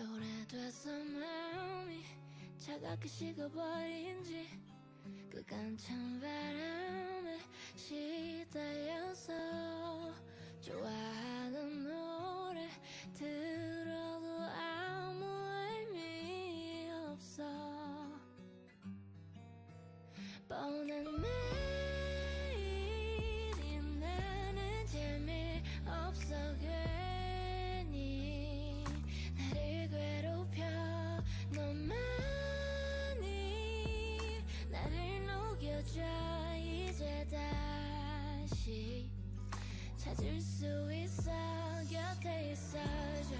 오래됐어 마음이 차갑게 식어버린 지 그간 찬 바람에 시달려서 좋아하는 노래 들어도 아무 의미 없어. 뻔한 매 다시 찾을 수 있어. 곁에 있어줘.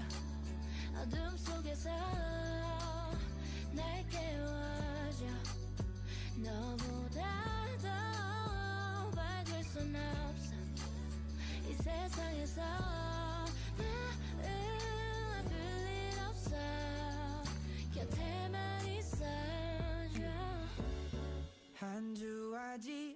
어둠 속에서 날 깨워줘. 너보다 더 밝을 순 없어. 이 세상에서 있어줘. 한주하지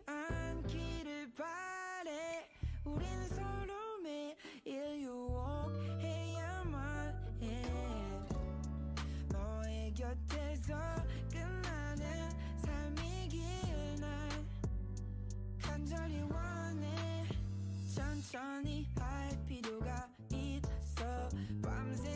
천천히 할 필요가 있어. 밤새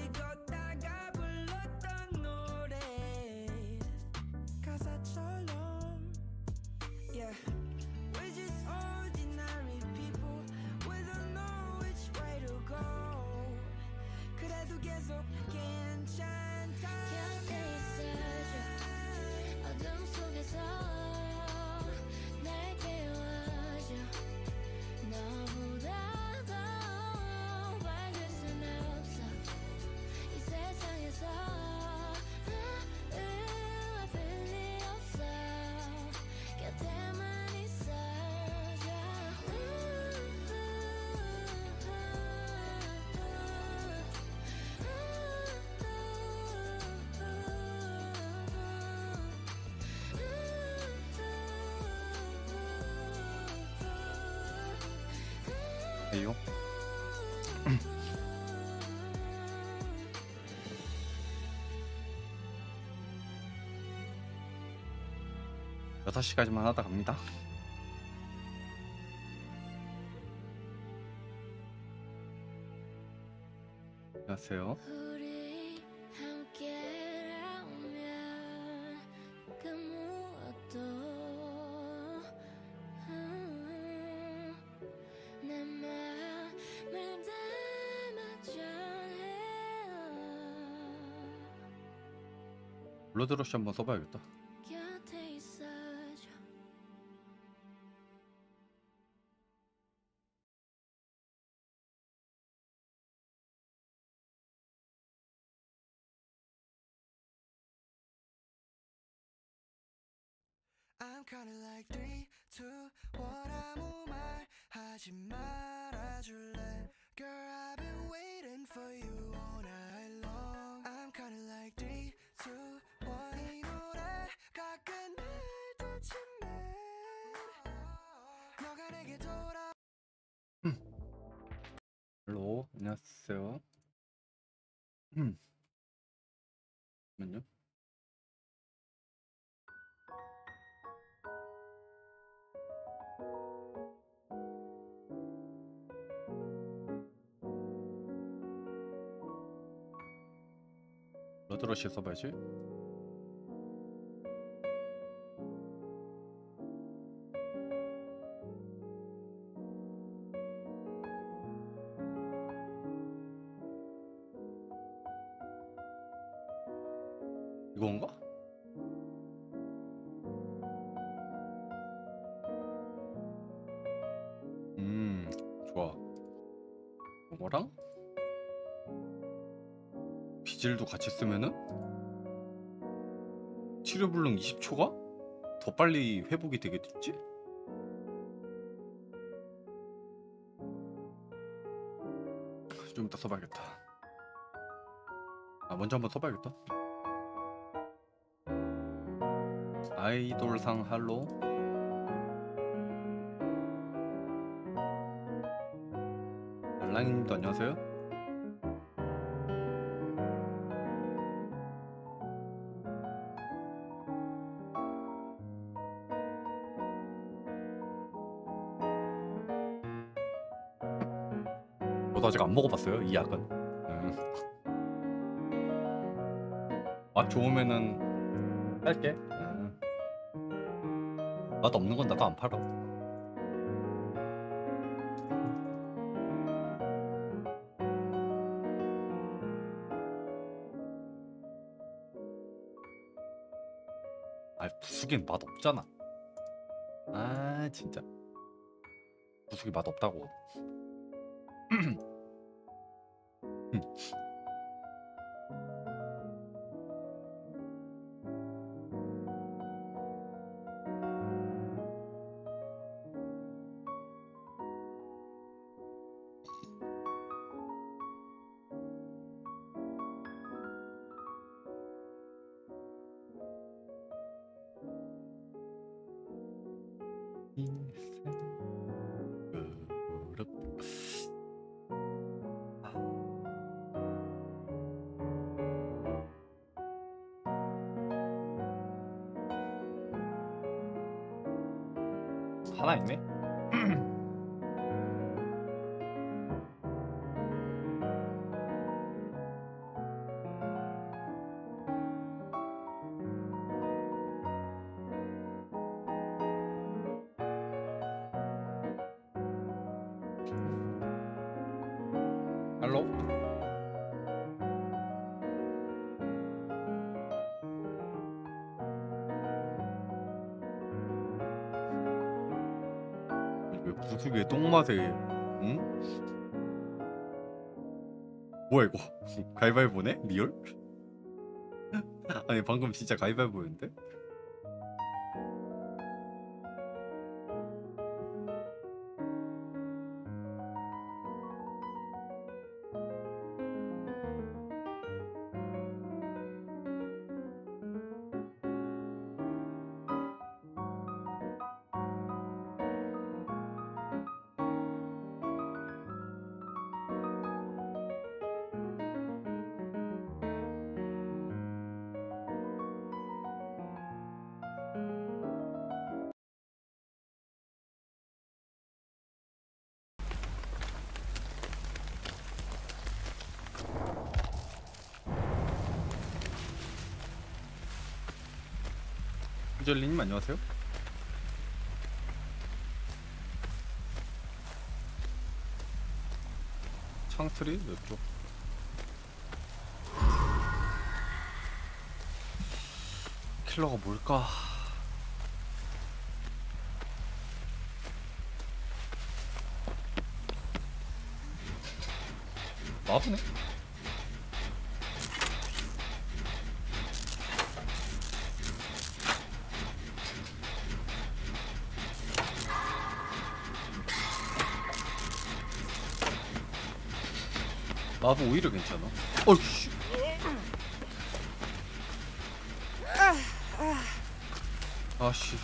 에요. 여섯 시까지만 하다 갑니다. 안녕하세요. 블러드러쉬 한번 써봐야겠다. 블러드러쉬 써봐야지. 비질도 같이 쓰면은 치료 불능 20초가 더 빨리 회복이 되겠지? 좀 이따 써봐야겠다. 아, 먼저 한번 써봐야겠다. 아이돌상 할로 알랑님도 안녕하세요 아직 안 먹어봤어요 이 약은. 음. 맛 좋으면은 살게. 음. 맛 없는 건 나도 안 팔아. 아 부수긴 맛 없잖아. 아 진짜. 부수기 맛 없다고. 부수기의 똥맛에 응? 뭐야 이거 가위바위보네? 리얼? 아니 방금 진짜 가위바위보였는데? 님 안녕하세요. 창트리 왼쪽. 킬러가 뭘까? 마부네 마부 오히려 괜찮아. 어이씨. 아씨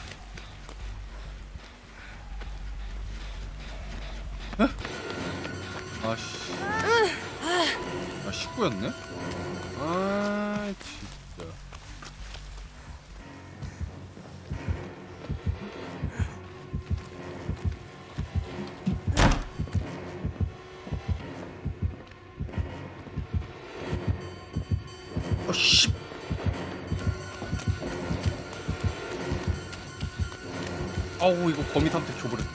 거미 탐색 줘버렸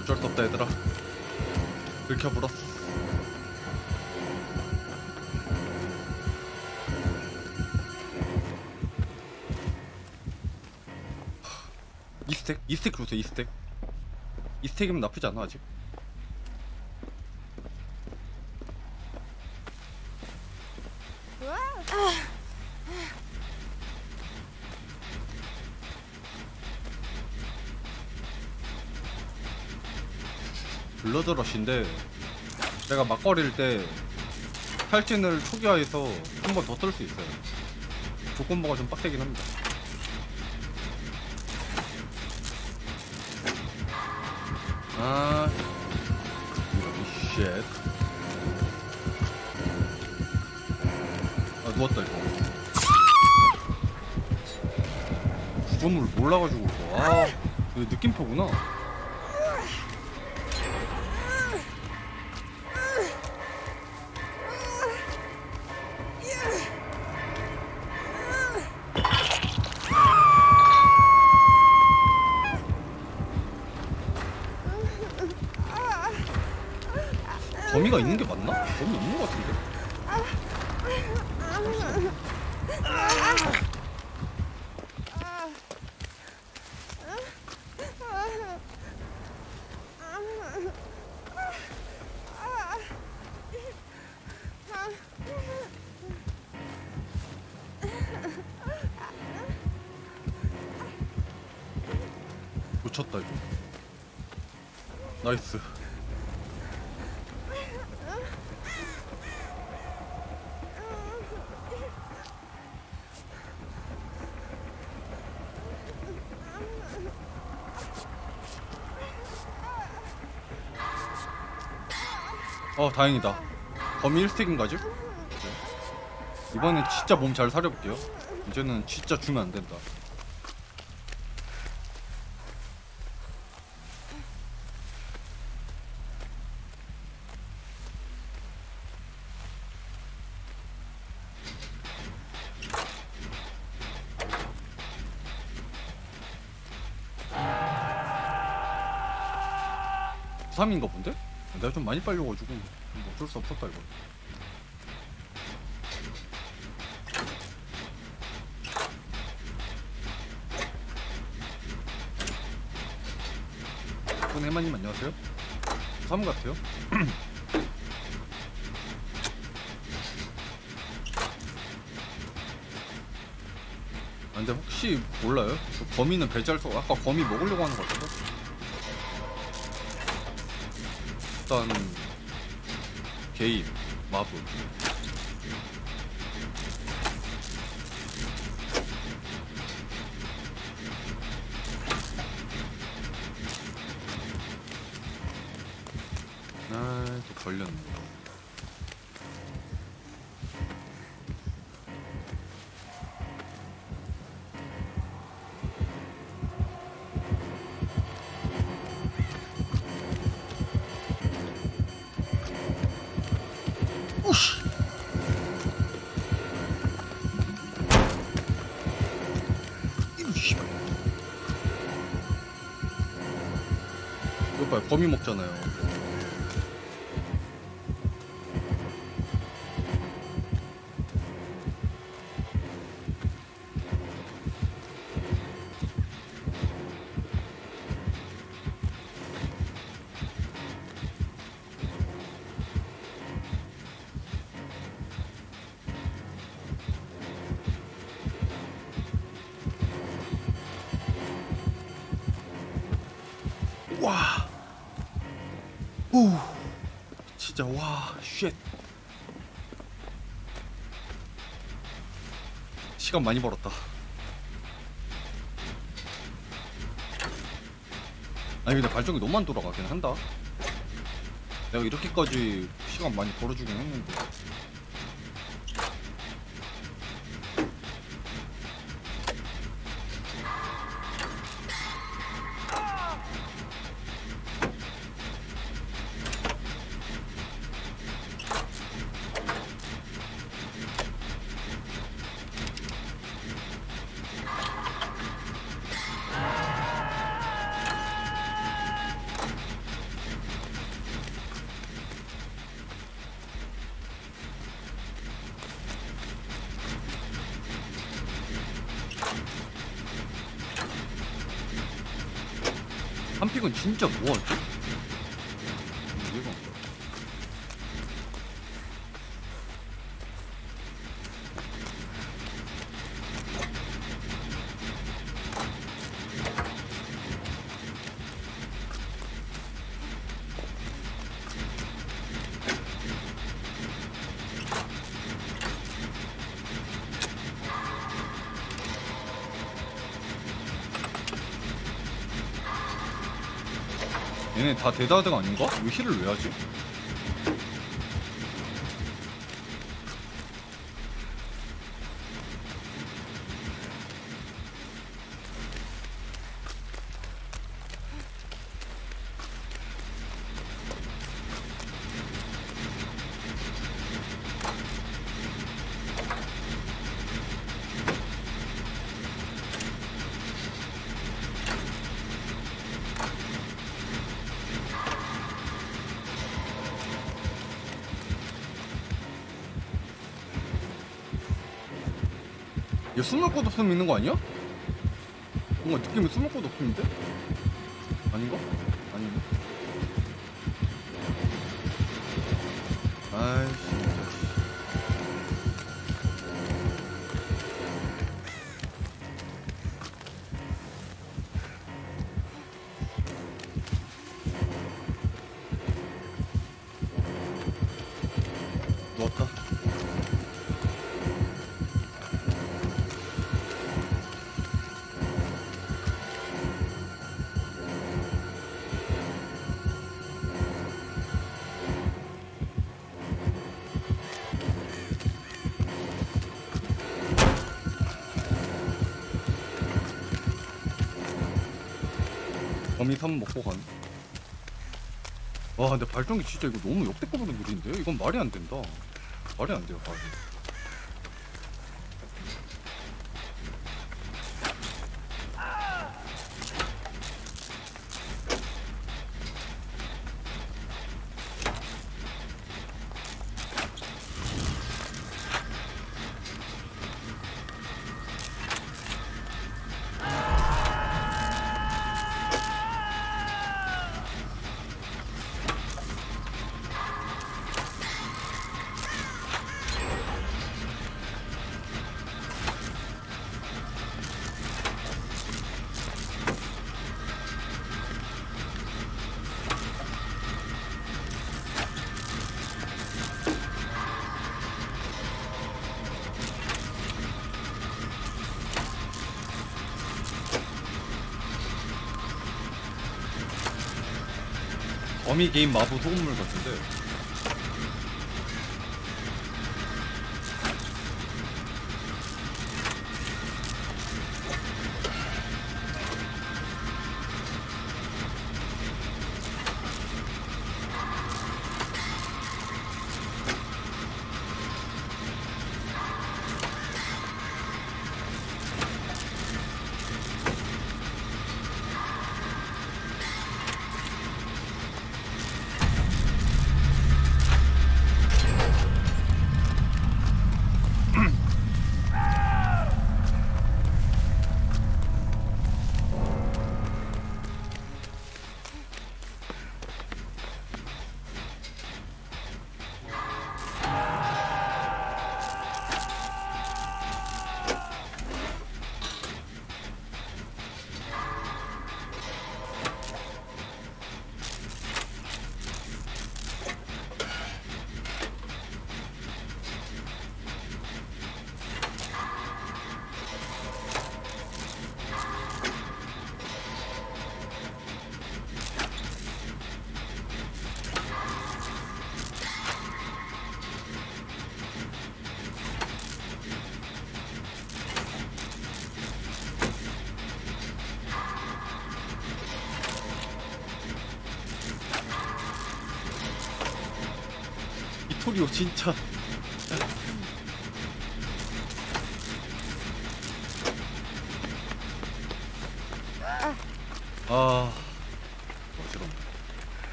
어쩔 수 없다 얘들아. 긁혀버렸어 이 스택? 이 스택 주세요 이 스택. 이 스택이면 나쁘지 않아 아직 Blood Rush인데 내가 막 걸릴 때 탈진을 초기화해서 한 번 더 쓸 수 있어요. 조건부가 좀 빡세긴 합니다. 아 shit. 아 누웠다 이거. 구조물 몰라가지고. 이거 아 이거 느낌표구나 거미가 있는 게 맞나? 거미 없는 것 같은데? 어 다행이다 범위 1스택인가지? 이번엔 진짜 몸 잘 사려볼게요 이제는 진짜 주면 안 된다 삼인가 본데? 내가 좀 많이 빨려가지고 뭐 어쩔 수 없었다 이거. 분 해마님 안녕하세요. 3 같아요. 아, 근데 혹시 몰라요? 저 거미는 배잘서 아까 거미 먹으려고 하는 거 같아서. 일단 개입 마브 아 거미 먹잖아요 시간 많이 벌었다. 아니 근데 발전기 너무 안 돌아가긴 한다. 내가 이렇게까지 시간 많이 벌어주긴 했는데. 다 대다등 아닌가? 왜 힐을 왜 하지? 숨을 곳 없으면 있는 거 아니야? 뭔가 느낌이 숨을 곳 없는데? 3 먹고 가네 와 근데 발전기 진짜 이거 너무 역대급으로 느린데요? 이건 말이 안 된다 말이 안 돼요 말이 어미 게임 마부 소금물 같은데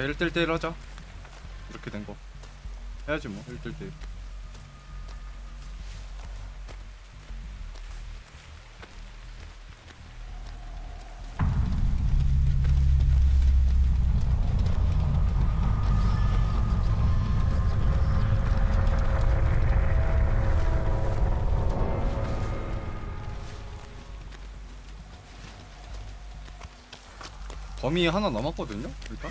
야 1대1대1 하자 이렇게 된 거 해야지 뭐 1대1대1 범위 하나 남았거든요? 일단?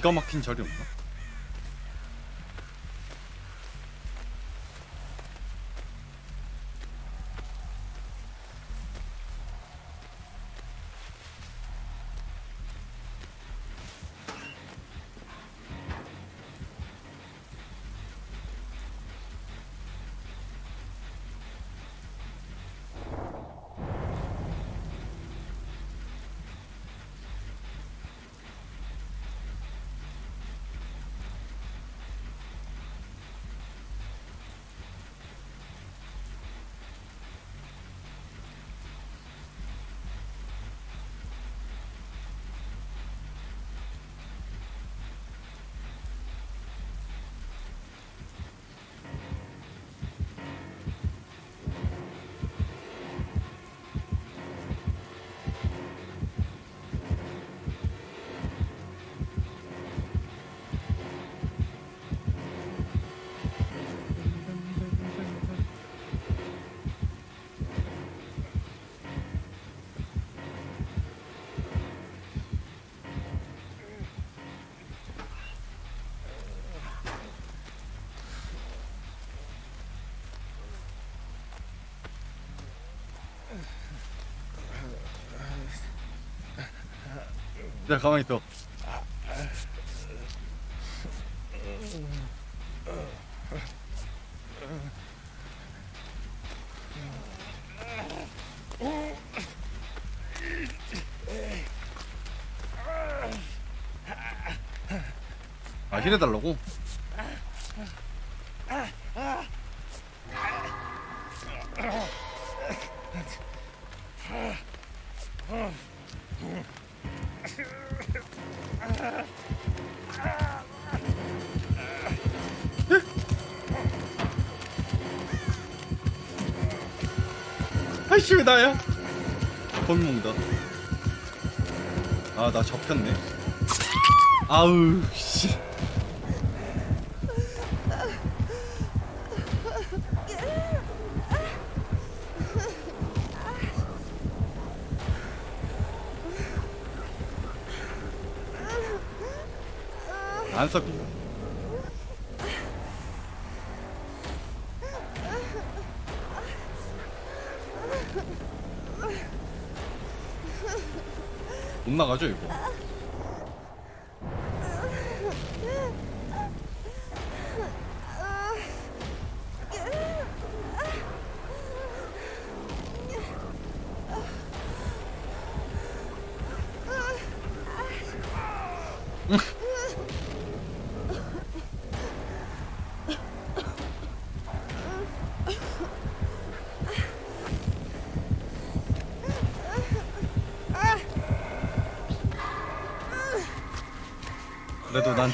기, 기가 막힌 자리 없나? 야 가만히 있어. 아 힐해달라고? 왜 나야? 먹는다. 아나 접혔네. 아우 씨.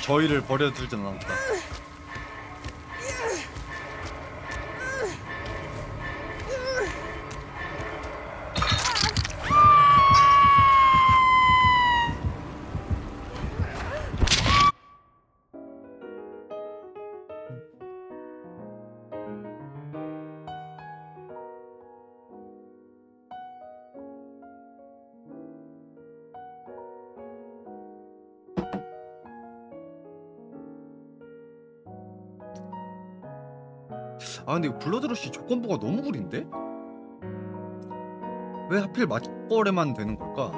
저희를 버려두진 않았다. 근데 이거 블러드러시 조건부가 너무 구린데? 왜 하필 맞거래만 되는 걸까?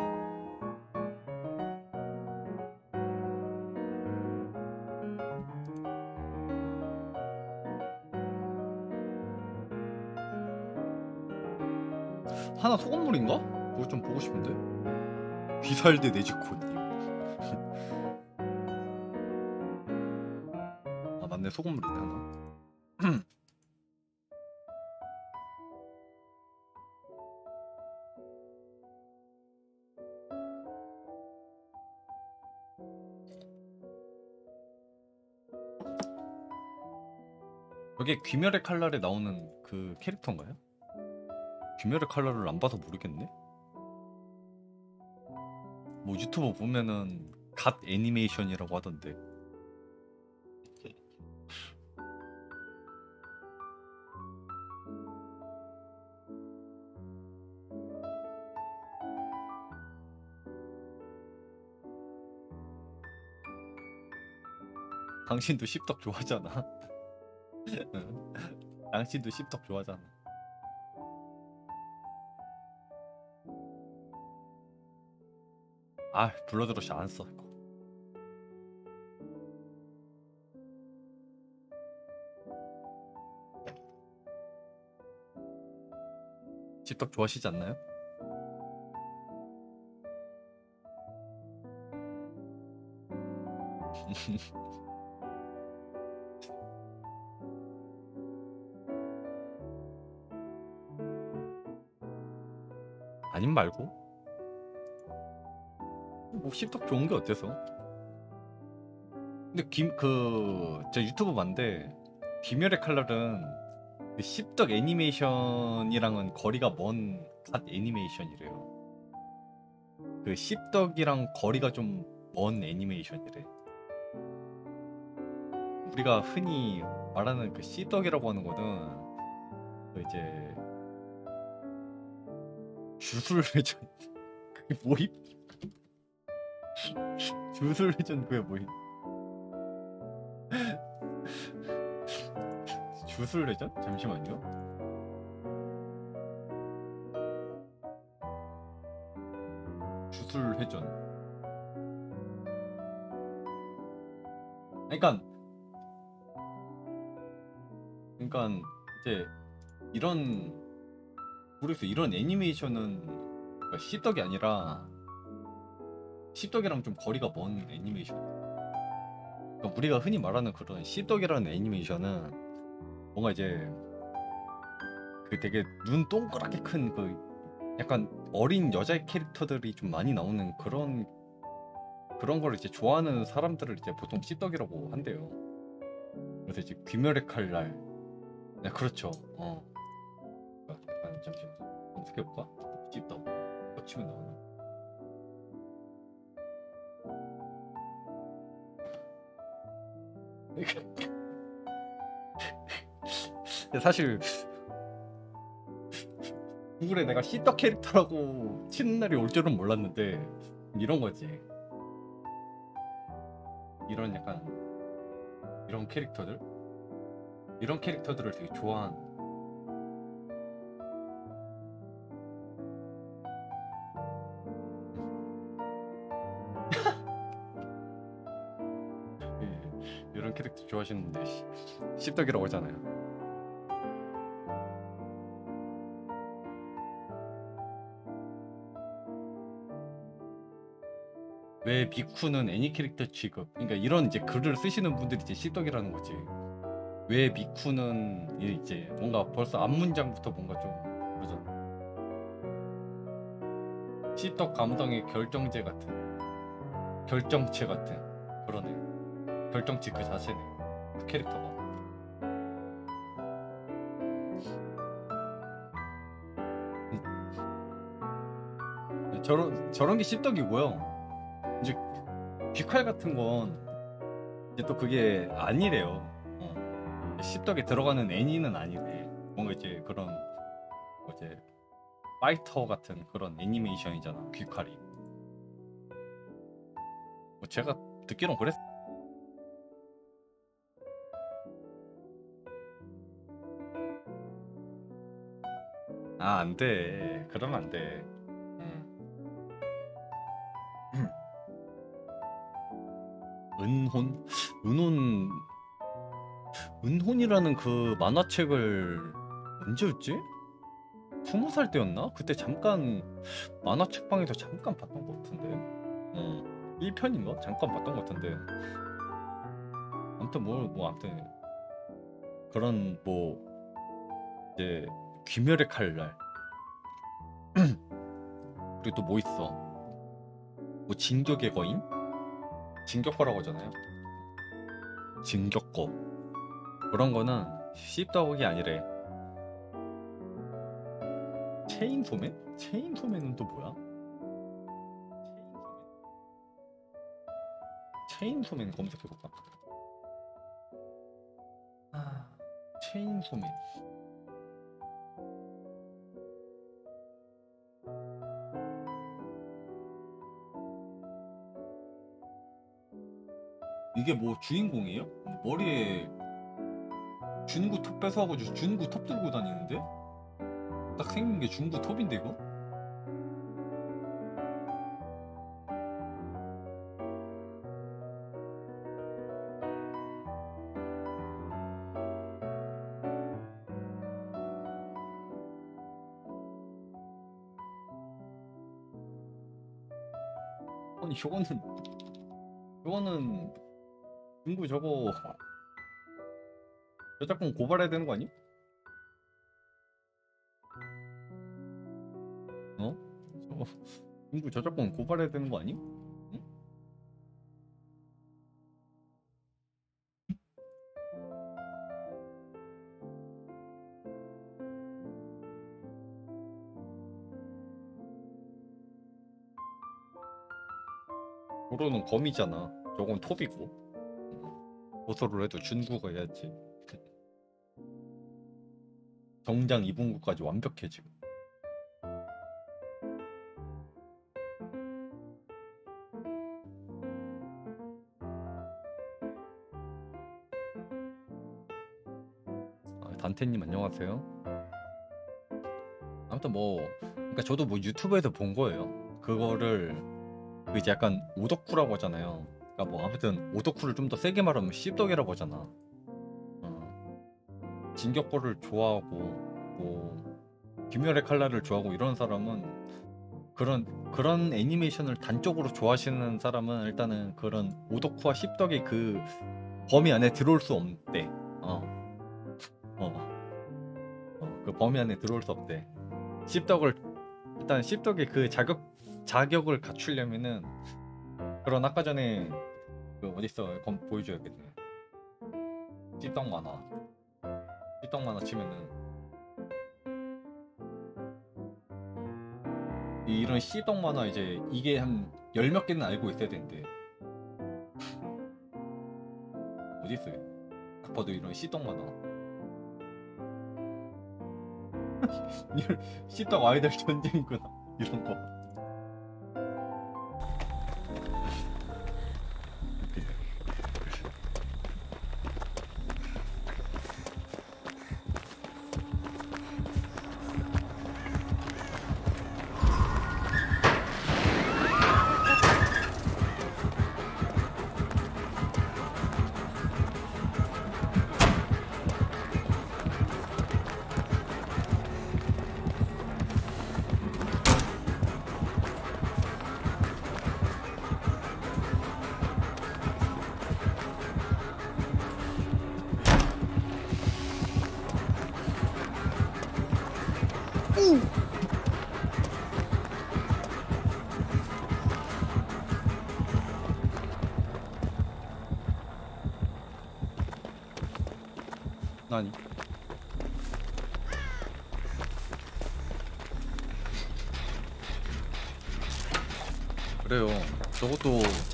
하나 소금물인가? 그거 좀 보고 싶은데 귀살대 네지코 귀멸의 칼날에 나오는 그 캐릭터인가요? 귀멸의 칼날을 안 봐서 모르겠네. 뭐 유튜브 보면은 갓 애니메이션이라고 하던데. 당신도 씹덕 좋아하잖아. 응. 당신도 씹덕 좋아하잖아. 아 블러드러시 안 써. 이거. 씹덕 좋아하시지 않나요? 뭐 씹덕 좋은 게 어때서? 근데 김그저 유튜브 봤는데 귀멸의 칼날은 그 씹덕 애니메이션이랑은 거리가 먼 갓 애니메이션이래요. 그 씹덕이랑 거리가 좀 먼 애니메이션이래. 우리가 흔히 말하는 그 씹덕이라고 하는 거는 그 이제 주술 회전 그게 뭐임? 주술 레전드 그게 뭐임? 주술 레전? 잠시만요. 주술 회전. 그니까 그니까 이제 이런 모르겠어 이런 애니메이션은 그러니까 씹덕이 아니라 씹덕이랑 좀 거리가 먼 애니메이션. 그러니까 우리가 흔히 말하는 그런 씹덕이라는 애니메이션은 뭔가 이제 그 되게 눈 동그랗게 큰 그 약간 어린 여자 캐릭터들이 좀 많이 나오는 그런 그런 걸 이제 좋아하는 사람들을 이제 보통 씹덕이라고 한대요. 그래서 이제 귀멸의 칼날. 네, 그렇죠. 어. 약간 잠시만 검색해 볼까? 씹덕. 어, 치면 나오나? 사실 구글에 내가 씹덕 캐릭터라고 치는 날이 올 줄은 몰랐는데 이런 거지. 이런 약간 이런 캐릭터들 이런 캐릭터들을 되게 좋아한 예, 하시는데 씨- 씹덕이라고 하잖아요. 왜 미쿠는 애니 캐릭터 취급? 그러니까 이런 이제 글을 쓰시는 분들이 이제 씹덕이라는 거지. 왜 미쿠는 이- 이제 뭔가 벌써 앞 문장부터 뭔가 좀 그러잖아. 씹덕 감성의 결정체 같은 결정체 같은 그러네. 결정체 그 자체네. 그 캐릭터가. 음. 저런 저런 게 씹덕이고요. 이제 귀칼 같은 건 이제 또 그게 아니래요. 어. 씹덕에 들어가는 애니는 아니래. 뭔가 이제 그런 뭐 이제 파이터 같은 그런 애니메이션이잖아. 귀칼이. 뭐 제가 듣기론 그랬. 아, 안 돼. 그러면 안 돼. 음. 은혼? 은혼 은혼이라는 그 만화책을 언제였지? 스무 살 때였나? 그때 잠깐 만화책방에서 잠깐 봤던 것 같은데 어 1편인가? 잠깐 봤던 것 같은데 아무튼 뭐, 뭐 아무튼 그런 뭐 이제 귀멸의 칼날 그리고 또 뭐 있어 뭐 진격의 거인? 진격거라고 하잖아요. 진격거 그런 거는 씹덕이 아니래. 체인소맨? 체인소맨은 또 뭐야? 체인소맨 검색해볼까? 아, 체인소맨. 이게 뭐 주인공이에요? 머리에 준구 톱 뺏어가지고 준구 톱 들고 다니는데? 딱 생긴 게 준구 톱인데 이거? 아니 저거는 저거는 중구 저거 저작권 고발해야 되는 거 아니? 어? 저거 중구 저작권 고발해야 되는 거 아니? 응? 도로는 검이잖아. 저건 톱이고. 고소를 해도 준구가 해야지. 정장 입은 것까지 완벽해 지금. 아, 단테님 안녕하세요. 아무튼 뭐, 그러니까 저도 뭐 유튜브에서 본 거예요. 그거를 그 이제 약간 오덕후라고 하잖아요. 그러니까 뭐 아무튼 오덕후를 좀 더 세게 말하면 씹덕이라고 하잖아. 어. 진격거를 좋아하고 뭐 귀멸의 칼날을 좋아하고 이런 사람은 그런 그런 애니메이션을 단적으로 좋아하시는 사람은 일단은 그런 오덕후와 씹덕의 그 범위 안에 들어올 수 없대. 어. 어. 어, 그 범위 안에 들어올 수 없대. 씹덕을 일단 씹덕의 그 자격 자격을 갖추려면은 그런 아까 전에 그 어딨어? 검 보여줘야겠네. 씹덕 만화. 씹덕 만화 치면은 이- 이런 씹덕 만화 이제 이게 한 열 몇 개는 알고 있어야 되는데 어디 있어요? 딱 봐도 이런 씹덕 만화. 씹덕 아이들 전쟁이구나 이런 거.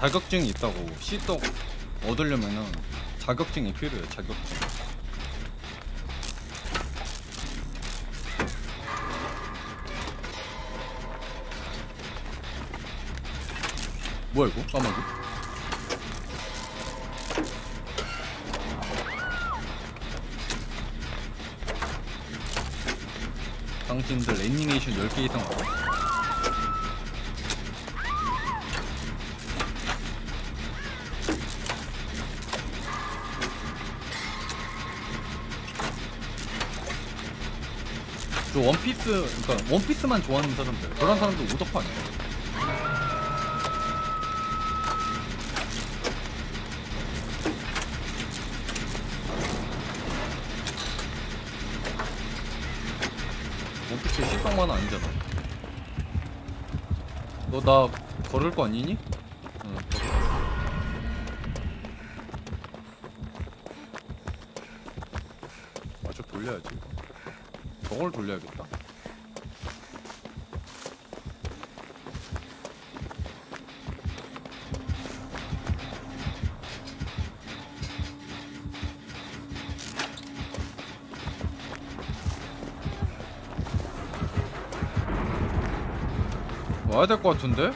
자격증이 있다고. 시떡 얻으려면은 자격증이 필요해요. 자격증. 뭐야 이거? 까마귀? 당신들 애니메이션 10개 이상 먹어. 저 원피스, 그러니까 원피스만 좋아하는 사람들, 그런 사람들 오덕후 아니야? 원피스 실성만 아니잖아. 너 나 걸을 거 아니니? 와야 될 것 같은데?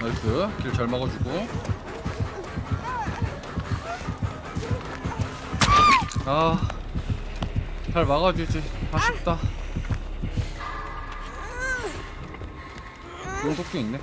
나이스. 길 잘 막아주고. 아잘 막아주지. 아쉽다. 용도끼 있네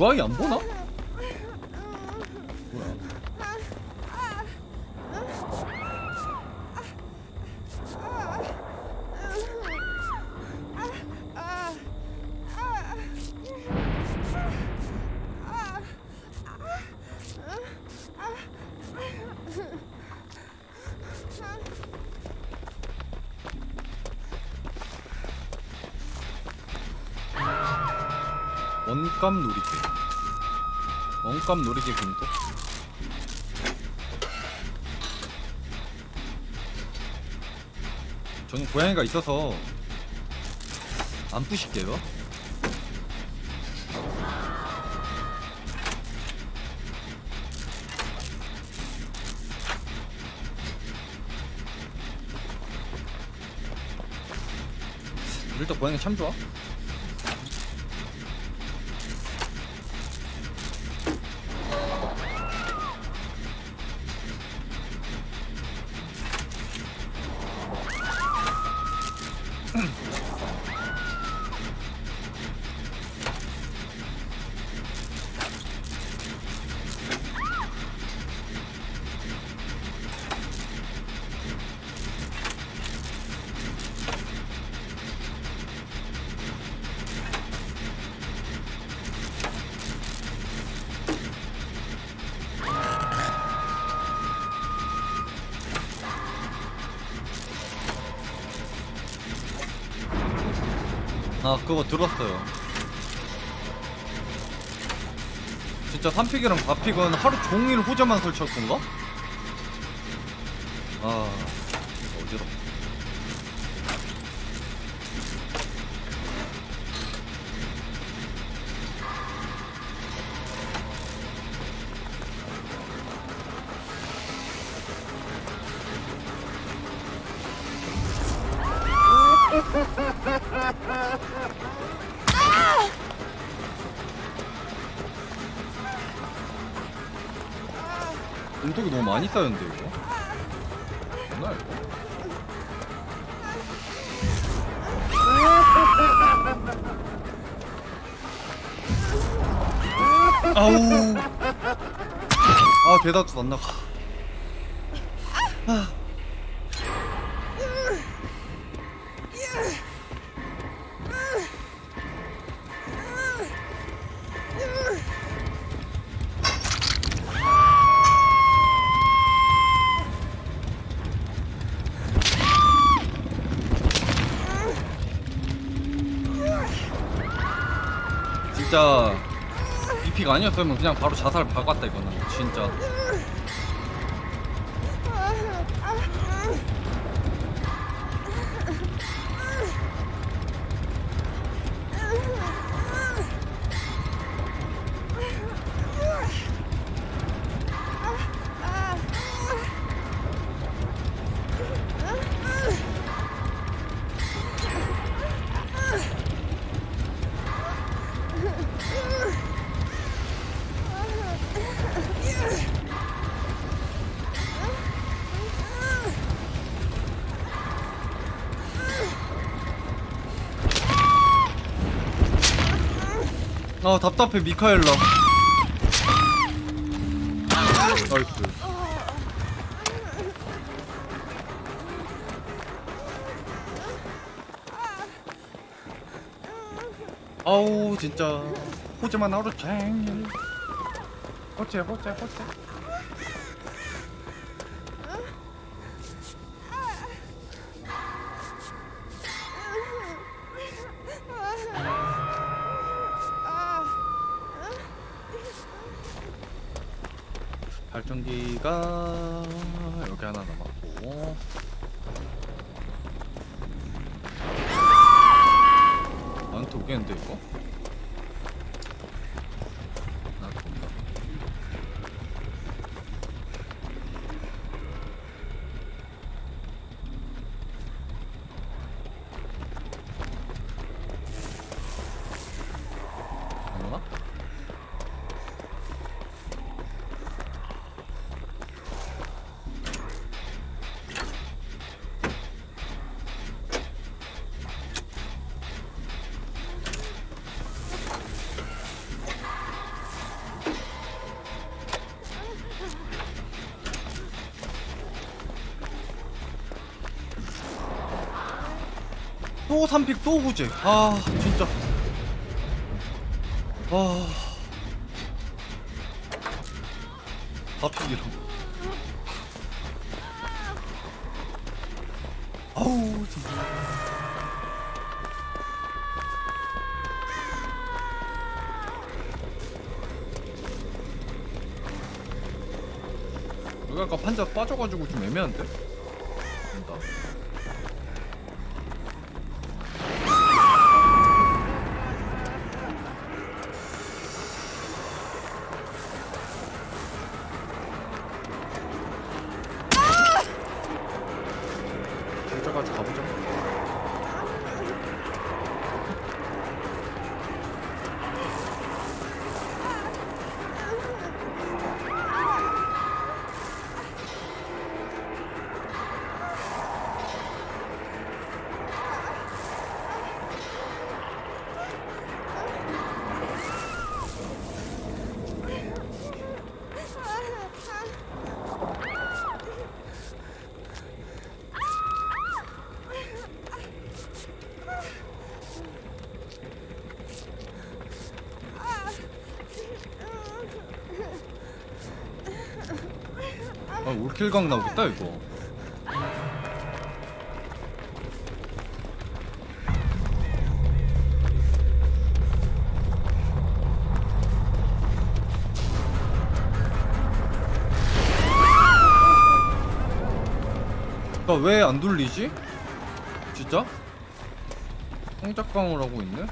UI 안 보나? 원감 놀이개 금고 저는 고양이가 있어서 안 부실게요. 일단 고양이 참 좋아 그거 들었어요 진짜 3픽이랑 4픽은 하루 종일 호재만 설치했던가? 쌓였는데 이거? 뭐나 이거 아우. 아 대답도 안 나가 아니었으면 그냥 바로 자살 박았다 이거는. 진짜 답답해 미카엘라. 나이스. 아우 진짜. 호재만 하루 종일. 호재 호재 호재 또 3픽 또 후지 아 진짜. 아. 밥픽이랑 아우 진짜. 여기 아까 판자 빠져가지고 좀 애매한데? 킬각 나오겠다 이거. 나 왜 안 돌리지? 진짜? 성작강을 하고 있네?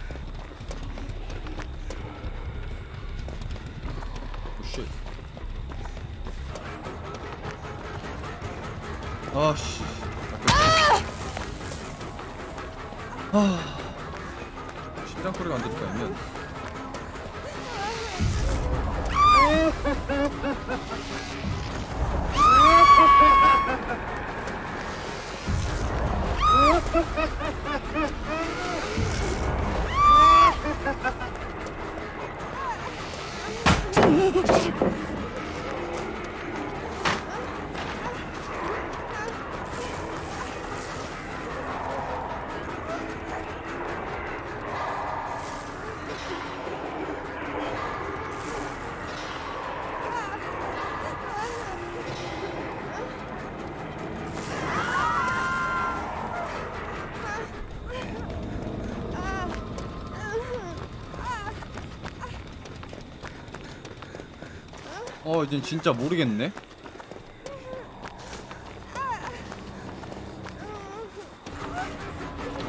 이젠 진짜 모르겠네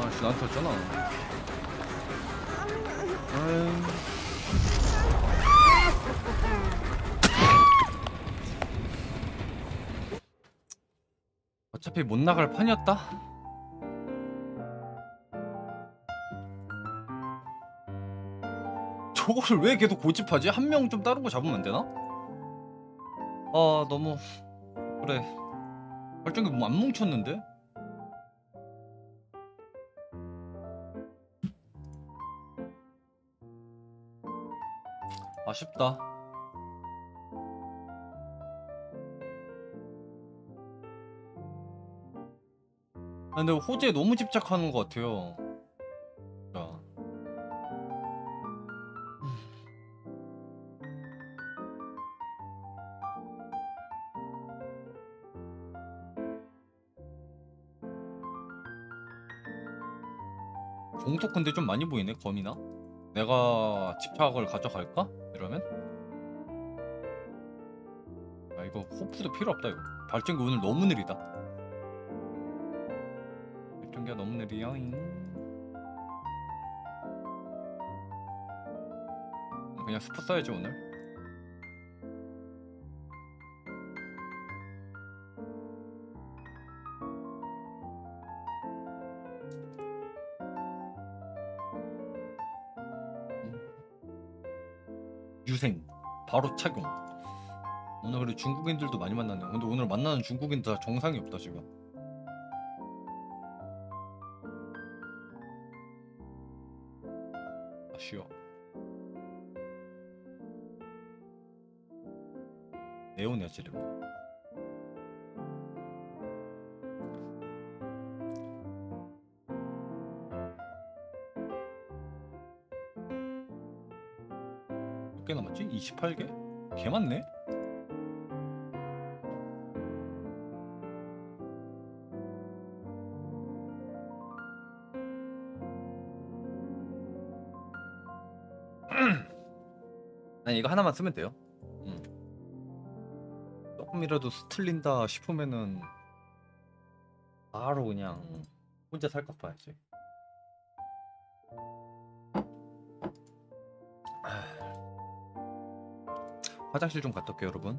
아씨 나한테 왔잖아. 어차피 못 나갈 판이었다 저거를 왜 계속 고집하지? 한 명 좀 다른 거 잡으면 안 되나? 아 너무 그래. 발전기 뭐안 뭉쳤는데? 아쉽다. 아, 근데 호재에 너무 집착하는 것 같아요 공톡 근데 좀 많이 보이네 검이나? 내가 집착을 가져갈까? 이러면? 아 이거 호프도 필요 없다 이거. 발전기 오늘 너무 느리다. 발전기가 너무 느리요 그냥 스포 써야지 오늘 바로 착용. 오늘 그래 중국인들도 많이 만나네요. 근데 오늘 만나는 중국인들 다 정상이 없다 지금 28개? 개 많네? 아니 이거 하나만 쓰면 돼요 음. 또. 조금이라도 스틀린다 싶으면은 바로 그냥 혼자 살것 봐야지. 화장실 좀 갔다 올게요, 여러분.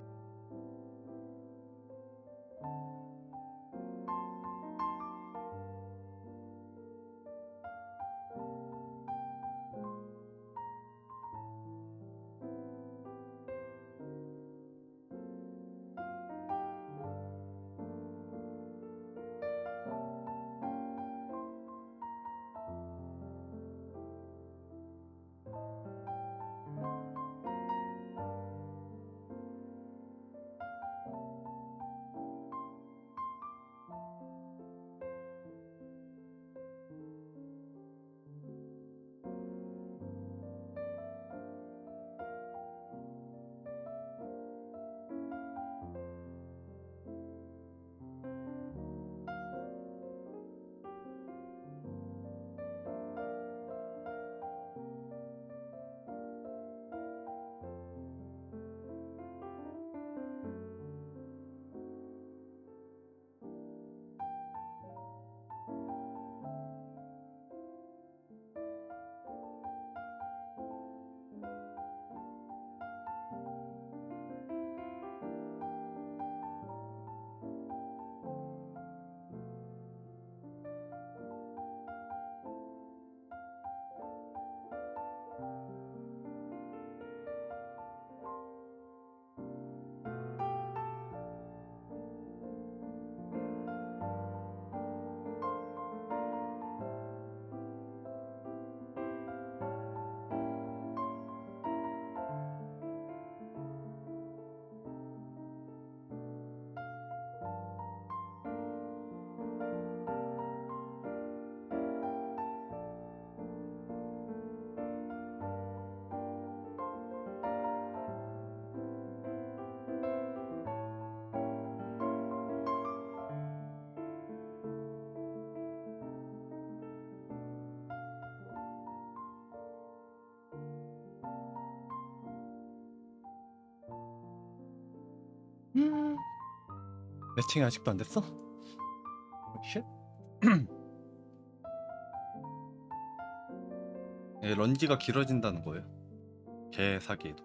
매칭이 아직도 안 됐어? 쉣. 예, 런지가 길어진다는 거예요. 개 사기에도.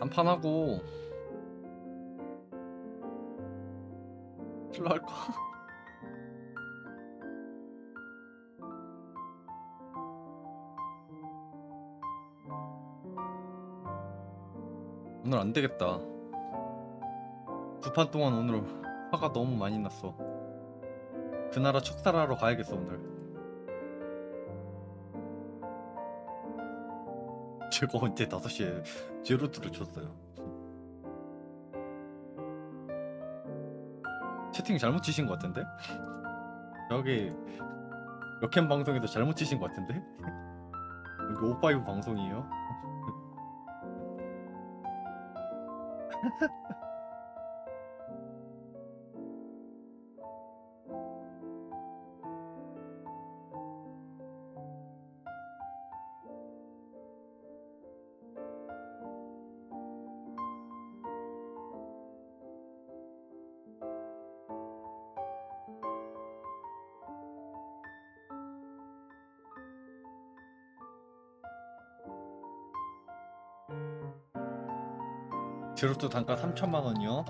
한판 하고 킬러 할까? 오늘 안 되겠다. 두 판 동안 오늘 화가 너무 많이 났어. 그 나라 척살하러 가야겠어 오늘. 제가 언제 5시에 제로투를 쳤어요. 채팅 잘못 치신 것 같은데? 여기 역캠 방송에도 잘못 치신 것 같은데? 여기 오파이브 방송이에요? 제로투 단가 3천만 원이요.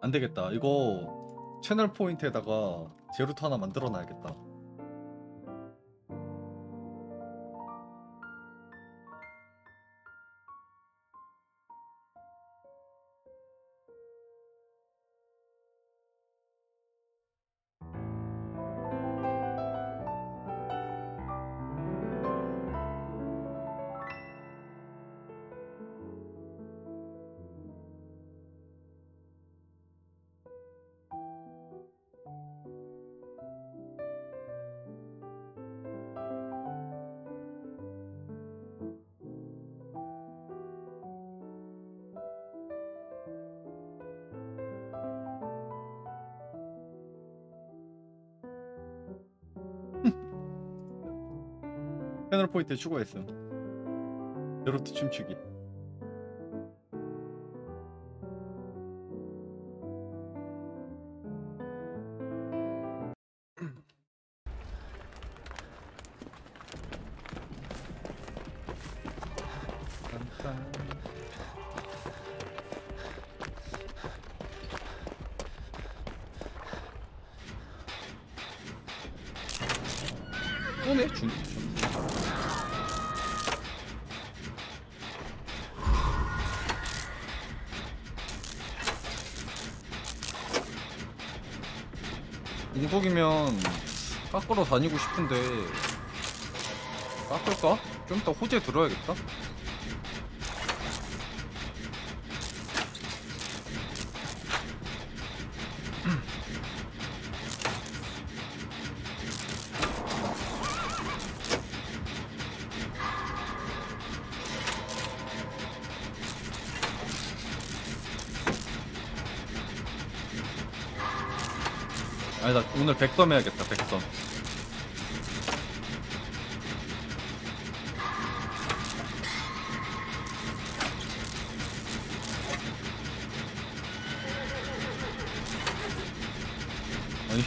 안 되겠다. 이거 채널 포인트에다가 제로투 하나 만들어 놔야겠다. 포인트 추가했음. 제로트 춤추기. 다니고 싶은데 깎을까? 좀 이따 호재 들어야겠다. 아니 나 오늘 백섬 해야겠다 백섬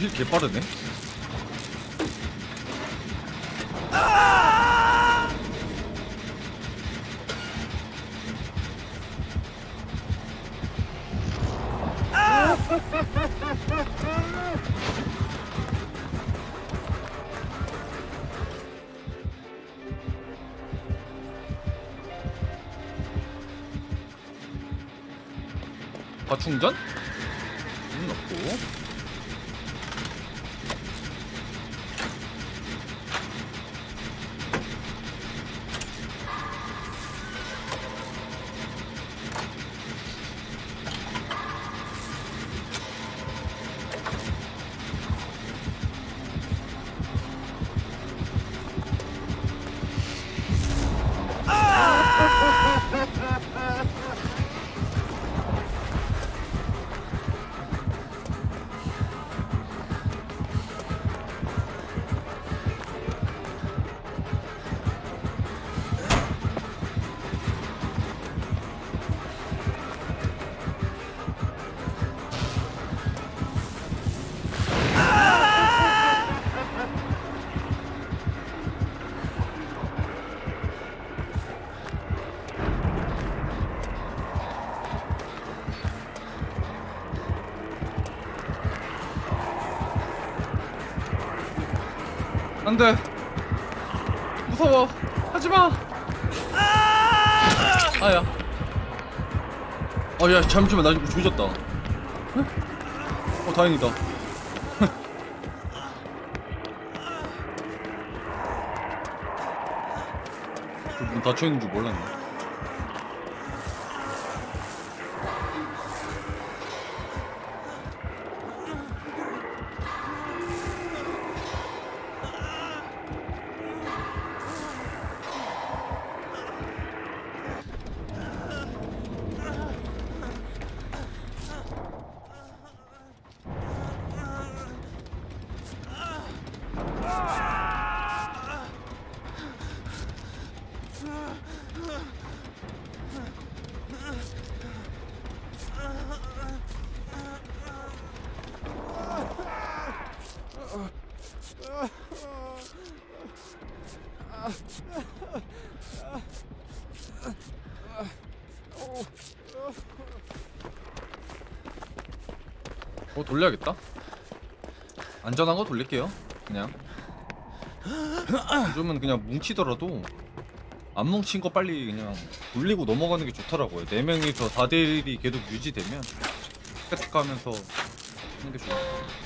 힐 개빠르네 아야 잠시만 나 지금 조졌다. 어 다행이다. 문 닫혀있는 줄 몰랐네 돌려야겠다. 안전한 거 돌릴게요. 그냥. 요즘은 그냥 뭉치더라도 안 뭉친 거 빨리 그냥 돌리고 넘어가는 게 좋더라고요. 4명이서 4대1이 계속 유지되면 스택 하면서 하는 게 좋아요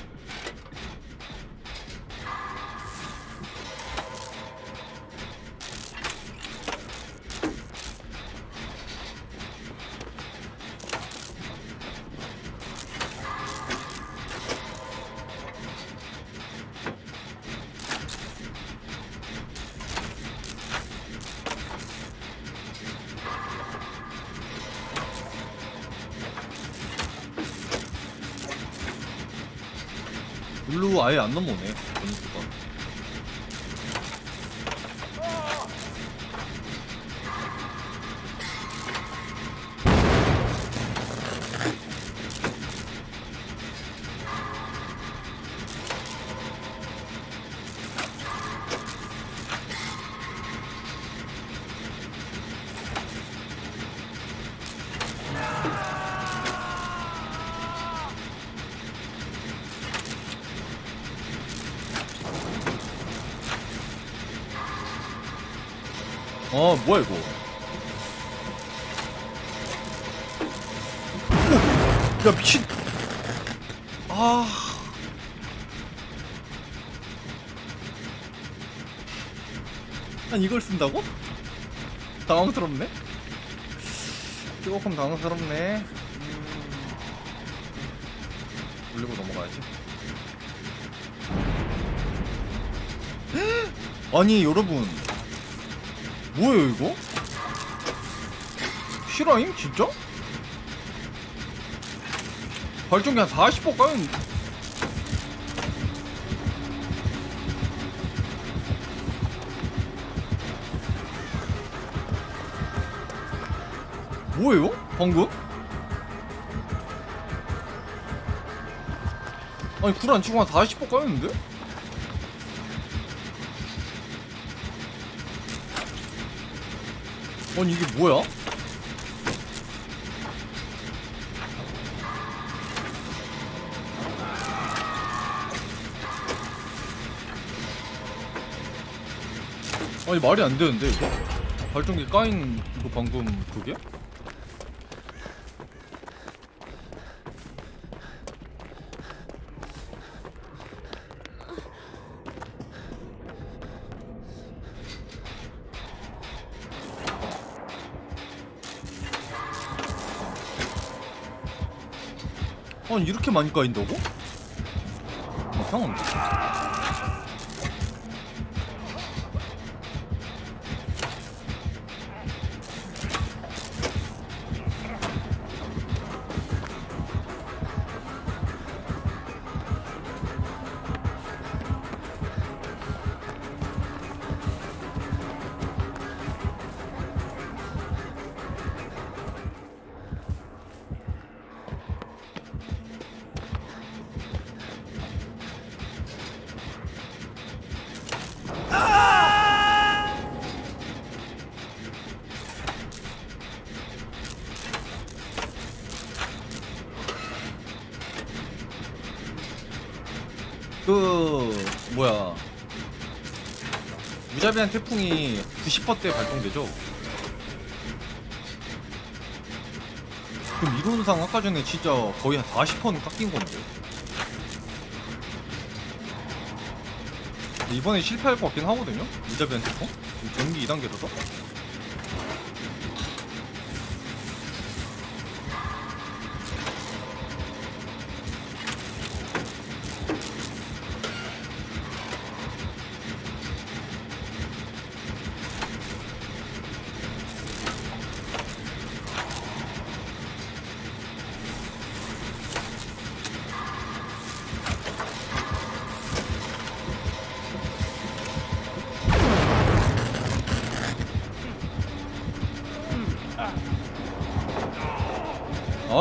한 40번 까면 뭐예요? 방금? 아니 불안 치고 한 40번 까였는데? 아니 이게 뭐야? 아니 말이 안 되는데 이거? 발전기 까인 이거 방금 그게? 아니 이렇게 많이 까인다고? 아, 이상한 무자비한 태풍이 90%대 발동되죠? 그럼 이론상 아까 전에 진짜 거의 한 40%는 깎인 건데 이번에 실패할 것 같긴 하거든요? 무자비한 태풍? 전기 2단계라서?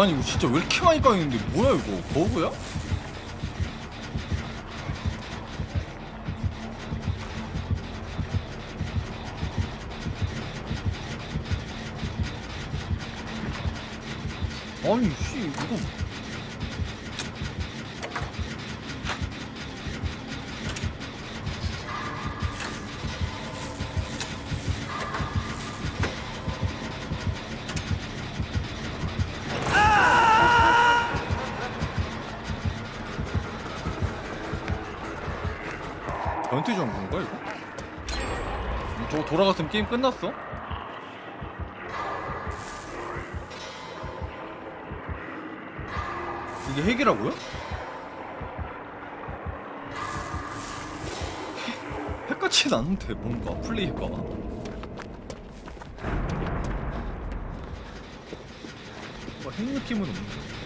아니 이거 진짜 왜 이렇게 많이 까이는데 뭐야 이거 버그야? 아니 씨 이거 돌아갔으면 게임 끝났어? 이게 핵이라고요? 핵- 핵같진 않은데 뭔가 플레이가 뭐, 핵 느낌은 없는데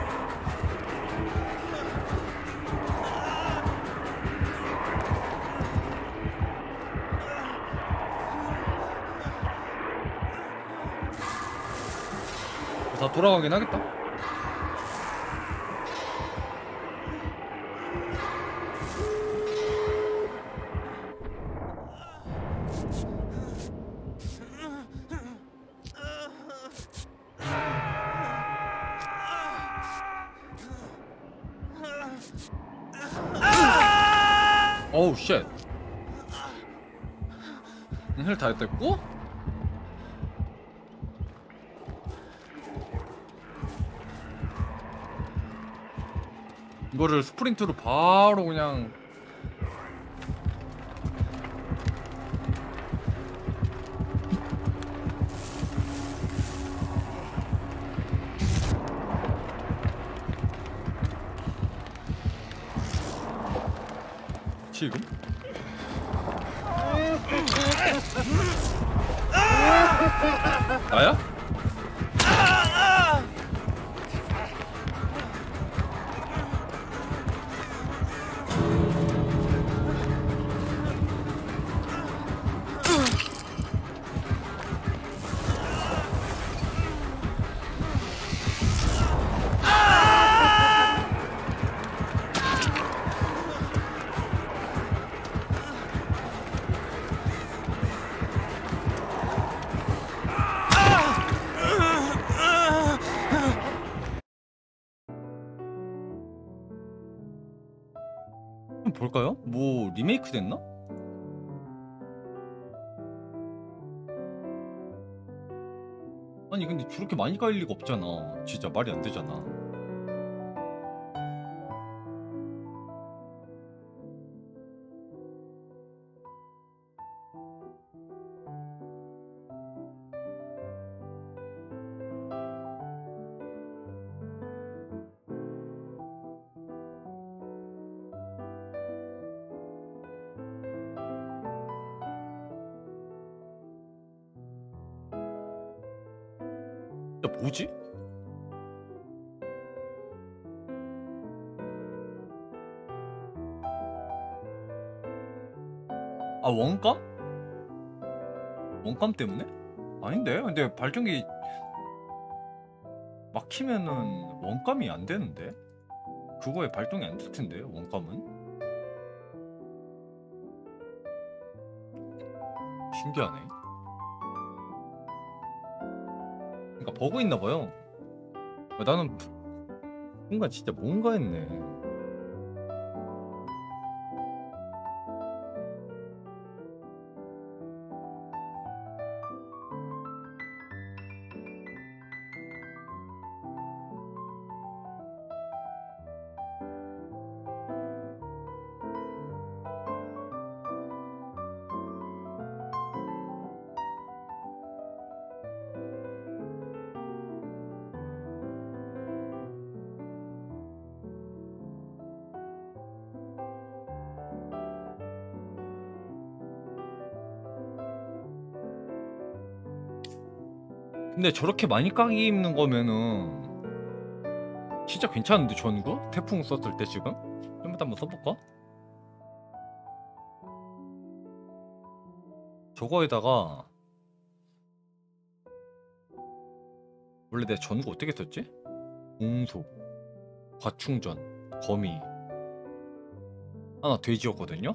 돌아가긴 하겠다. 어우 쉣. 힐 다 했댔고? 이거를 스프린트로 바로 그냥 지금? 나야? 리메이크 됐나? 아니 근데 저렇게 많이 깔릴 리가 없잖아 진짜 말이 안 되잖아 원감 때문에? 아닌데? 근데 발전기 막히면은 원감이 안 되는데? 그거에 발동이 안 될 텐데 원감은? 신기하네. 그러니까 버그 있나 봐요. 아, 나는 뭔가 진짜 뭔가 했네. 근데 저렇게 많이 까기 입는 거면은 진짜 괜찮은데 전구? 태풍 썼을 때 지금? 좀 이따 한번 써볼까? 저거에다가 원래 내 전구 어떻게 썼지? 공소, 과충전, 거미 하나 돼지였거든요?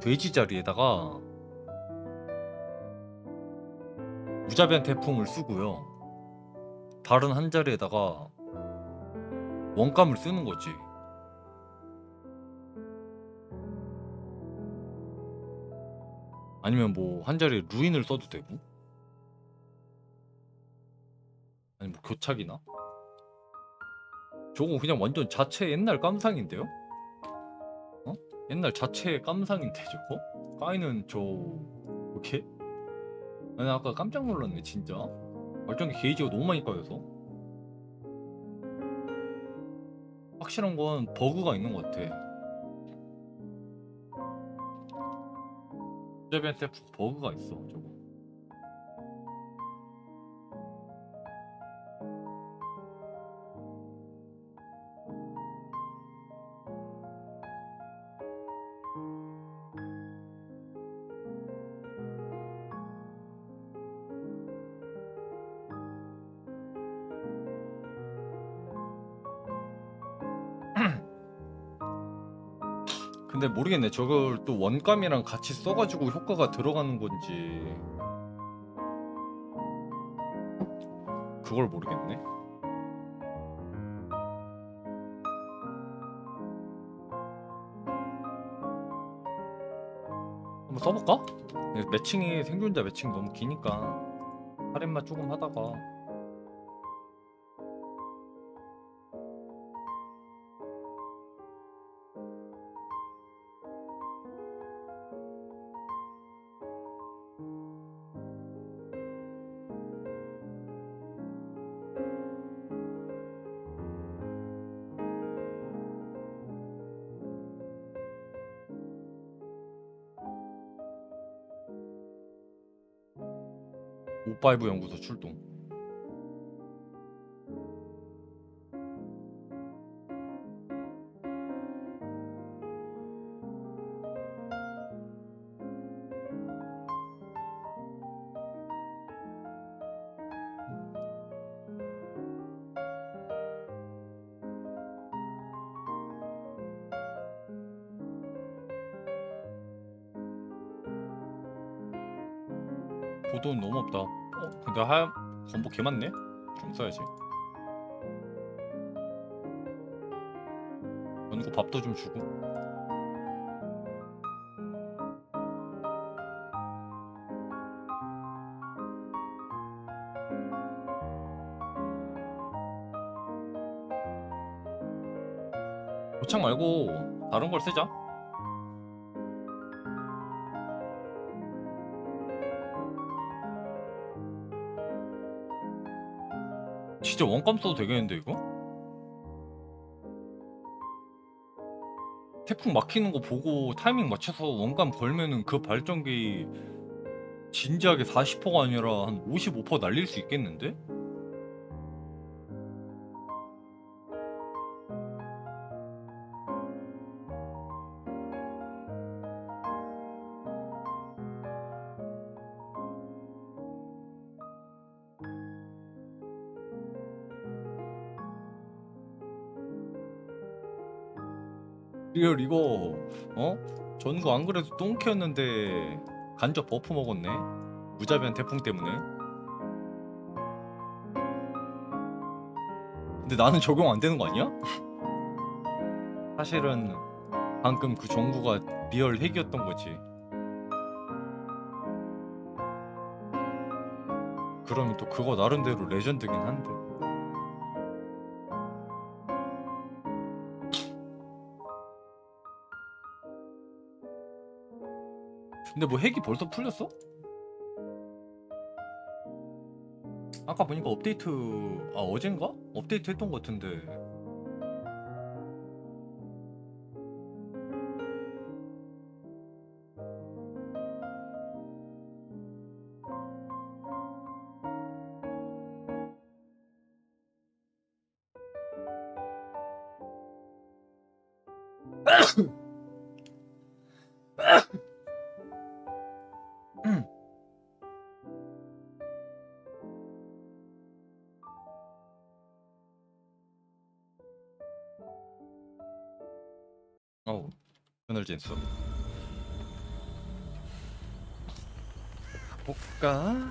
돼지 자리에다가 무자비한 태풍을 쓰고요. 다른 한 자리에다가 원감을 쓰는 거지. 아니면 뭐 한 자리에 루인을 써도 되고. 아니 뭐 교착이나? 저거 그냥 완전 자체 옛날 깜상인데요? 어? 옛날 자체 깜상인데 저거? 까이는 저 이렇게? 아니 아까 깜짝 놀랐네 진짜 발전기 게이지가 너무 많이 까여서 확실한 건 버그가 있는 것 같아. 세프 버그가 있어 저거. 모르겠네. 저걸 또 원감이랑 같이 써가지고 효과가 들어가는 건지 그걸 모르겠네. 한번 써볼까? 네, 매칭이 생존자 매칭 너무 기니까 할인만 조금 하다가 오파이브 연구소 출동. 개 많네. 좀 써야지. 연구 밥도 좀 주고. 도창 말고 다른 걸 쓰자. 진짜 원감 써도 되겠는데 이거? 태풍 막히는 거 보고 타이밍 맞춰서 원감 걸면은 그 발전기 진지하게 40%가 아니라 한 55% 날릴 수 있겠는데? real 이거 어? 전구 안 그래도 똥캐였는데 간접 buff 먹었네 무자비한 태풍 때문에 근데 나는 적용 안 되는 거 아니야? 사실은 방금 그 전구가 real hack이었던 거지 그러면 또 그거 나름대로 legend긴 한데 근데 뭐 핵이 벌써 풀렸어? 아까 보니까 업데이트 아 어젠가? 업데이트 했던 것 같은데 그늘 진수 볼까?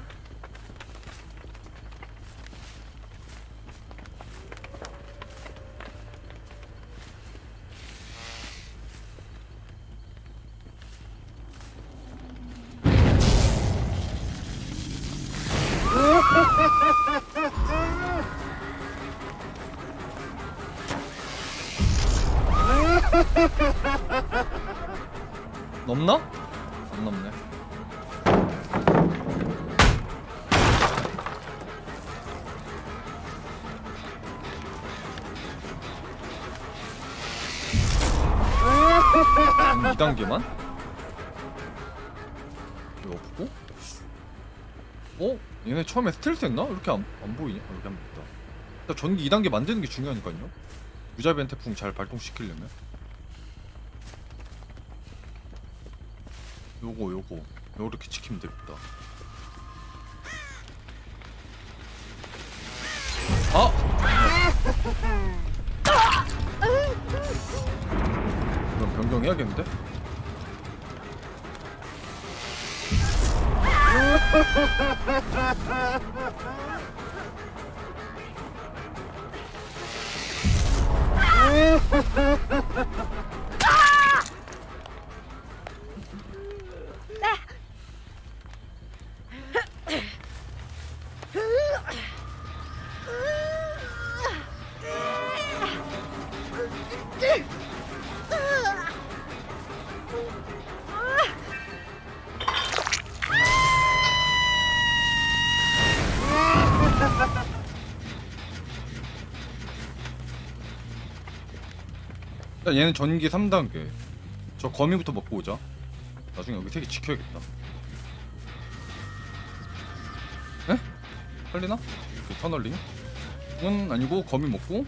했나? 이렇게 안, 안 보이냐? 아, 한번 있다 일단 전기 2단계 만드는 게 중요하니까요 무자비한 태풍 잘 발동시키려면 요거 요거 요렇게 지키면 되겠다 아! 그럼 변경해야겠는데? Ha ha ha! 일단 얘는 전기 3단계 저 거미부터 먹고 오자 나중에 여기 세개 지켜야겠다 에? 살리나? 그 터널링? 은 아니고 거미 먹고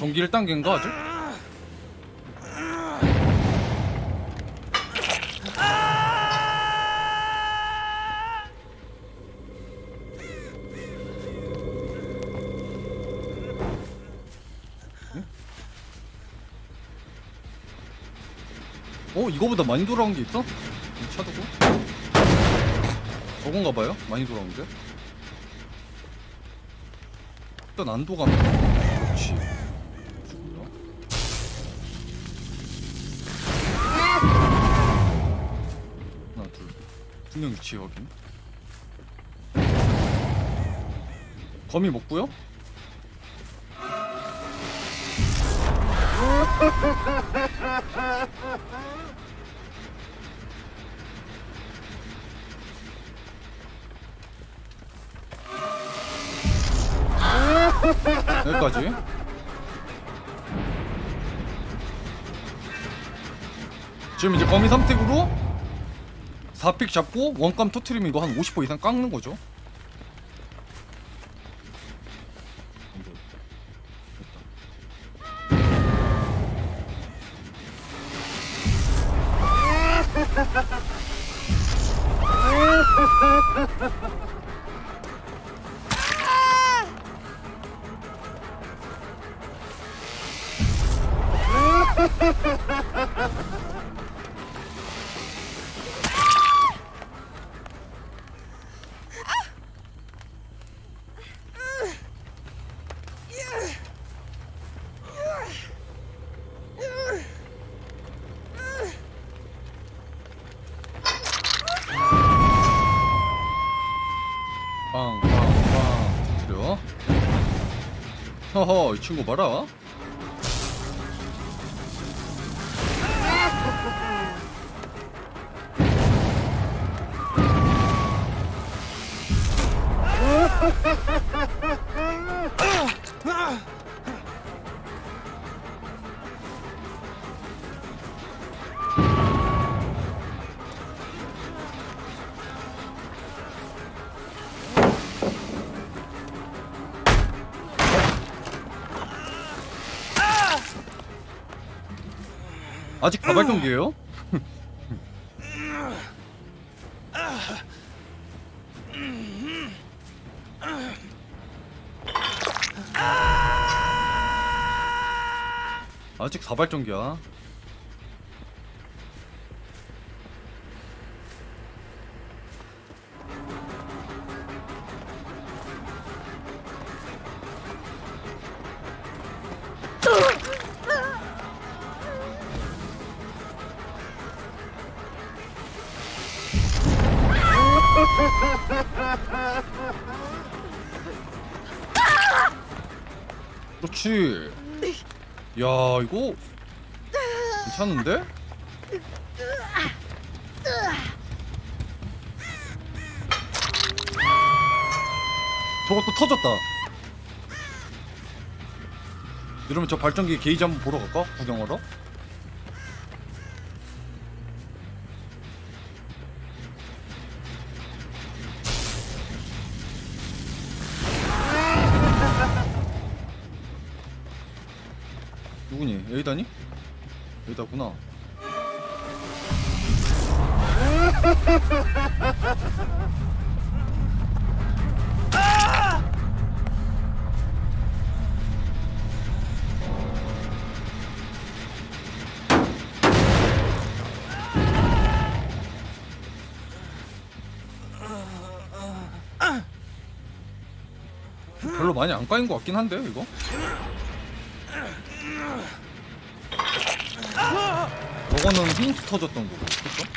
전기 1단계인가 아직? 응? 어? 이거보다 많이 돌아온 게 있어? 이 차도고? 저건가 봐요? 많이 돌아온 게? 일단 안도감 그렇지 분명 위치 확인. 거미 먹고요? 여기까지. 지금 이제 거미 선택으로 4픽 잡고 원감 터트리면 이거 한 50% 이상 깎는 거죠 친구 봐라 자발 경기예요? 아직 자발전기야 괜찮은데? 저것도 터졌다 이러면 저 발전기 게이지 한번 보러 갈까? 구경하러? 별로 많이 안 까인 것 같긴 한데 이거? 저거는 힌트 터졌던 거고 그쵸?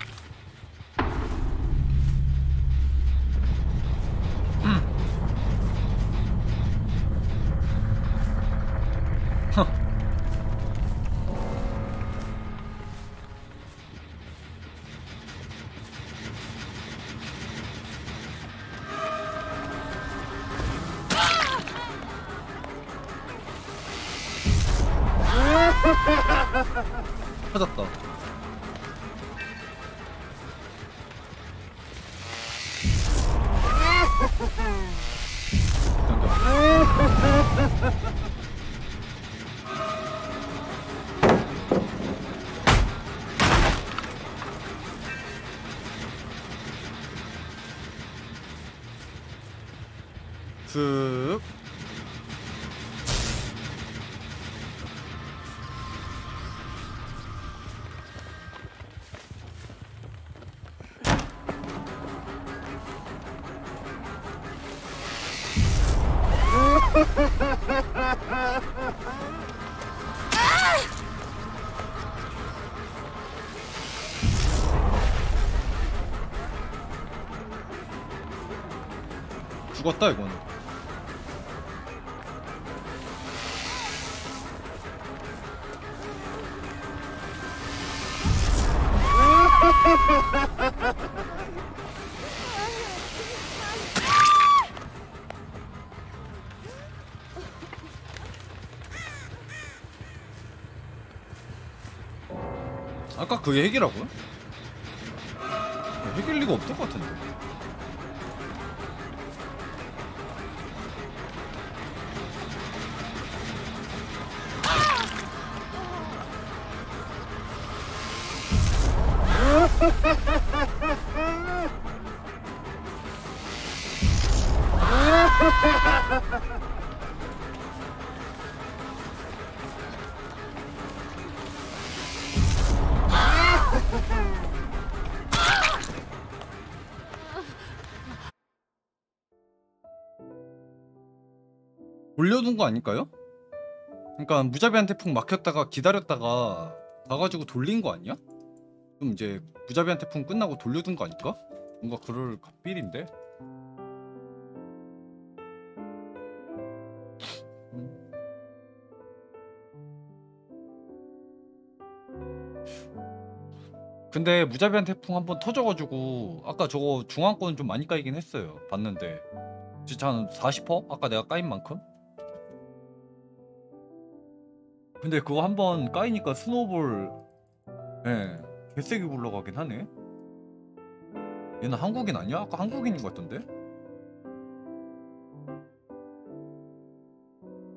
죽었다 이거는 아까 그게 핵이라고요? 핵일 리가 없을 것 같은 데 돌려둔 거 아닐까요? 그러니까 무자비한 태풍 막혔다가 기다렸다가 가가지고 돌린 거 아니야? 그럼 이제 무자비한 태풍 끝나고 돌려둔 거 아닐까? 뭔가 그럴 필인데 근데 무자비한 태풍 한 번 터져가지고 아까 저거 중앙권 좀 많이 까이긴 했어요 봤는데 진짜 한 40%? 아까 내가 까인 만큼? 근데 그거 한 번 까이니까 스노볼 예 개세게 굴러가긴 하네 얘는 한국인 아니야? 아까 한국인인 것 같던데?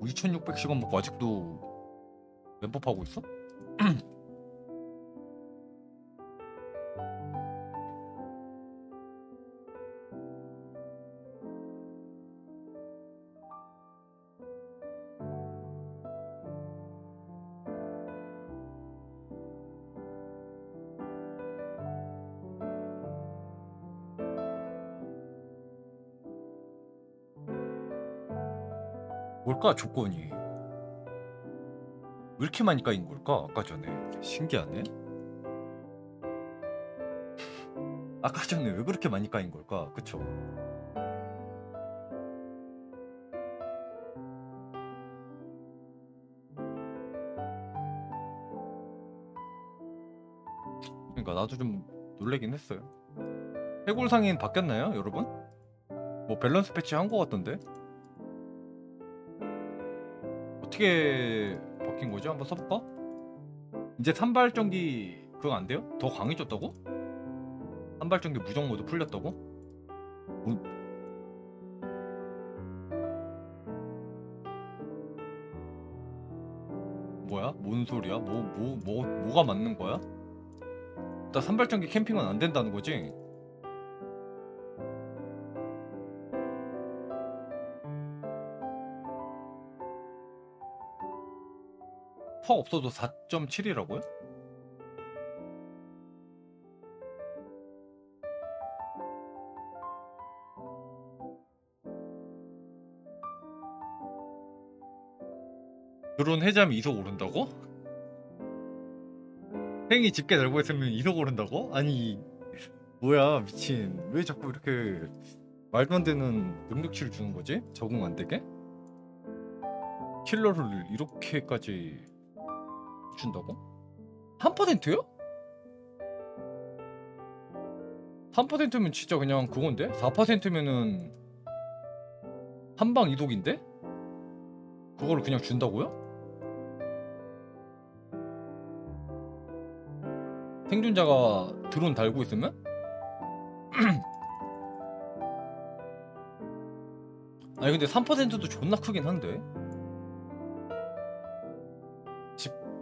2600시간 먹고 아직도 멤버하고 있어? 뭘까 조건이? 왜 이렇게 많이 까인 걸까? 아까 전에. 신기하네. 아까 전에 왜 그렇게 많이 까인 걸까? 그쵸? 그러니까 나도 좀 놀래긴 했어요. 해골 상인 바뀌었나요 여러분? 뭐 밸런스 패치 한 거 같던데 어떻게 바뀐 거죠? 한번 써볼까? 이제 산발전기 그거 안 돼요? 더 강해졌다고? 산발전기 무정 모드 풀렸다고? 뭐... 뭐야? 뭔 소리야? 뭐, 뭐, 뭐, 뭐가 맞는 거야? 나 산발전기 캠핑은 안 된다는 거지? 없어도 4.7이라고요? 드론 해자면 이속 오른다고? 행이 집게 달고 있으면 이속 오른다고? 아니 뭐야 미친 왜 자꾸 이렇게 말도 안 되는 능력치를 주는 거지? 적응 안 되게? 킬러를 이렇게까지 준다고? 3%요? 3%면 진짜 그냥 그건데? 4%면은 한방 이독인데? 그거를 그냥 준다고요? 생존자가 드론 달고 있으면? 아니 근데 3%도 존나 크긴 한데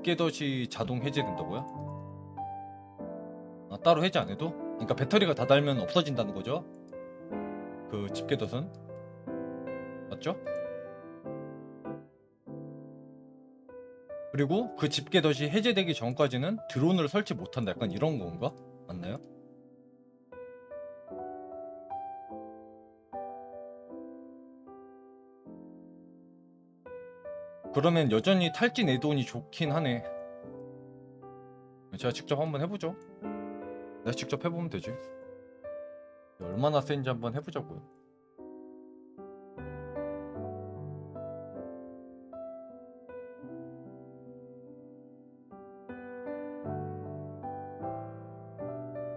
집게덫이 자동 해제된다고요? 아, 따로 해제 안 해도? 그러니까 배터리가 다 달면 없어진다는 거죠? 그 집게덫은? 맞죠? 그리고 그 집게덫이 해제되기 전까지는 드론을 설치 못한다 약간 이런 건가? 그러면 여전히 탈진 에드온이 좋긴 하네. 제가 직접 한번 해보죠. 내가 직접 해보면 되지. 얼마나 센지 한번 해보자고요.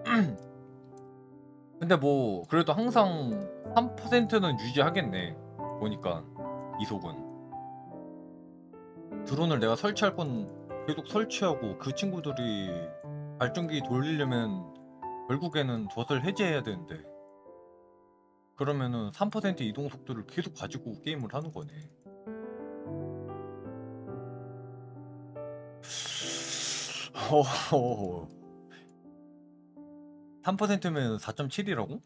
근데 뭐 그래도 항상 3%는 유지하겠네. 보니까 이속은 드론을 내가 설치할 건 계속 설치하고 그 친구들이 발전기 돌리려면 결국에는 덫을 해제해야 되는데 그러면은 3% 이동 속도를 계속 가지고 게임을 하는 거네. 어허. 3%면 4.7이라고?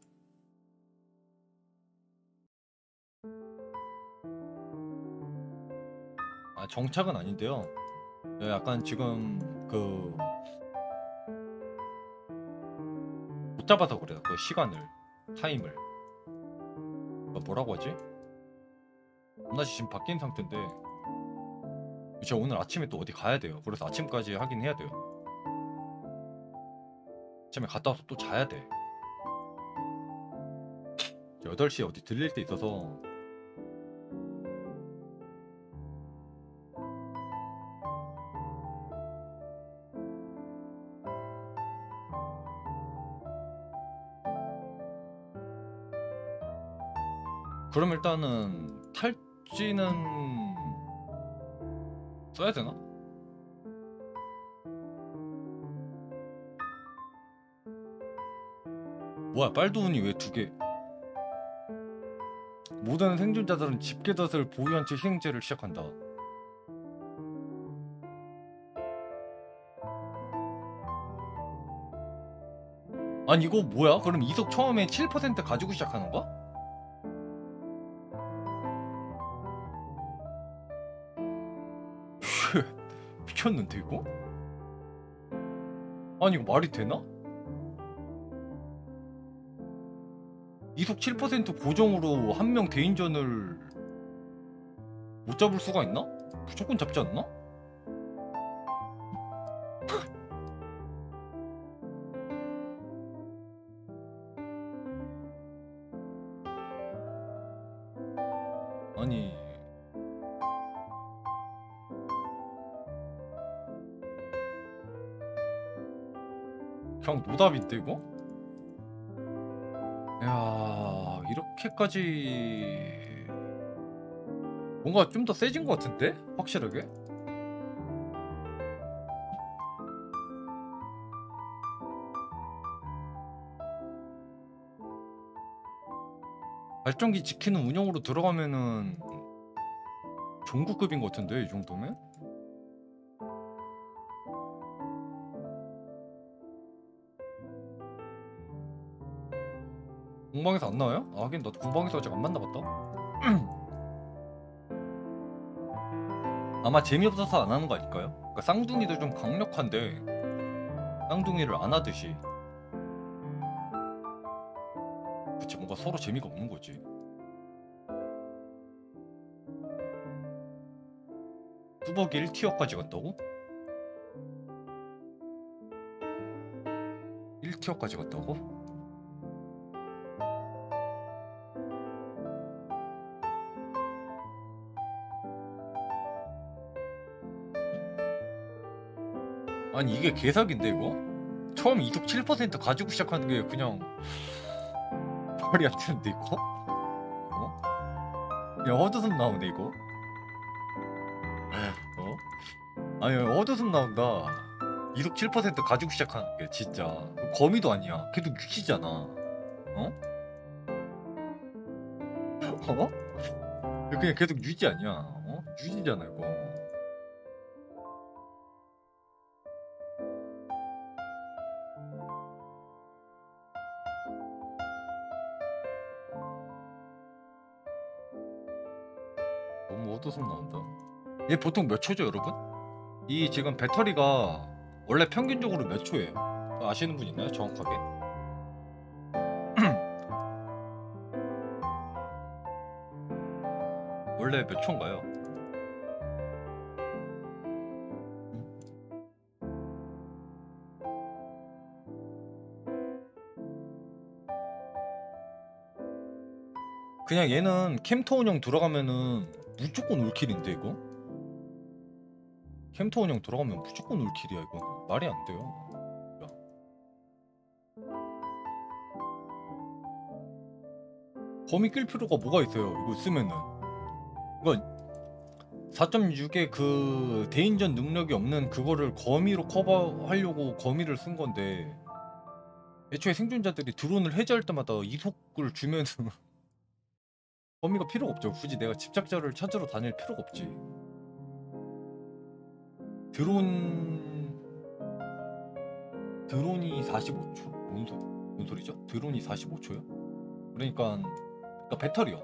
아 정착은 아닌데요. 네, 약간 지금 그 못 잡아서 그래요. 그 시간을 타임을 그 뭐라고 하지? 밤낮이 지금 바뀐 상태인데 제가 오늘 아침에 또 어디 가야 돼요. 그래서 아침까지 하긴 해야 돼요. 아침에 갔다 와서 또 자야 돼. 8시에 어디 들릴 때 있어서 그럼 일단은 탈지는 써야 되나? 뭐야 빨두운이 왜 두 개? 모든 생존자들은 집게덫을 보유한 채 희생제를 시작한다. 아니 이거 뭐야? 그럼 이속 처음에 7% 가지고 시작하는 거야? 미쳤는데 이거? 아니 이거 말이 되나? 이속 7% 고정으로 한 명 대인전을 못 잡을 수가 있나? 무조건 잡지 않나? 그냥 노답인데 이거? 야 이렇게까지 뭔가 좀 더 세진 것 같은데? 확실하게? 발전기 지키는 운영으로 들어가면은 종구급인 것 같은데 이 정도면? 공방에서 안 나와요? 아, 하긴 나도 공방에서 아직 안 만나봤다. 아마 재미없어서 안 하는 거 아닐까요? 그러니까 쌍둥이도 좀 강력한데 쌍둥이를 안 하듯이 그치 뭔가 서로 재미가 없는 거지. 뚜벅이 1티어까지 갔다고? 1티어까지 갔다고? 아니 이게 개사기인데 이거? 처음 이득 7% 가지고 시작하는 게 그냥 말이 안 되는데 이거? 어? 야 헛웃음 나오네 이거 어? 아니 헛웃음 나온다 이득 7% 가지고 시작하는 게 진짜 거미도 아니야 걔도 유치잖아 어? 어? 그냥 계속 유지 아니야 어? 유지잖아 이거 보통 몇 초죠, 여러분? 이 지금 배터리가 원래 평균적으로 몇 초예요? 아시는 분 있나요, 정확하게? 원래 몇 초인가요? 그냥 얘는 캠토 운영 들어가면은 무조건 올킬인데 이거? 캠토 운영 들어가면 무조건 올킬이야 이거 말이 안 돼요. 야. 범위 끌 필요가 뭐가 있어요? 이거 쓰면은 이거 4.6의 그 대인전 능력이 없는 그거를 거미로 커버하려고 거미를 쓴 건데 애초에 생존자들이 드론을 해제할 때마다 이속을 주면은 범위가 필요가 없죠. 굳이 내가 집착자를 찾으러 다닐 필요가 없지. 드론 드론이 45초? 뭔, 소, 뭔 소리죠? 드론이 45초요? 그러니까, 그러니까 배터리요.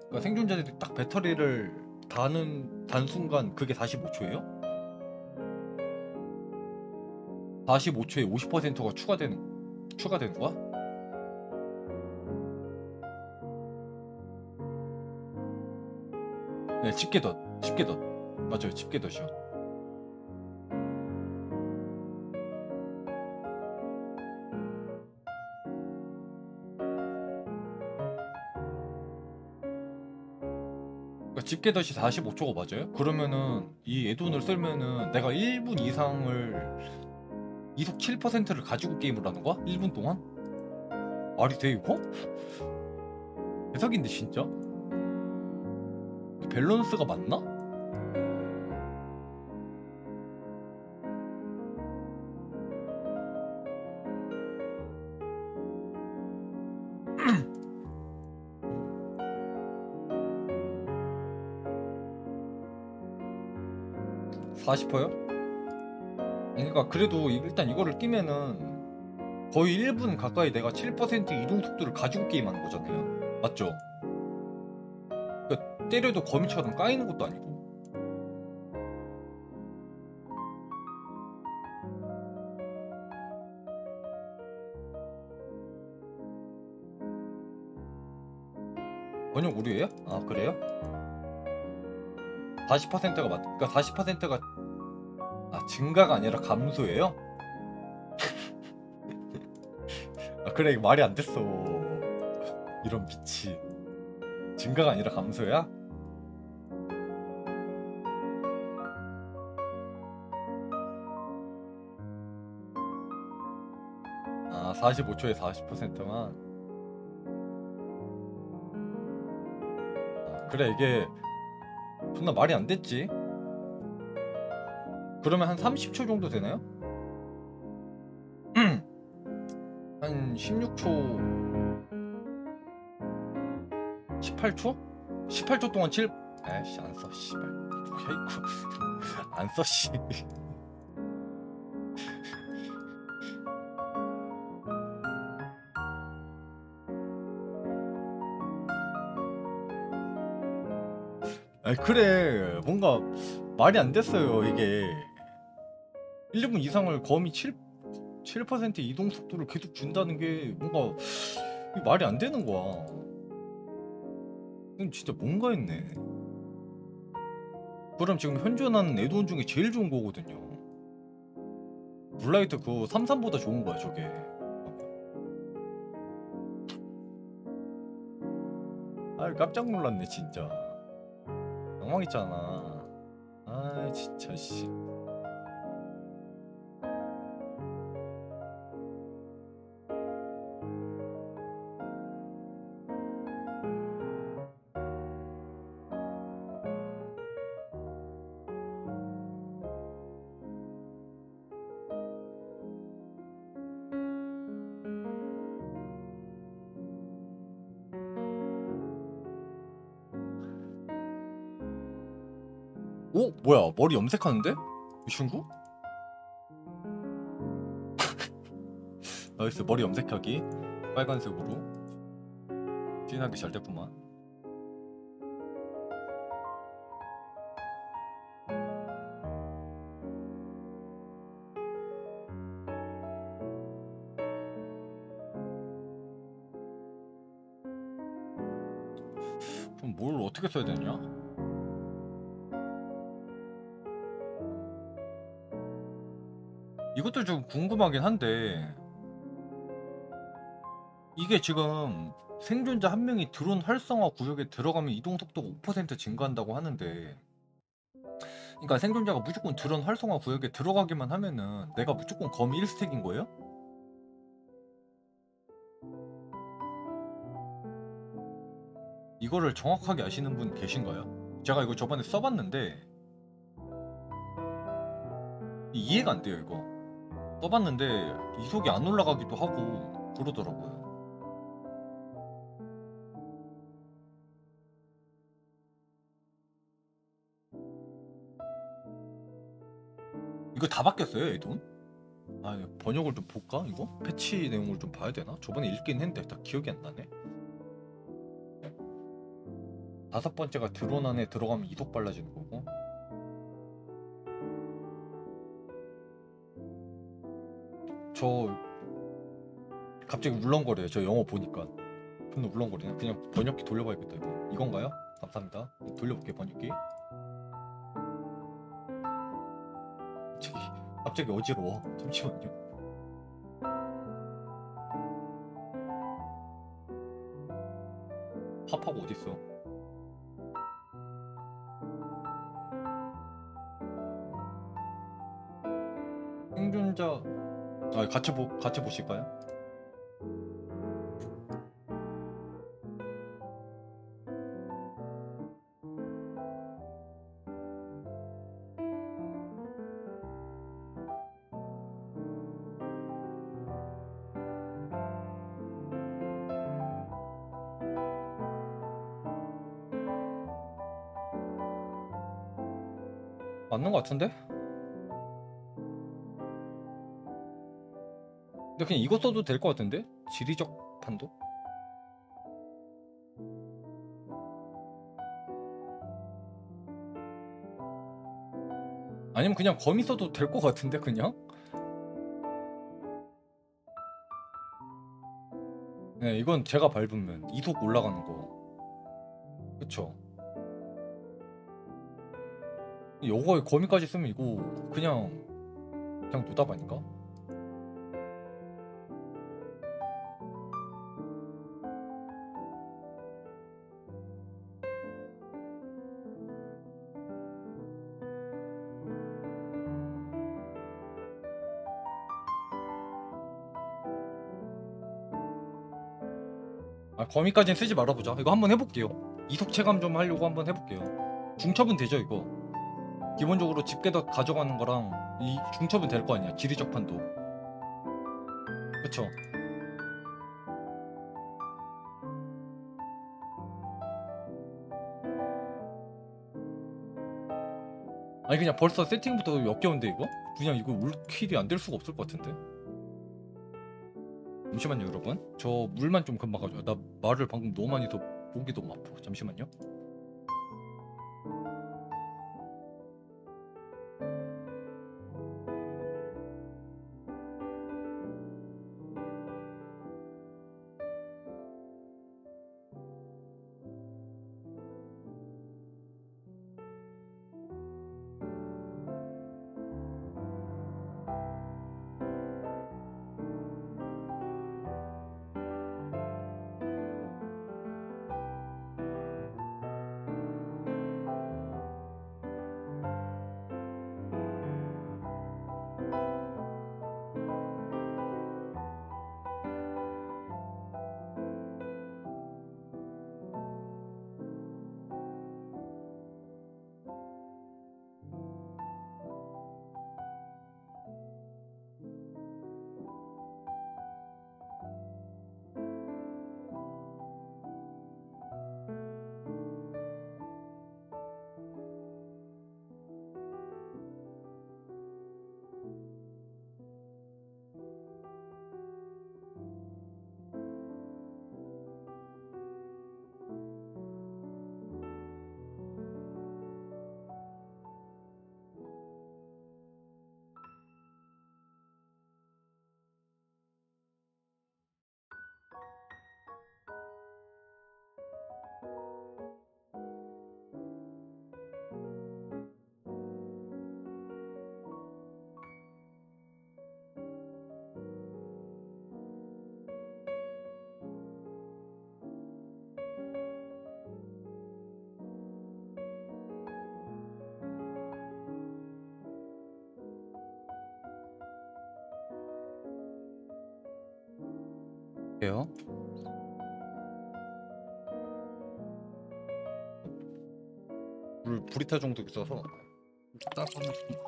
그러니까 생존자들이 딱 배터리를 다는 단 순간 그게 45초예요? 45초에 50%가 추가되는 추가되는 거야? 네, 집게덧, 집게덧. 맞아요, 집게덧이요. 그러니까 집게덧이 45초가 맞아요? 그러면은 이 애돈을 쓸면은 내가 1분 이상을 이속 7%를 가지고 게임을 하는 거야? 1분 동안? 말이 돼 이거? 대박인데 진짜? 밸런스가 맞나? (40%요) 그러니까 그래도 일단 이거를 끼면은 거의 1분 가까이 내가 7% 이동 속도를 가지고 게임하는 거잖아요 맞죠? 때려도 거미처럼 까이는 것도 아니고 번역 오류예요? 아 그래요? 40%가 맞 그러니까 40%가 아 증가가 아니라 감소예요? 아 그래 말이 안 됐어 이런 미치 증가가 아니라 감소야? 아 45초에 40%만 아, 그래 이게 존나 말이 안 됐지 그러면 한 30초 정도 되나요? 한 16초. 18초? 18초 동안 7 에이씨 안써 씨발. 뭐야 이거. 안써 씨. 아 그래. 뭔가 말이 안 됐어요 이게 1, 2분 이상을 거미 7 7% 이동 속도를 계속 준다는 게 뭔가 말이 안 되는 거야. 이건 진짜 뭔가 했네. 그럼 지금 현존하는 에드온 중에 제일 좋은 거거든요. 블라이트 그 33보다 좋은 거야 저게. 아 깜짝 놀랐네 진짜. 엉망했잖아. 아 진짜 씨. 머리 염색하는데? 이 친구? 나이스 머리 염색하기 빨간색으로 진하게 잘 됐구 궁금하긴 한데 이게 지금 생존자 한 명이 드론 활성화 구역에 들어가면 이동 속도가 5% 증가한다고 하는데 그러니까 생존자가 무조건 드론 활성화 구역에 들어가기만 하면은 내가 무조건 거미 1스택인 거예요? 이거를 정확하게 아시는 분 계신가요? 제가 이거 저번에 써봤는데 이해가 안 돼요 이거 써봤는데 이속이 안 올라가기도 하고 그러더라고요. 이거 다 바뀌었어요, 에돈? 아, 번역을 좀 볼까? 이거 패치 내용을 좀 봐야 되나? 저번에 읽긴 했는데 다 기억이 안 나네. 다섯 번째가 드론 안에 들어가면 이속 빨라지는 거고. 저 갑자기 울렁거려요. 저 영어 보니까 존나 울렁거리네. 그냥 번역기 돌려봐야겠다 이거. 이건가요? 감사합니다. 돌려볼게 번역기. 갑자기 갑자기 어지러워. 잠시만요. 팝하고 어딨어? 아 같이 보 같이 보실까요? 맞는 것 같은데? 이거 써도 될 것 같은데? 지리적 판도? 아니면 그냥 거미 써도 될 것 같은데 그냥? 네 이건 제가 밟으면 이속 올라가는 거 그쵸? 요거에 거미까지 쓰면 이거 그냥 그냥 노답 아닌가? 아 거미까지는 쓰지 말아보자. 이거 한번 해볼게요. 이속 체감 좀 하려고 한번 해볼게요. 중첩은 되죠 이거? 기본적으로 집게더 가져가는 거랑 이 중첩은 될 거 아니야 지리적 판도. 그쵸? 아니 그냥 벌써 세팅부터 역겨운데 이거? 그냥 이거 물킬이 안 될 수가 없을 것 같은데? 잠시만요 여러분. 저 물만 좀 금방 가져요 나 말을 방금 너무 많이 목이 너무 아파 잠시만요. 물 브리타 정도 있어서 따뜻한 좀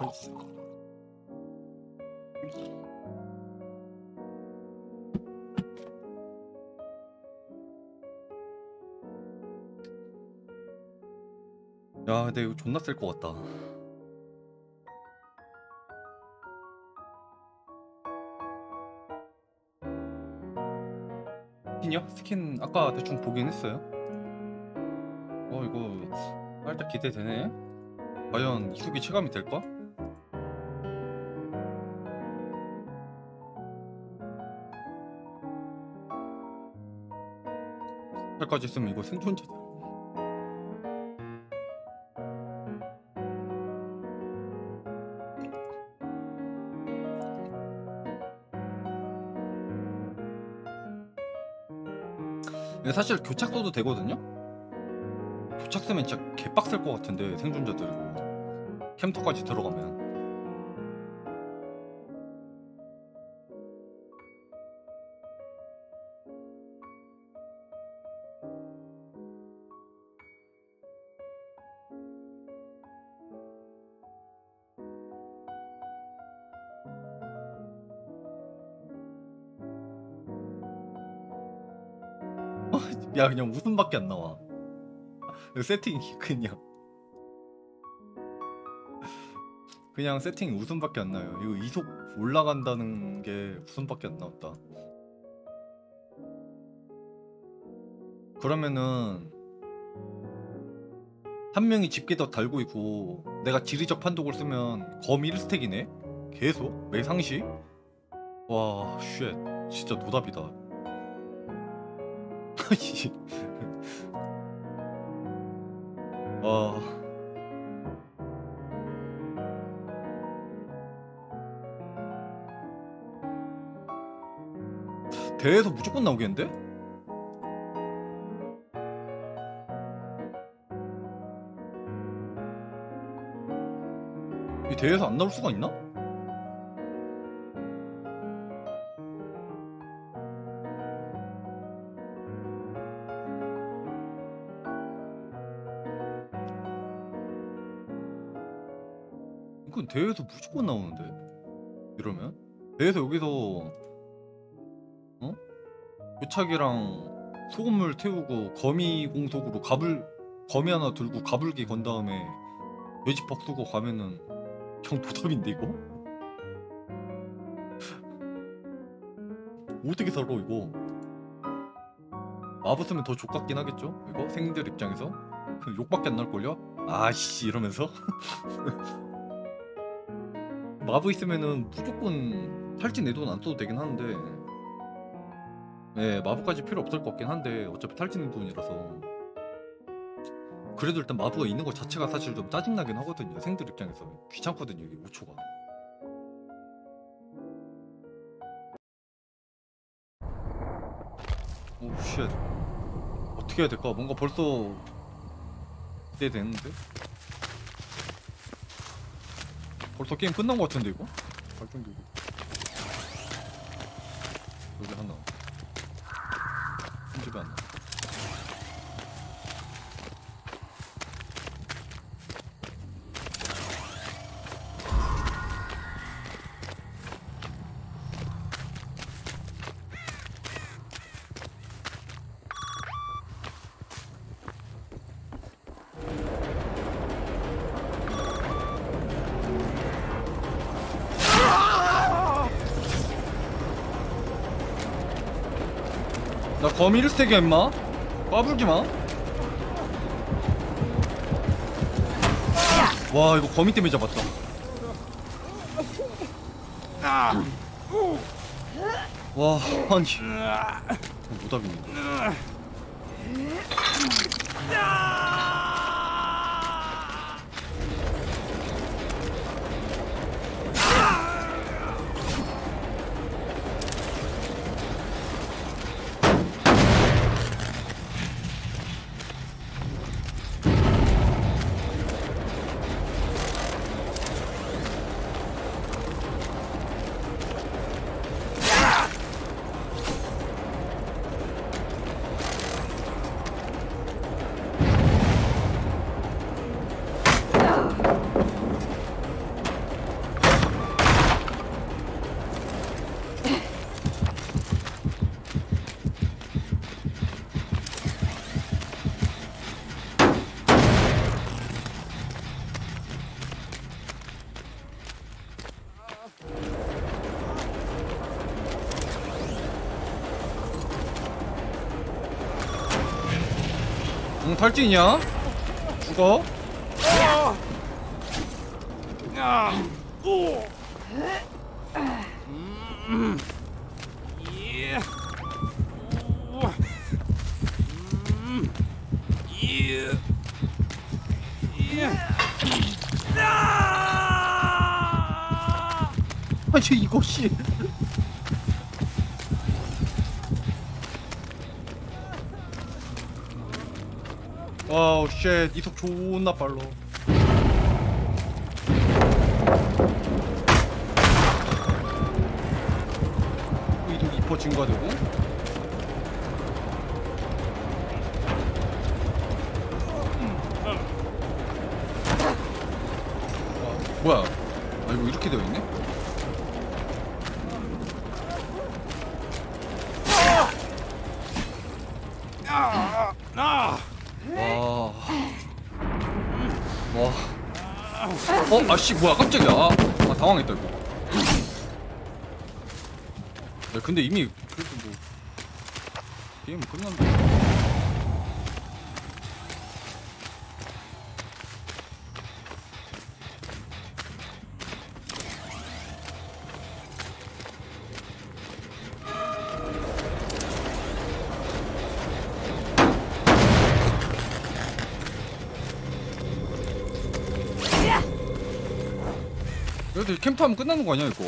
야, 근데 이거 존나 쓸 것 같다. 스킨이요? 스킨 아까 대충 보긴 했어요. 어 이거 살짝 기대되네. 과연 이속이 체감이 될까? 살까지 쓰면 이거 생존자. 근데 사실 교착 써도 되거든요? 교착 쓰면 진짜 개빡셀 것 같은데 생존자들 이거 캠터까지 들어가면. 야 그냥 웃음밖에 안 나와 세팅이 그냥 그냥 세팅이 웃음밖에 안 나요. 이거 이속 올라간다는 게 웃음밖에 안 나왔다. 그러면은 한 명이 집게더 달고 있고 내가 지리적 판독을 쓰면 검 1스택이네? 계속? 매상시? 와 쉣. 진짜 노답이다 어 대회에서 무조건 나오겠는데? 이 대회에서 안 나올 수가 있나? 대회에서 무조건 나오는데? 이러면? 대회에서 여기서 어? 교착이랑 소금물 태우고 거미 공속으로 가불 거미 하나 들고 가불기 건 다음에 여지박 쏘고 가면은 형 도답인데 이거? 어떻게 살아 이거? 마부 쓰면 더 족같긴 하겠죠? 이거? 생들 입장에서? 그 욕밖에 안 날걸요? 아씨 이러면서 마부 있으면은 무조건 탈진 내 돈 안 써도 되긴 하는데. 네 마부까지 필요 없을 것 같긴 한데 어차피 탈진 내돈이라서. 그래도 일단 마부가 있는 것 자체가 사실 좀 짜증나긴 하거든요 생들 입장에서. 귀찮거든요 이게 5초가. 오쉣. 어떻게 해야 될까? 뭔가 벌써 때 됐는데 벌써 게임 끝난 것 같은데 이거? 발전기고 여기 하나. 한 집에 하나 나 거미 1스택이야 임마 까불지 마. 와 이거 거미 때문에 잡았다. 와 아니 못하겠네. 탈진이야? 죽어? 아니 이거 씨 와우 쉣 이속 존나 빨라 씨, 뭐야, 깜짝이야. 아, 아, 당황했다, 이거. 야, 근데 이미, 그래도 뭐, 게임은 끝났는데. 캠프 하면 끝나는 거 아니야, 이거?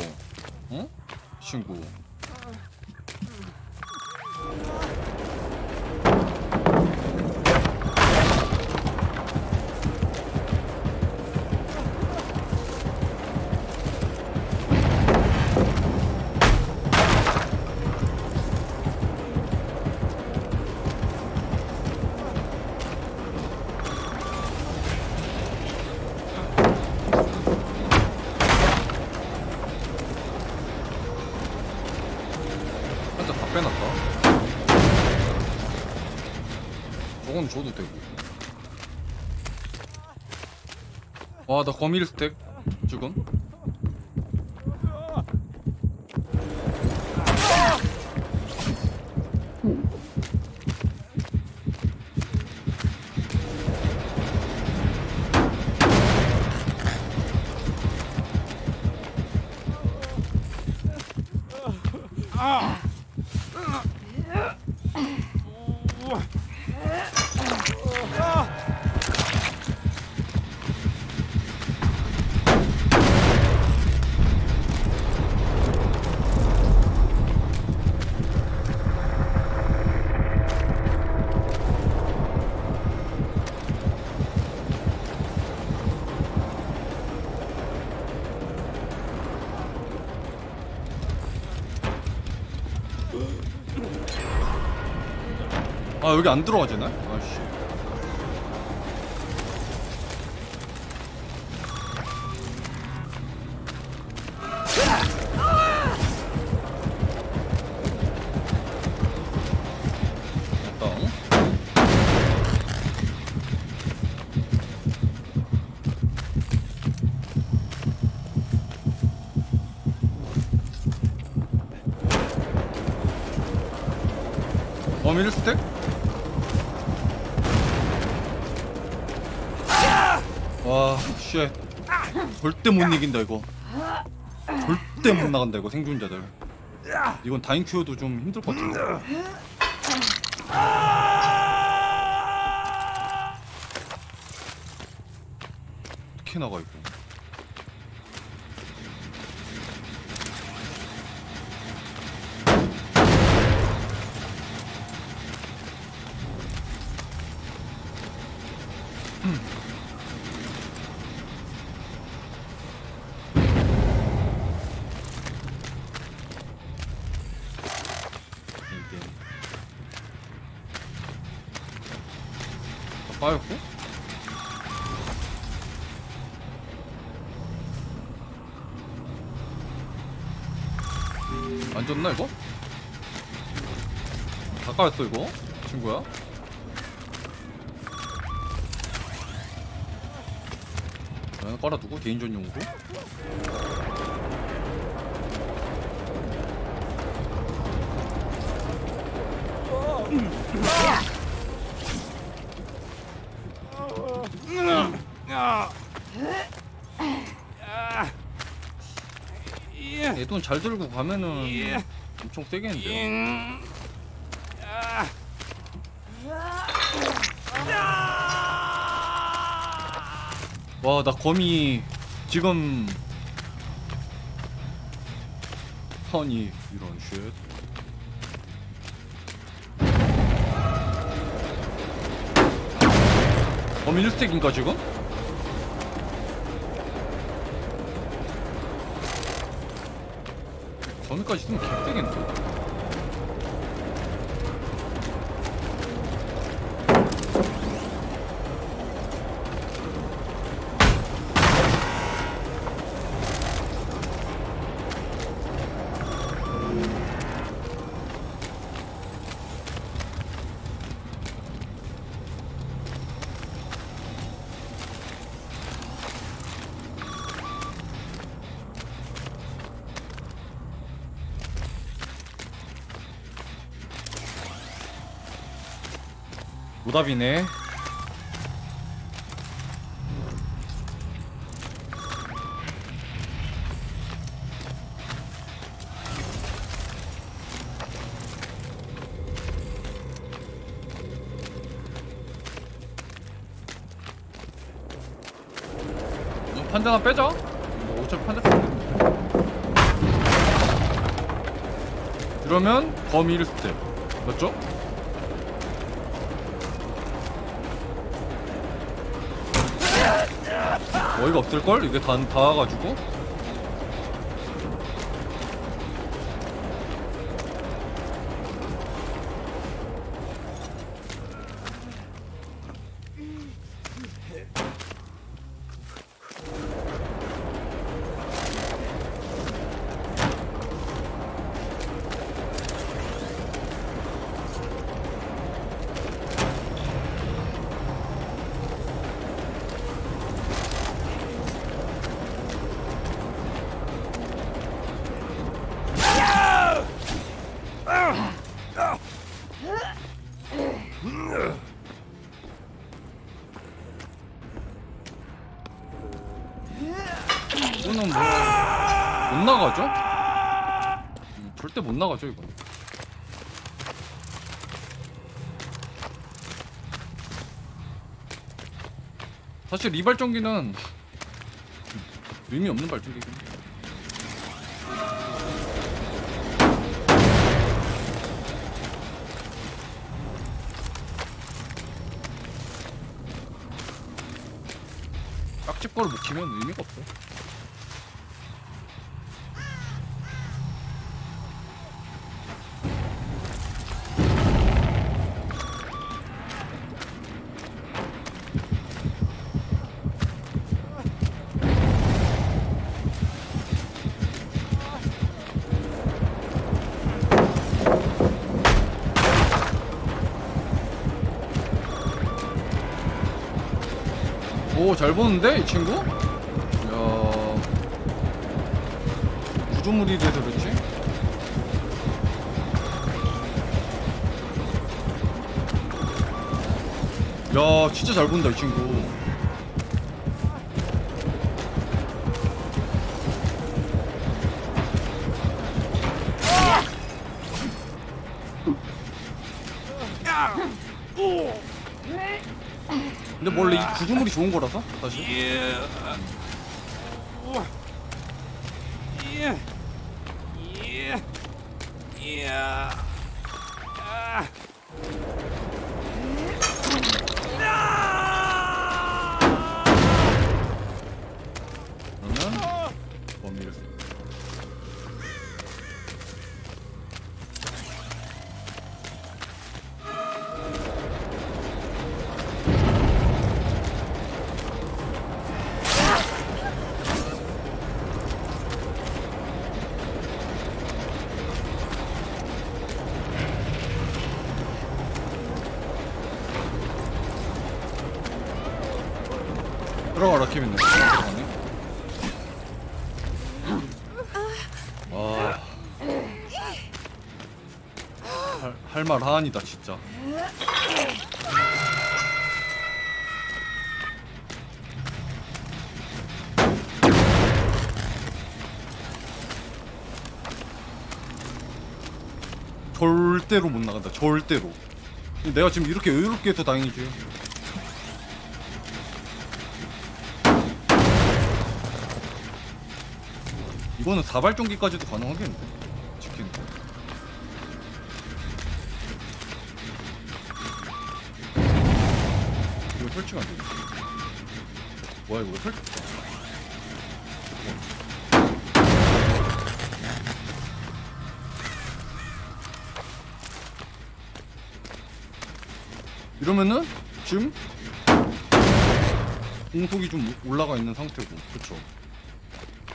와나 거미일 스택 지금 여기 안 들어가지나? 절대 못 이긴다 이거. 절대 못 나간다 이거 생존자들. 이건 다인 큐어도 좀 힘들 것 같은데. 어떻게 나가 이거? 안 졌나 이거? 다 까였어 이거? 친구야? 하나 깔아두고 개인전 용으로 얘돈 잘 들고 가면은 엄청 세겠는데요 와나 거미 지금 아니 이런 쉣 거미 1스택인가 지금? 거미까지 있으면 개세겠는데 오답이네. 어, 판자 하나 빼자. 뭐 어차피 판자 이러면 범위 1스텝 맞죠? 어이가 없을걸? 이게 다, 다 와가지고 못 나가죠 이건. 사실 이 발전기는 의미 없는 발전기긴 해. 깍집 거를 못 키면 의미가 없어. 잘 보는데, 이 친구? 야 구조물이 돼서 그렇지? 야, 진짜 잘 본다, 이 친구. 구조물이 좋은 거라서 사실. 할말 하안이다 진짜. 절대로 못 나간다 절대로. 내가 지금 이렇게 여유롭게 해서 다행이지. 이거는 사발종기까지도 가능하겠는데 뭐야 이거? 왜 설치 이러면은 지금 공속이 좀 올라가 있는 상태고 그쵸?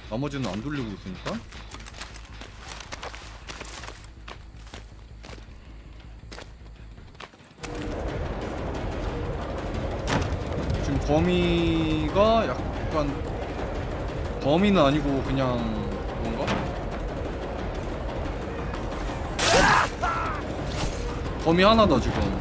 나머지는 안 돌리고 있으니까. 지금 거미가 약간 거미는 아니고 그냥 뭔가? 거미 하나다 지금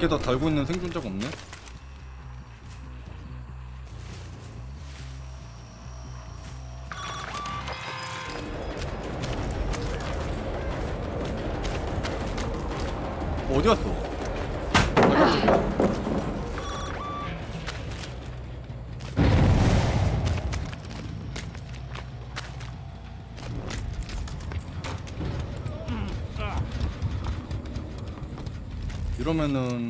집게다 달고 있는 생존자가 없네 어디 갔어? 이러면은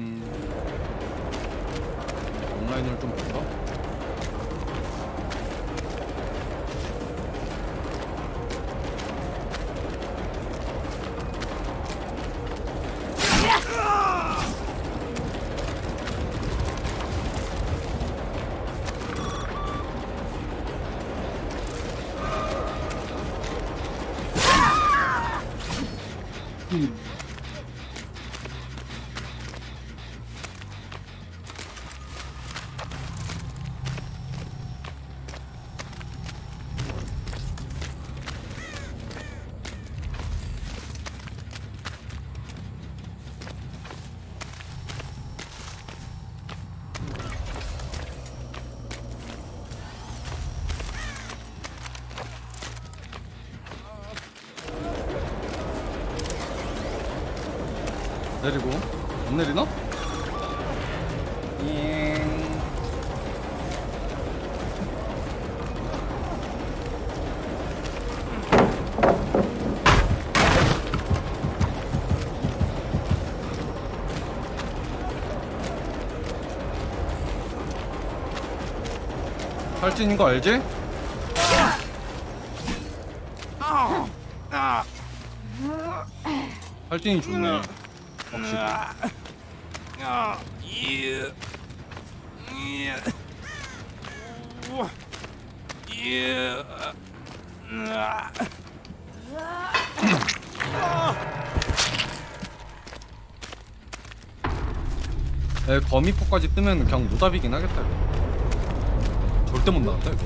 내리나? 잉. 할진인 거 알지? 할진이 좋네 확실히 에 거미포까지 뜨면 그냥 노답이긴 하겠다 이거. 절대 못 나간다 이거.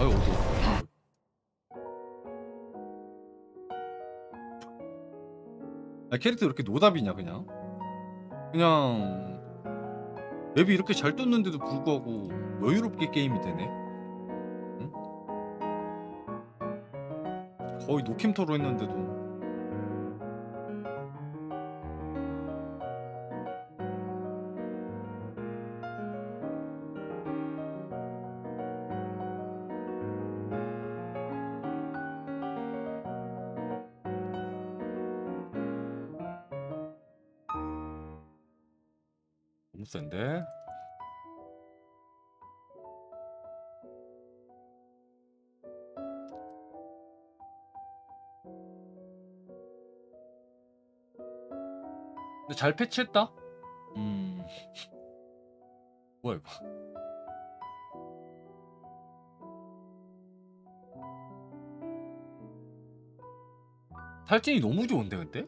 아유 어두워 아, 캐릭터 왜 이렇게 노답이냐 그냥? 그냥 맵이 이렇게 잘 떴는데도 불구하고 여유롭게 게임이 되네? 응? 거의 노캠터로 했는데도 잘 패치했다 음 뭐야 이거 탈진이 너무 좋은데 근데?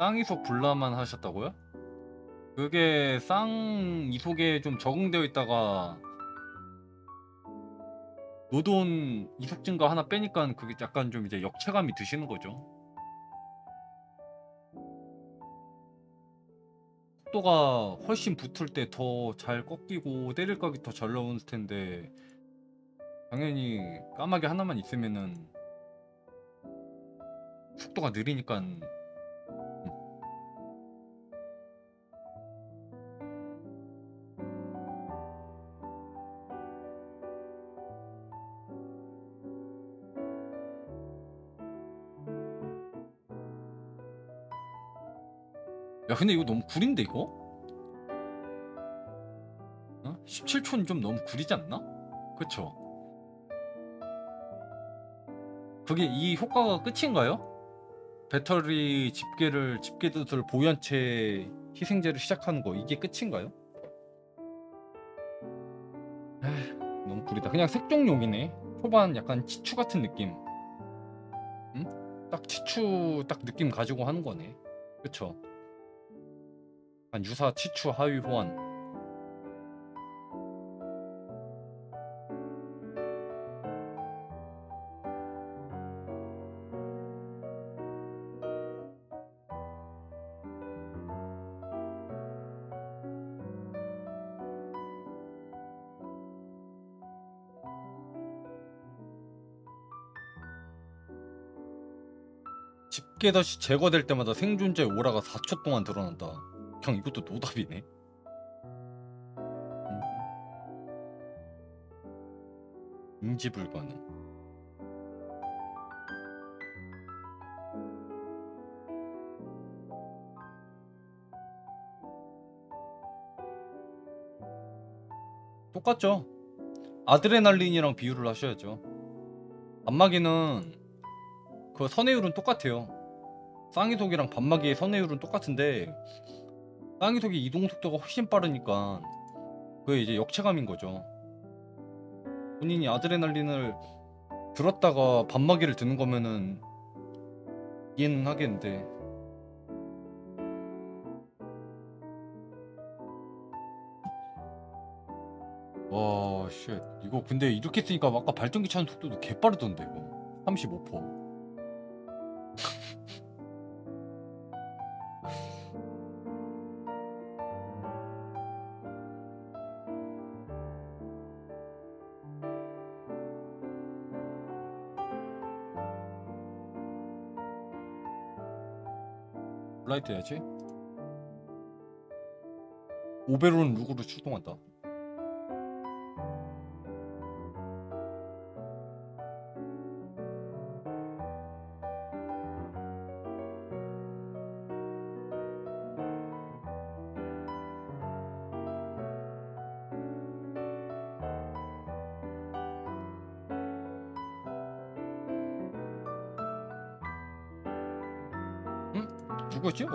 쌍이속 불라만 하셨다고요? 그게 쌍 이속에 좀 적응되어 있다가 노돈 이속 증가 하나 빼니까 그게 약간 좀 이제 역체감이 드시는 거죠. 속도가 훨씬 붙을 때 더 잘 꺾이고 때릴 각이 더 잘 나오는 텐데 당연히 까마귀 하나만 있으면은 속도가 느리니까 근데 이거 너무 구린데 이거? 어? 17초는 좀 너무 구리지 않나? 그쵸? 그게 이 효과가 끝인가요? 배터리 집게를 집게도들 보유한 채 희생제를 시작하는 거 이게 끝인가요? 에휴, 너무 구리다 그냥 색종용이네 초반 약간 치추 같은 느낌 응? 딱 치추 딱 느낌 가지고 하는 거네 그쵸? 한 유사 치추 하위 호환 집게 다시 제거될 때마다 생존자의 오라가 4초 동안 드러난다. 그냥 이것도 노답이네. 음. 감지 불가능. 똑같죠. 아드레날린이랑 비유를 하셔야죠. 반마기는 그 선회율은 똑같아요. 쌍이속이랑 반마기의 선회율은 똑같은데 쌍이속이 이동 속도가 훨씬 빠르니까 그게 이제 역체감인 거죠. 본인이 아드레날린을 들었다가 반마기를 드는 거면은 이해는 하겠는데 와, 쉣. 이거 근데 이렇게 쓰니까 아까 발전기 차는 속도도 개 빠르던데 이거. 35%. 라이트 해야지. 오베론 룩으로 출동한다.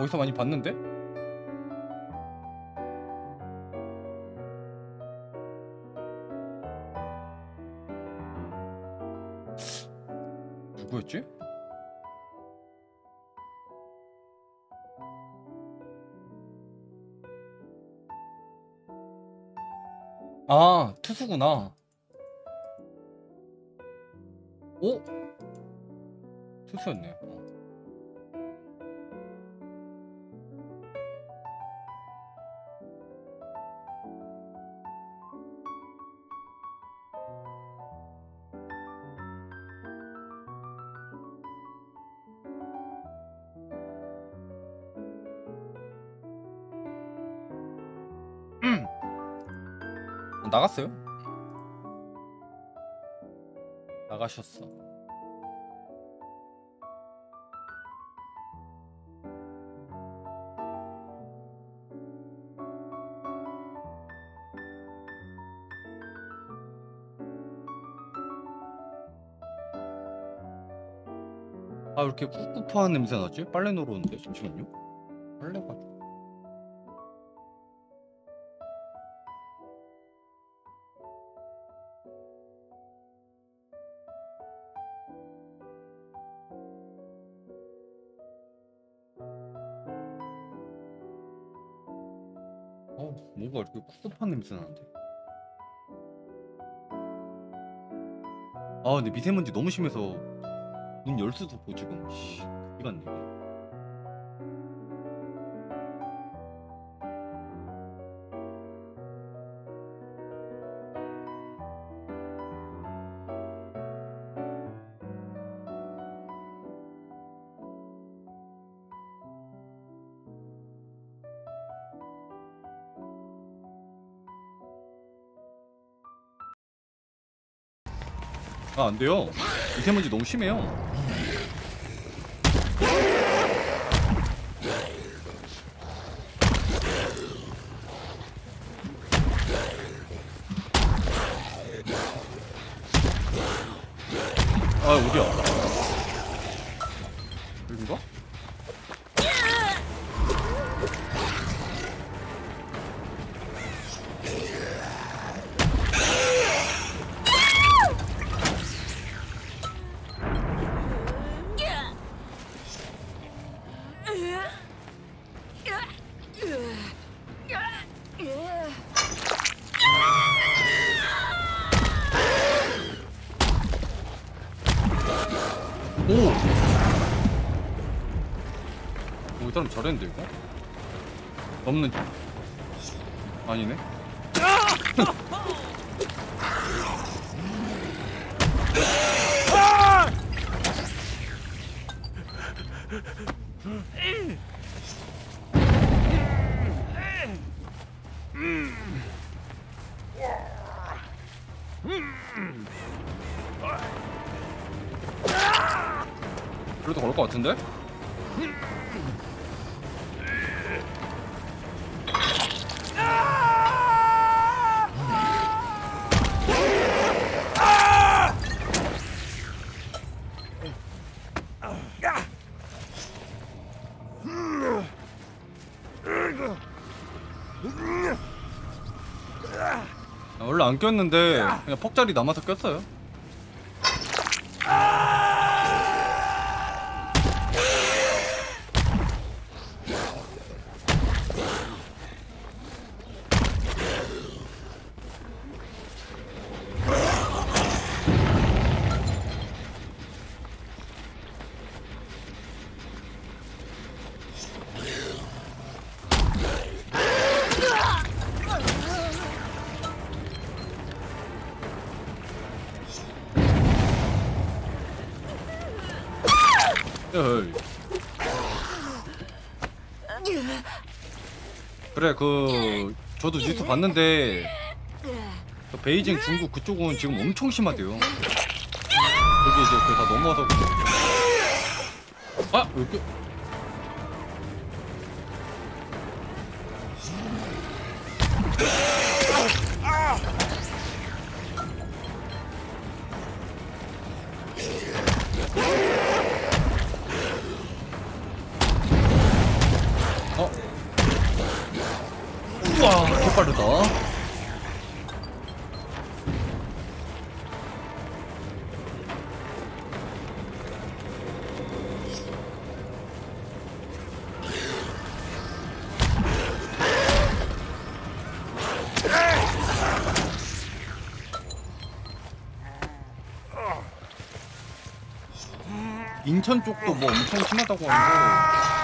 어디서 많이 봤는데? 누구였지? 아, 투수구나. 나가셨어. 아, 왜 이렇게 꿉꿉한 냄새 나지? 빨래 넣으러 오는데? 잠시만요. 뭔가 이렇게 꿉꿉한 냄새 나는데. 아, 근데 미세먼지 너무 심해서 문열 수도 없고 지금. 씨, 그게 같네. 안 돼요. 미세먼지 너무 심해요. 같은데? 아, 원래 안 꼈는데 그냥 퍽자리 남아서 꼈어요. 봤는데 그 베이징 중국 그쪽은 지금 엄청 심하대요. 여기 이제 그 다 넘어서 아 여기 인천 쪽도 뭐 엄청 심하다고 하는데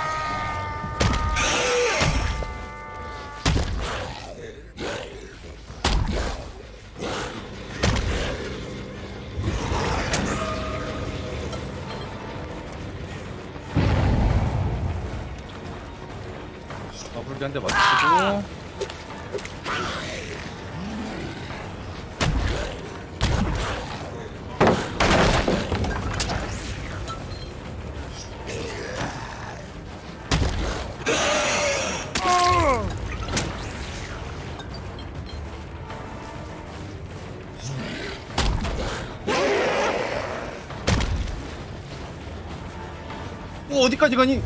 어디까지 가니?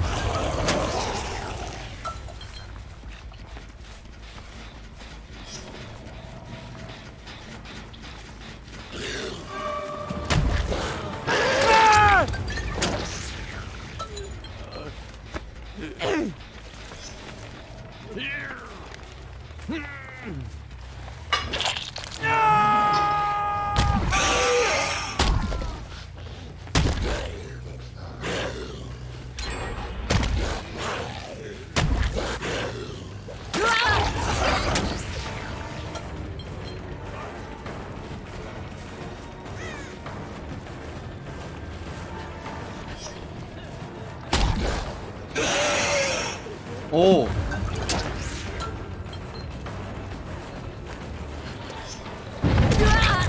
오.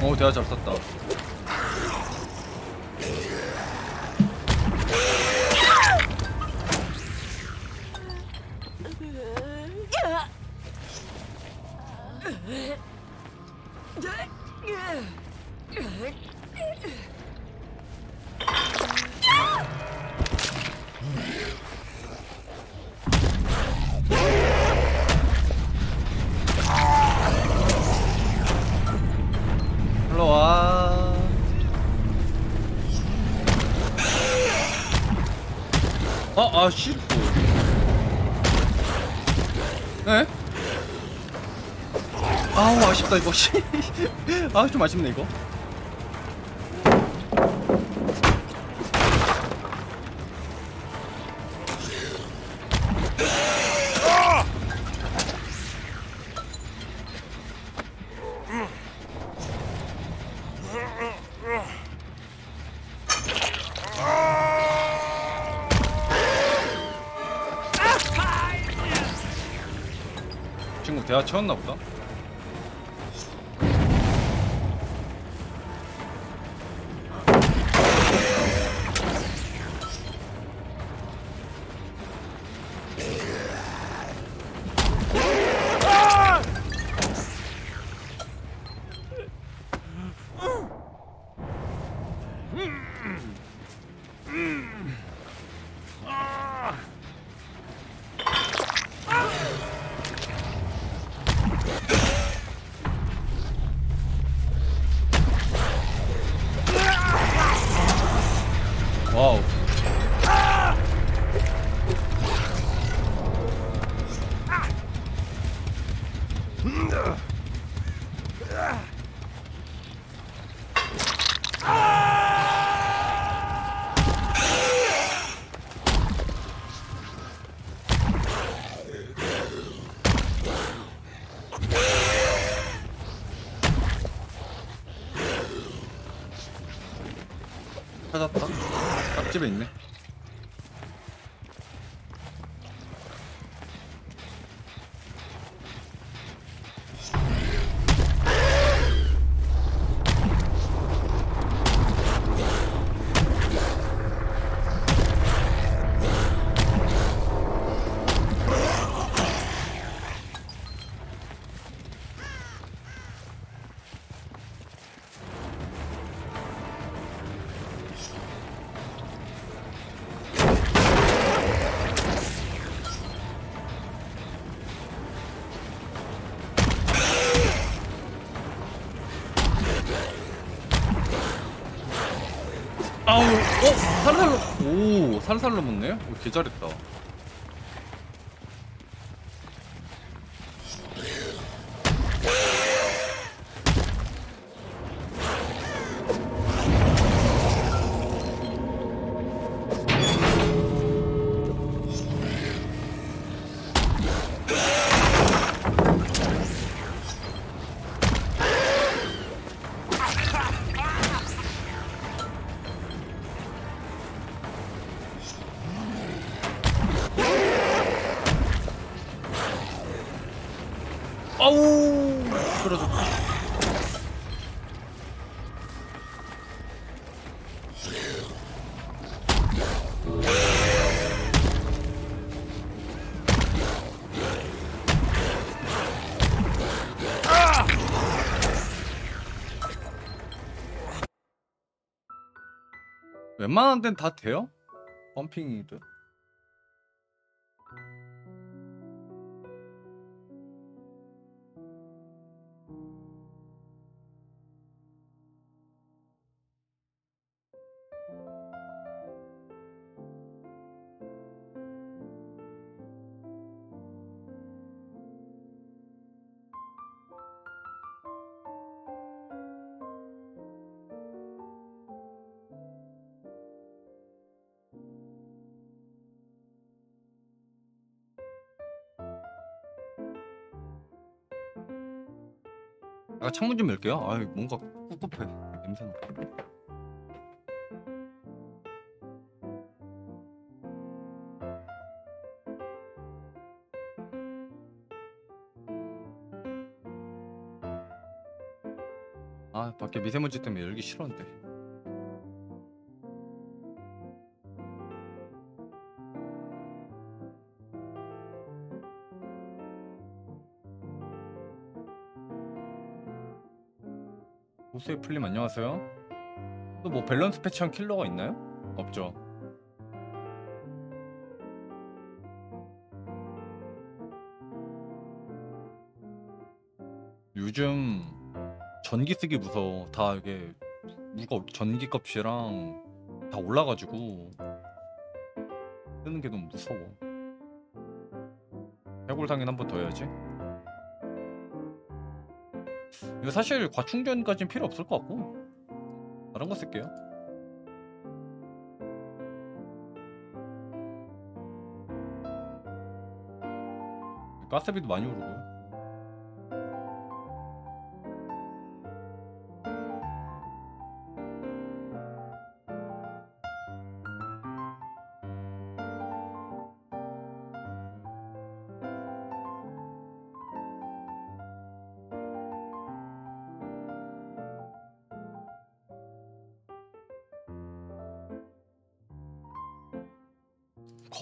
오, 대화 잘 썼다. 아쉽다, 이거. 씨. 아, 좀 아쉽네, 이거. 친구 대화 보 오, 살살로 먹네? 오, 개 잘했다. 웬만한 데는 다 돼요? 펌핑이들. 창문 좀 열게요. 아 뭔가 꿉꿉해. 냄새나. 아 밖에 미세먼지 때문에 열기 싫었는데. 풀림 안녕하세요. 또 뭐 밸런스 패치한 킬러가 있나요? 없죠. 요즘 전기 쓰기 무서워. 다 이게 무거 전기 값이랑 다 올라가지고 쓰는 게 너무 무서워. 해골상인 한 번 더 해야지. 이거 사실 과충전까지는 필요 없을 것 같고 다른 거 쓸게요. 가스비도 많이 오르고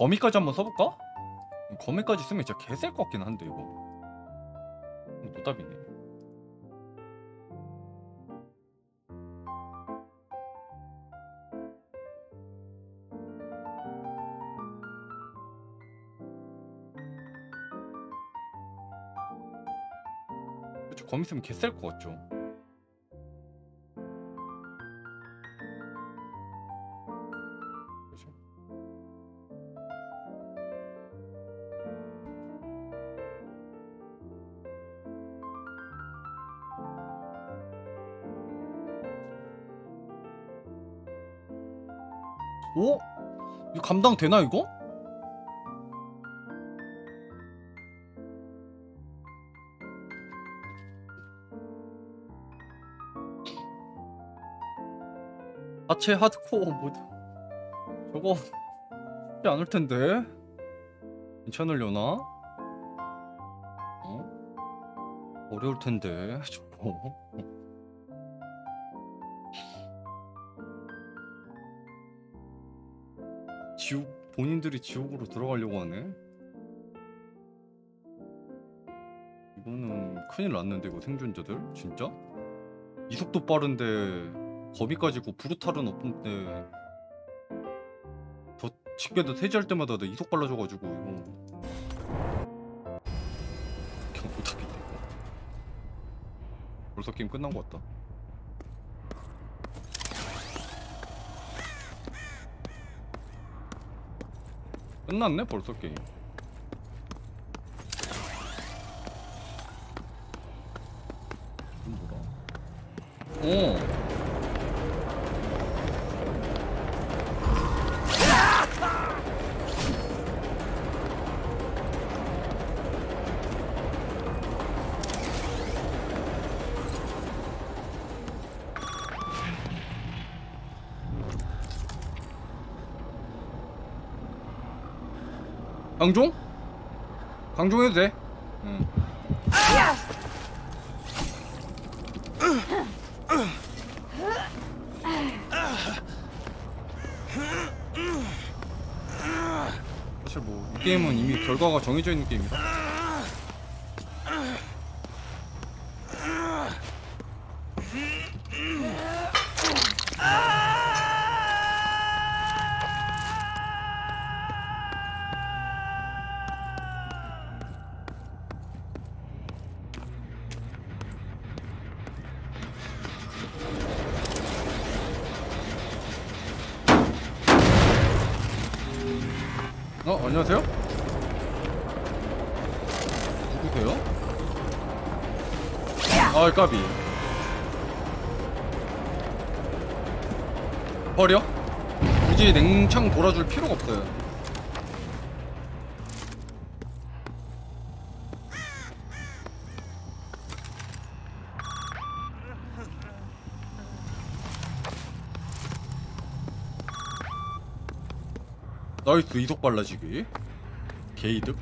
거미까지 한번 써볼까? 거미까지 쓰면 진짜 개쎌 것 같긴 한데 이거. 어, 노답이네. 그쵸 거미 쓰면 개쎌것 같죠? 감당 되나 이거? 하체 하드코어 모드 저거 쉽지 않을 텐데 괜찮으려나? 어? 어려울 텐데 저거 지옥으로 들어가려고 하네? 이거는 큰일 났는데 이거 생존자들? 진짜? 이속도 빠른데 거미까지 고 브루탈은 없는데 더 집게도 세지할 때마다 내 이속 빨라져가지고 이거 그냥 못하겠네 이거. 벌써 게임 끝난 것 같다 끝났네 벌써 게임 강종? 강종 해도 돼. 응. 사실 뭐 이 게임은 이미 결과가 정해져 있는 게임이라. nice 이속 빨라지기. 개이득.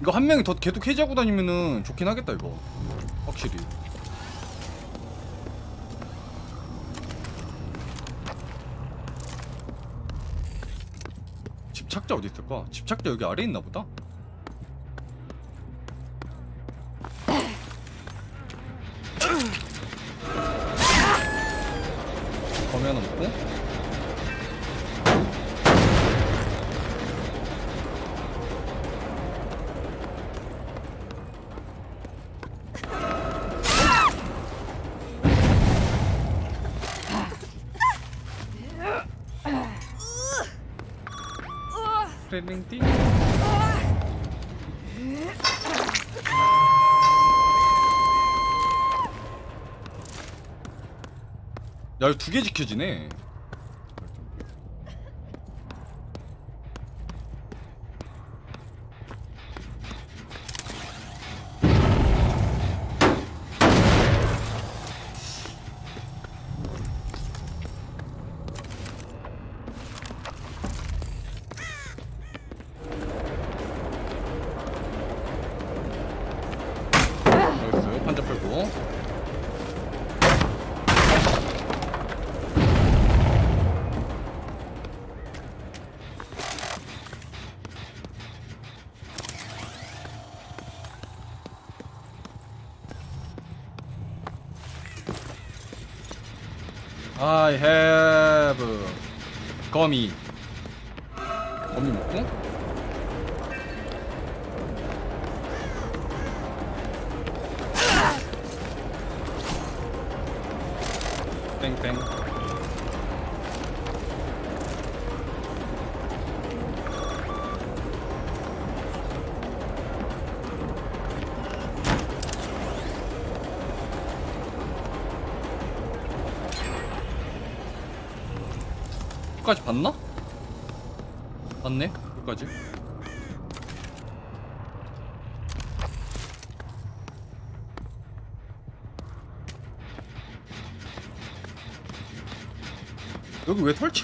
이거 한 명이 더 계속 해지하고 다니면은 좋긴 하겠다 이거. 확실히. 집착자 어디 있을까? 집착자 여기 아래 있나 보다 트레이닝 야, 이거 두 개 지켜지네.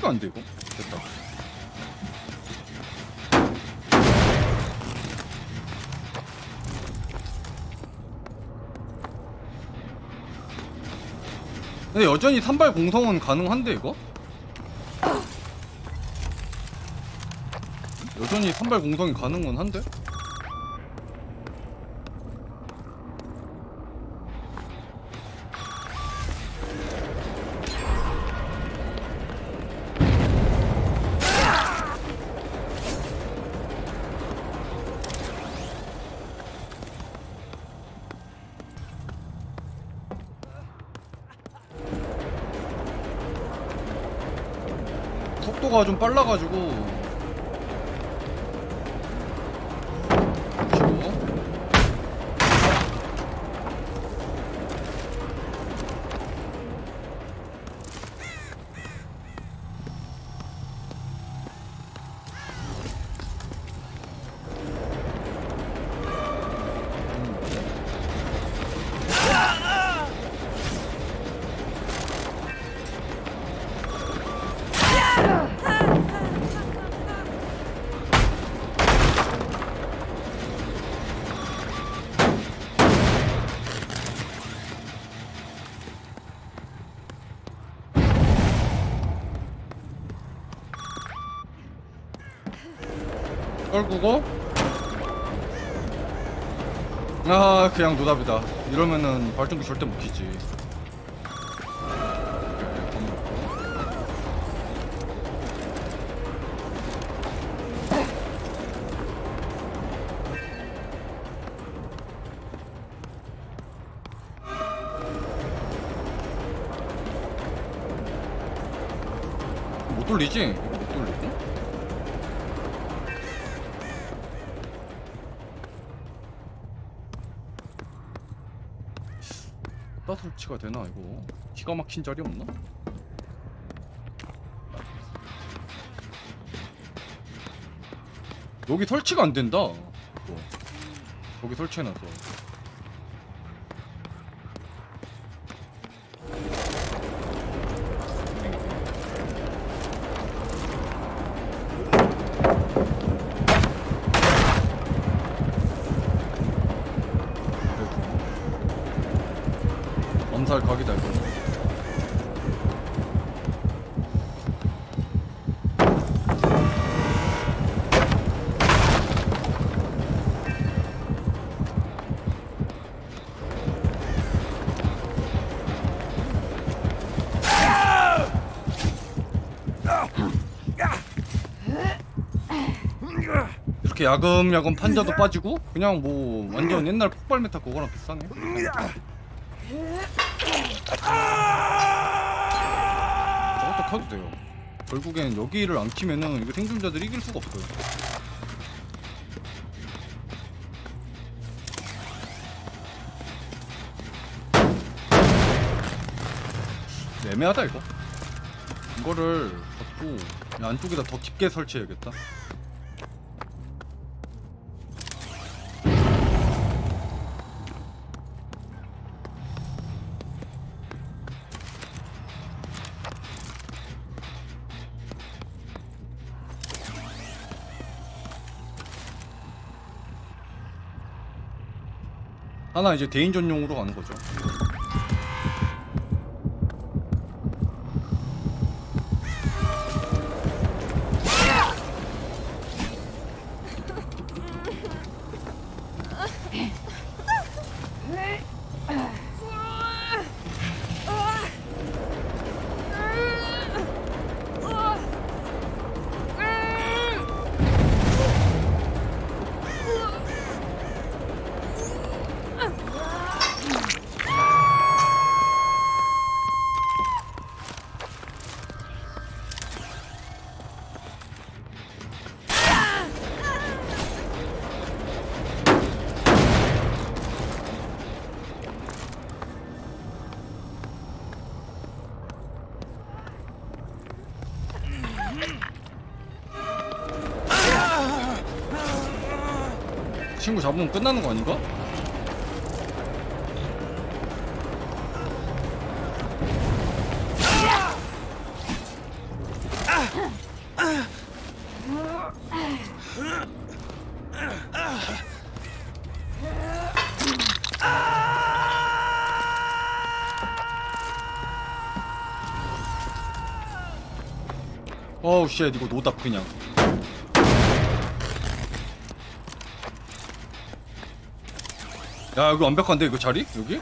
설치가 안 돼 이거? 됐다. 근데 여전히 산발 공성은 가능한데 이거? 여전히 산발 공성이 가능은 한데? 속도가 좀 빨라가지고 떨구고? 아 그냥 노답이다. 이러면은 발전기 절대 못 키지. 못 돌리지? 설치가 되나 이거 기가 막힌 자리 없나? 여기 설치가 안 된다 이거. 여기 설치해놨어 이렇게 야금야금 판자도 빠지고 그냥 뭐 완전 옛날 폭발 메타 그거랑 비슷하네 저것도 켜도 돼요. 결국엔 여기를 안 키면은 이거 생존자들이 이길 수가 없어요. 애매하다 이거. 이거를 이 안쪽에다 더 깊게 설치해야겠다. 하나 이제 대인 전용으로 가는 거죠. 잡으면 끝나는 거 아닌가? 어우 쉣 이거 노답 그냥 야 여기 완벽한데 이거 자리? 여기?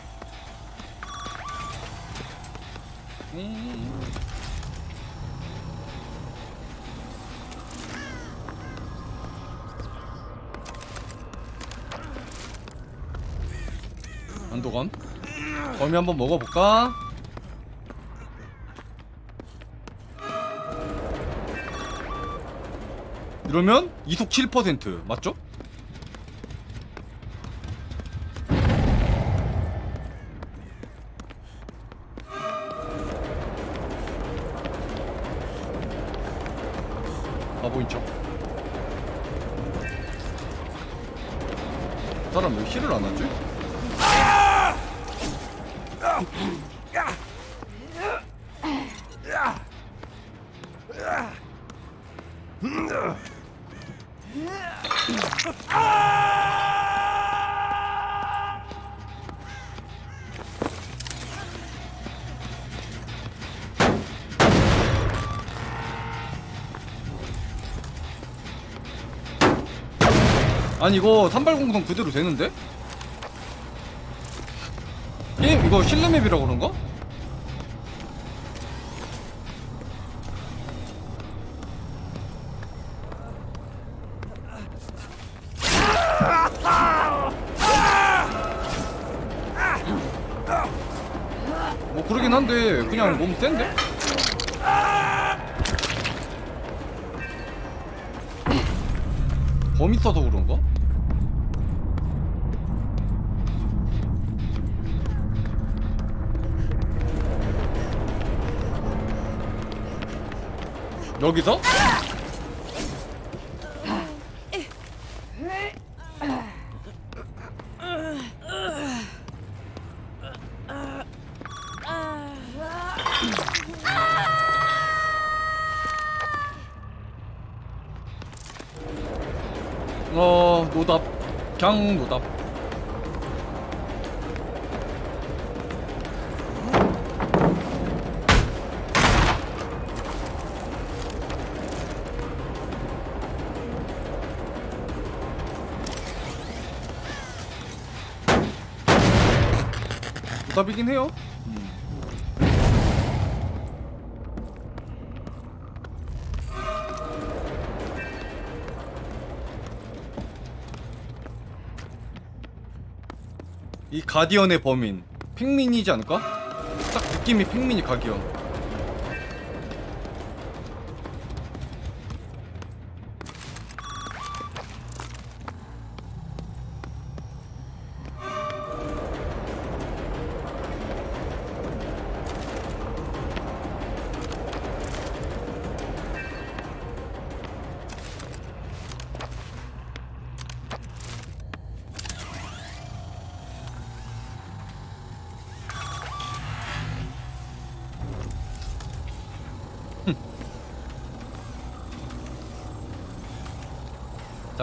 음. 안도감 범위 한번 먹어볼까? 이러면 이속 7% 맞죠? 아니 이거 산발공성 그대로 되는데? 게임 이거 실내맵이라 그런가? 뭐 그러긴 한데 그냥 너무 센데? 범 있어서 그런가? 여기서? 어 노답 강 노답 노답이긴 해요 이 가디언의 범인 핑민이지 않을까? 딱 느낌이 핑민이 가디언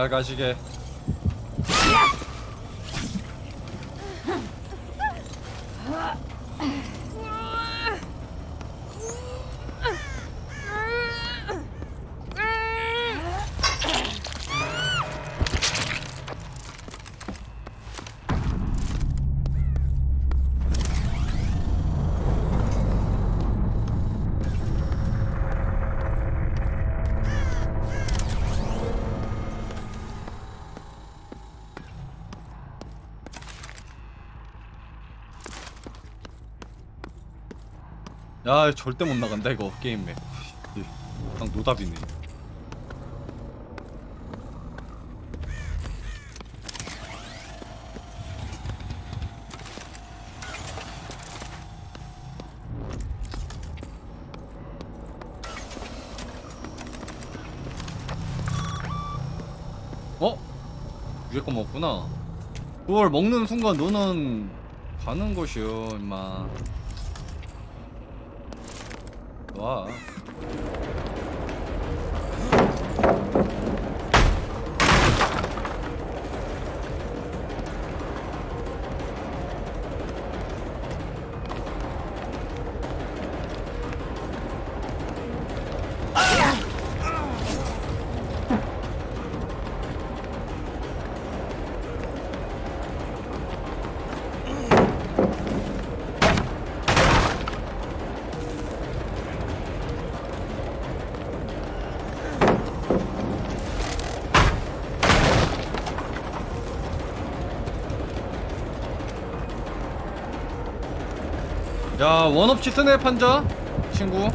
잘 가시게 야 절대 못 나간다 이거 게임에 그냥 노답이네 어? 위에 거 먹었구나. 그걸 먹는 순간 너는 가는 것이요, 임마. 와. 원 없이 스냅 한자 친구.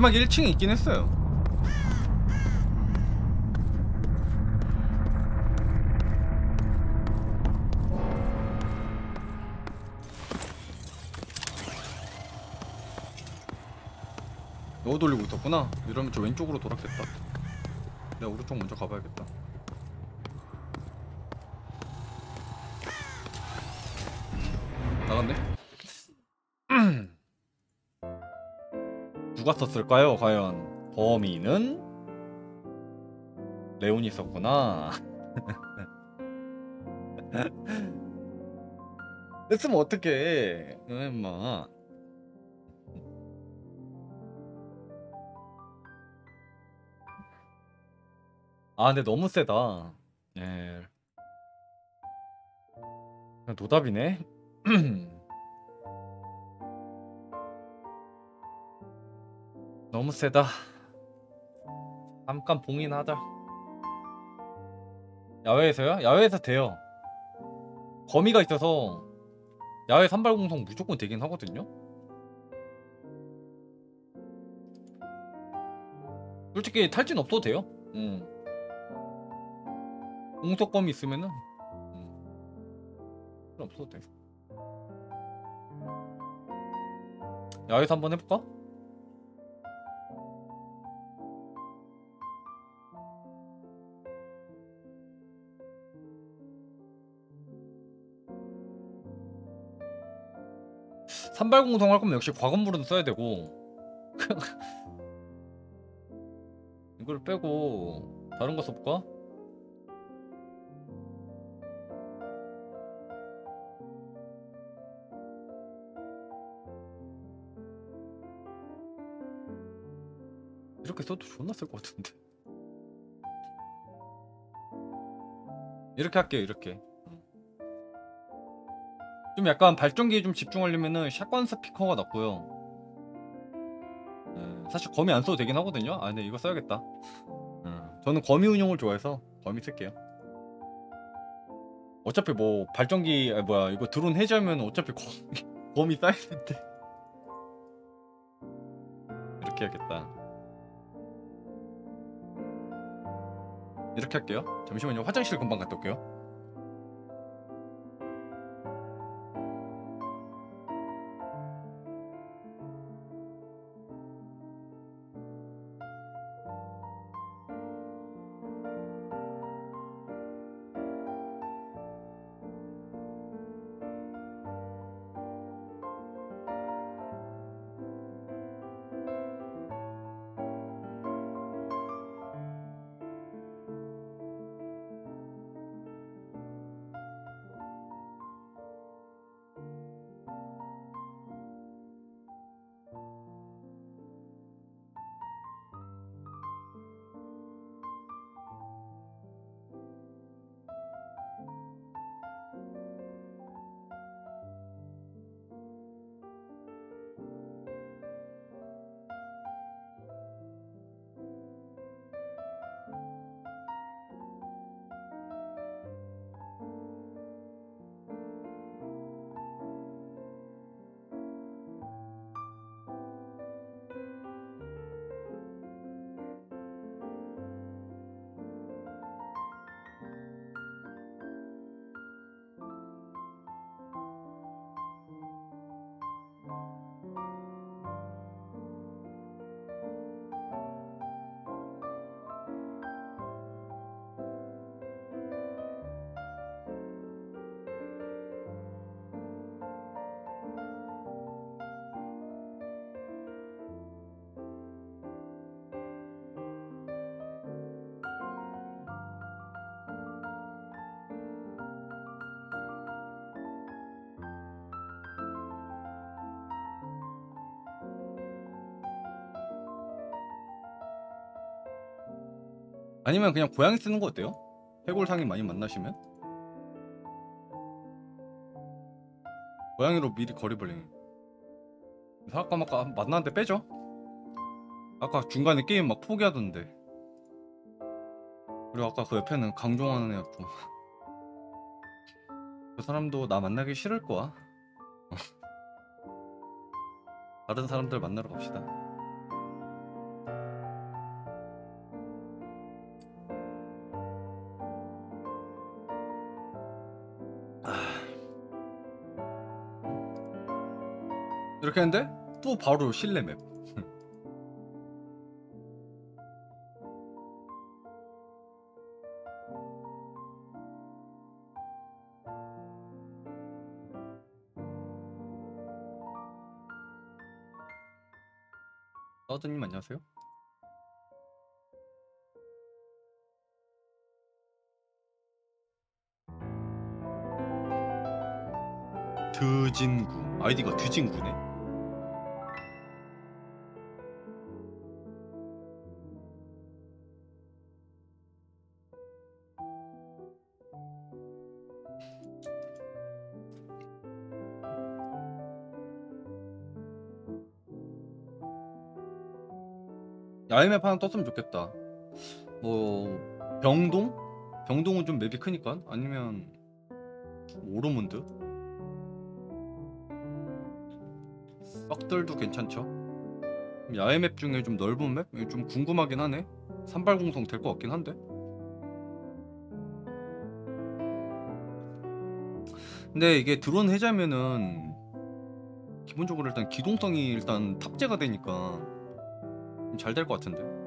마지막에 1층에 있긴 했어요. 너 돌리고 있었구나. 이러면 저 왼쪽으로 돌았겠다. 내가 오른쪽 먼저 가봐야겠다. 누가 썼을까요? 과연 범인은 레온이 썼구나. 했으면 어떡해? 응, 임마. 아, 근데 너무 세다. 예. 노답이네. 너무 세다. 잠깐 봉인하자. 야외에서요? 야외에서 돼요. 거미가 있어서 야외 산발공성 무조건 되긴 하거든요. 솔직히 탈진 없어도 돼요. 음. 공석검이 있으면은 음. 없어도 돼. 야외에서 한번 해볼까? 산발공성 할 거면 역시 과건물은 써야 되고. 이걸 빼고 다른 거 써볼까? 이렇게 써도 존나 쓸 것 같은데. 이렇게 할게요 이렇게 좀 약간 발전기에 좀 집중하려면은 샷건 스피커가 낫고요. 네, 사실 거미 안 써도 되긴 하거든요. 아 근데 이거 써야겠다. 음, 저는 거미 운용을 좋아해서 거미 쓸게요. 어차피 뭐 발전기 아 뭐야 이거 드론 해제하면 어차피 거미, 거미 쌓일 텐데. 이렇게 해야겠다. 이렇게 할게요. 잠시만요. 화장실 금방 갔다 올게요 아니면 그냥 고양이 쓰는 거 어때요? 해골상이 많이 만나시면? 고양이로 미리 거리 벌리는. 아까 막 만났는데 빼죠? 아까 중간에 게임 막 포기하던데. 그리고 아까 그 옆에는 강종하는 애였고 그 사람도 나 만나기 싫을 거야. 다른 사람들 만나러 갑시다 이렇게 했는데 또 바로 실내 맵. 서드님 안녕하세요. 드진구. 아이디가 드진구네 야외맵 하나 떴으면 좋겠다 뭐 병동? 병동은 좀 맵이 크니까 아니면 오로문드? 썩들도 괜찮죠 야외 맵 중에 좀 넓은 맵? 좀 궁금하긴 하네 산발공성 될 것 같긴 한데 근데 이게 드론 해자면은 기본적으로 일단 기동성이 일단 탑재가 되니까 잘 될 것 같은데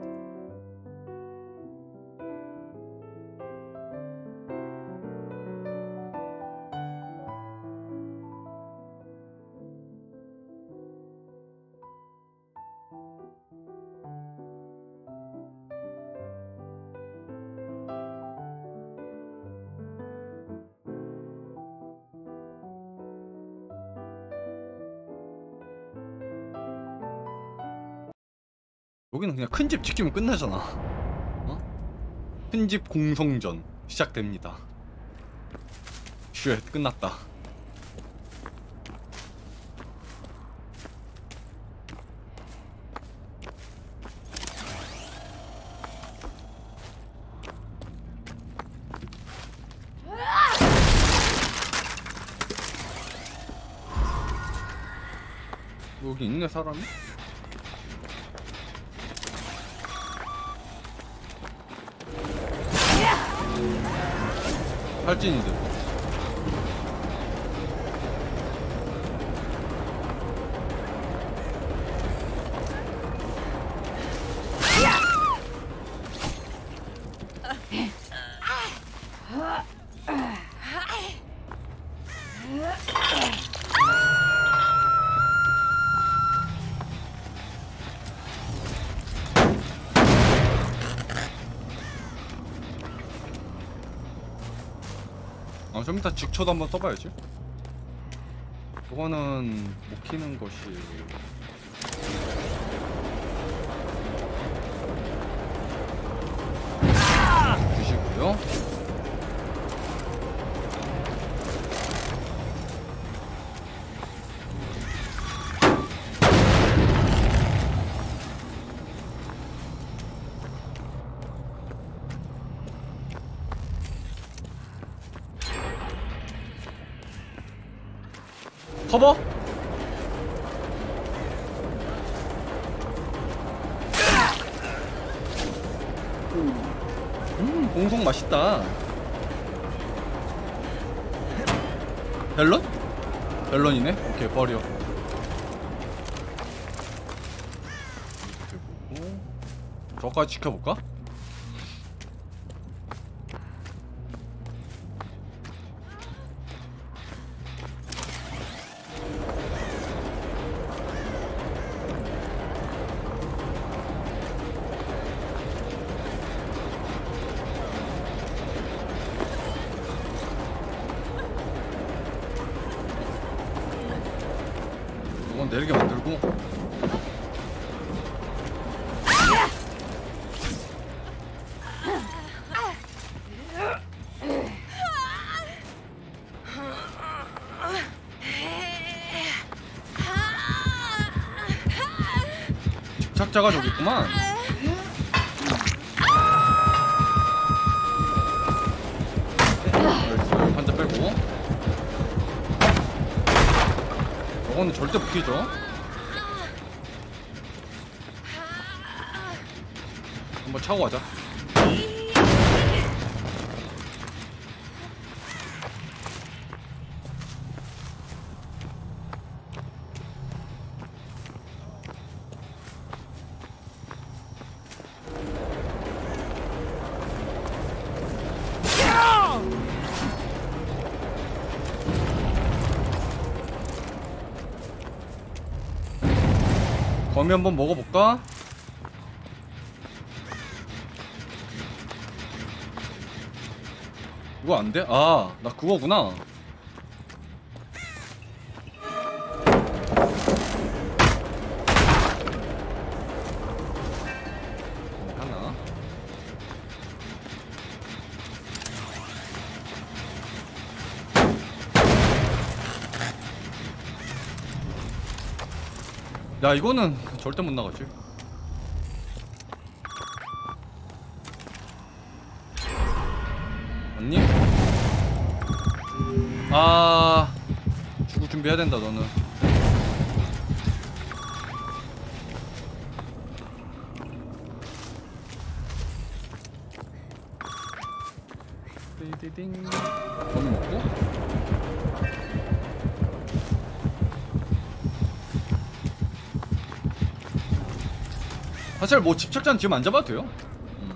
여기는 그냥 큰 집 지키면 끝나잖아 어? 큰 집 공성전 시작됩니다 쉣 끝났다 여기 있네 사람이? 팔진이들 이따 직초도 한번 써봐야지. 그거는 못 키는 것이 주시고요. 음, 공성 맛있다. 벨런? 벨런이네? 오케이, 버려. 저까지 지켜볼까? 집착자가 저기 있구만. 나이스. 한대 빼고. 저거는 절대 못 뛰죠. 거미 한번 먹어볼까? 이거 안 돼? 아, 나 그거구나. 어, 하나. 야, 이거는 절대 못 나가지. 언니? 아 죽을 준비해야 된다 너는 사실 뭐 집착자는 지금 안 잡아도 돼요 음.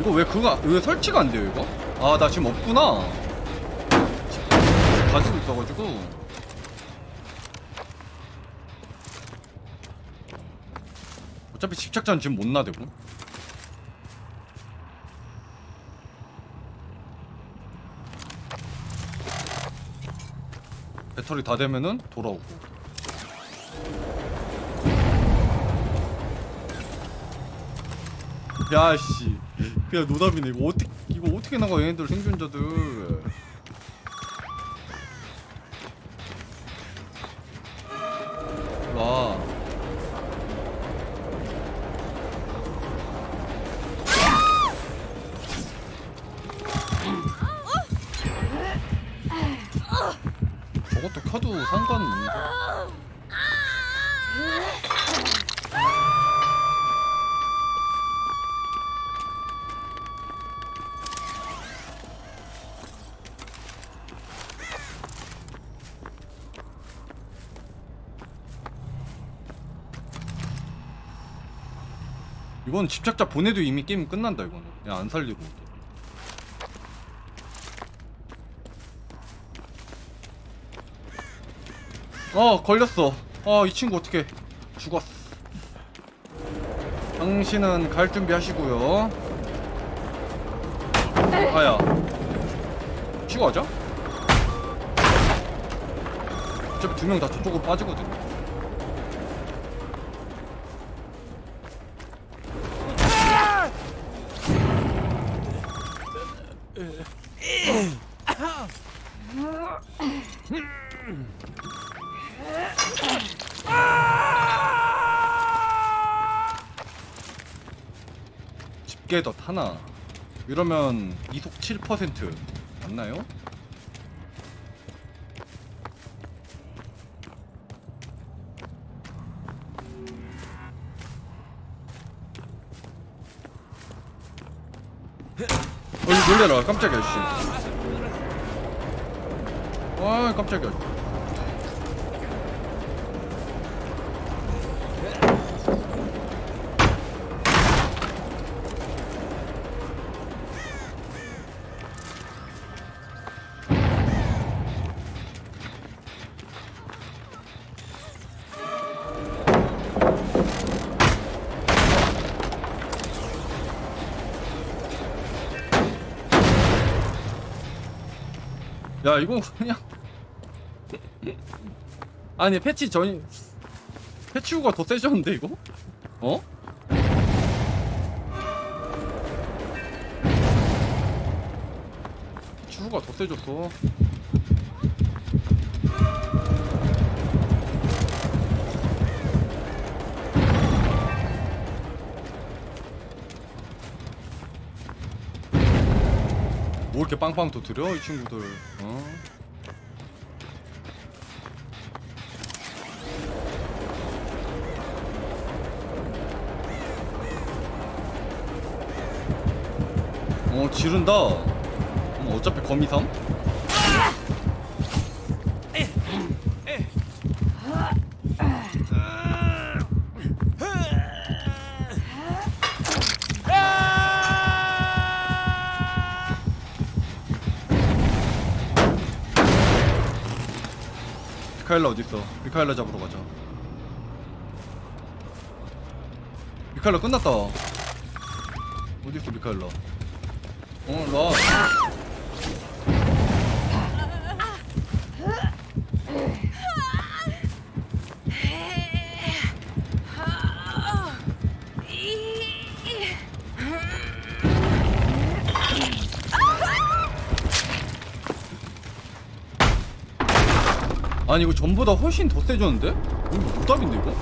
이거 왜 그거 왜 설치가 안 돼요 이거? 아 나 지금 없구나. 가지고 있어가지고. 어차피 집착자는 지금 못 나대고. 배터리 다 되면은 돌아오고. 야씨. 그냥 노답이네. 이거 어떻게 이거 어떻게 나가 얘네들 생존자들 이건 집착자 보내도 이미 게임 끝난다 이거는. 그냥 안 살리고. 어 걸렸어. 어이 친구 어떻게 죽었어. 당신은 갈 준비 하시고요. 아야. 치고 가자? 어차피 두 명 다 저쪽으로 빠지거든 이러면 이속 7% 맞나요? 어이 놀래라 깜짝이야 씨. 와 깜짝이야 이거 그냥 아니 패치 전이 패치후가 더 세졌는데 이거? 어? 패치후가 더 세졌어 이렇게 빵빵 터뜨려 이 친구들. 어? 어 지른다. 어, 어차피 거미삼 미카엘라 어딨어? 미카엘라 잡으러 가자. 미카엘라 끝났다. 어딨어 미카엘라? 어일 아니 이거 전보다 훨씬 더 세졌는데? 이거 노답인데 이거?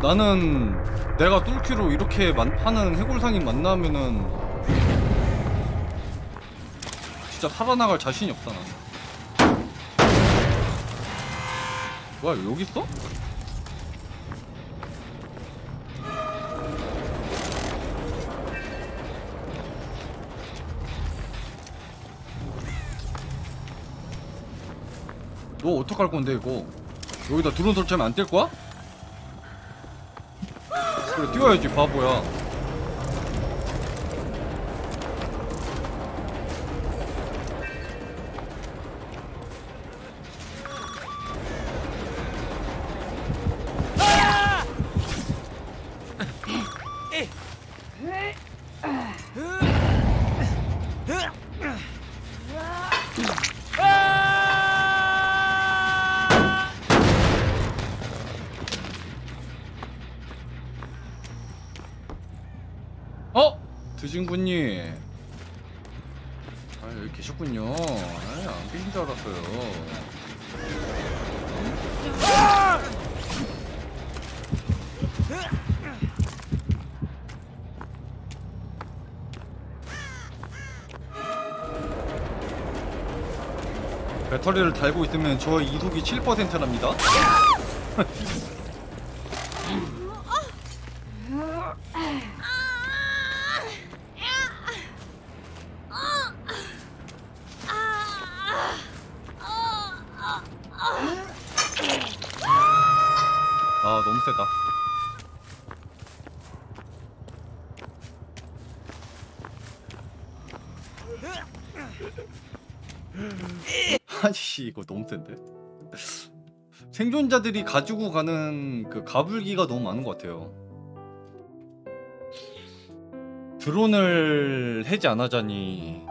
나는 내가 뚫기로 이렇게 만, 하는 해골상인 만나면은 진짜 살아나갈 자신이 없다 나는 뭐야 여기 있어? 너 어떡할 건데 이거 여기다 드론 설치하면 안뛸 거야? 그래 뛰어야지 바보야 배터리를 달고 있으면 저 이속이 7%랍니다 생존자들이 가지고 가는 그 가불기가 너무 많은 것 같아요. 드론을 해지 안 하자니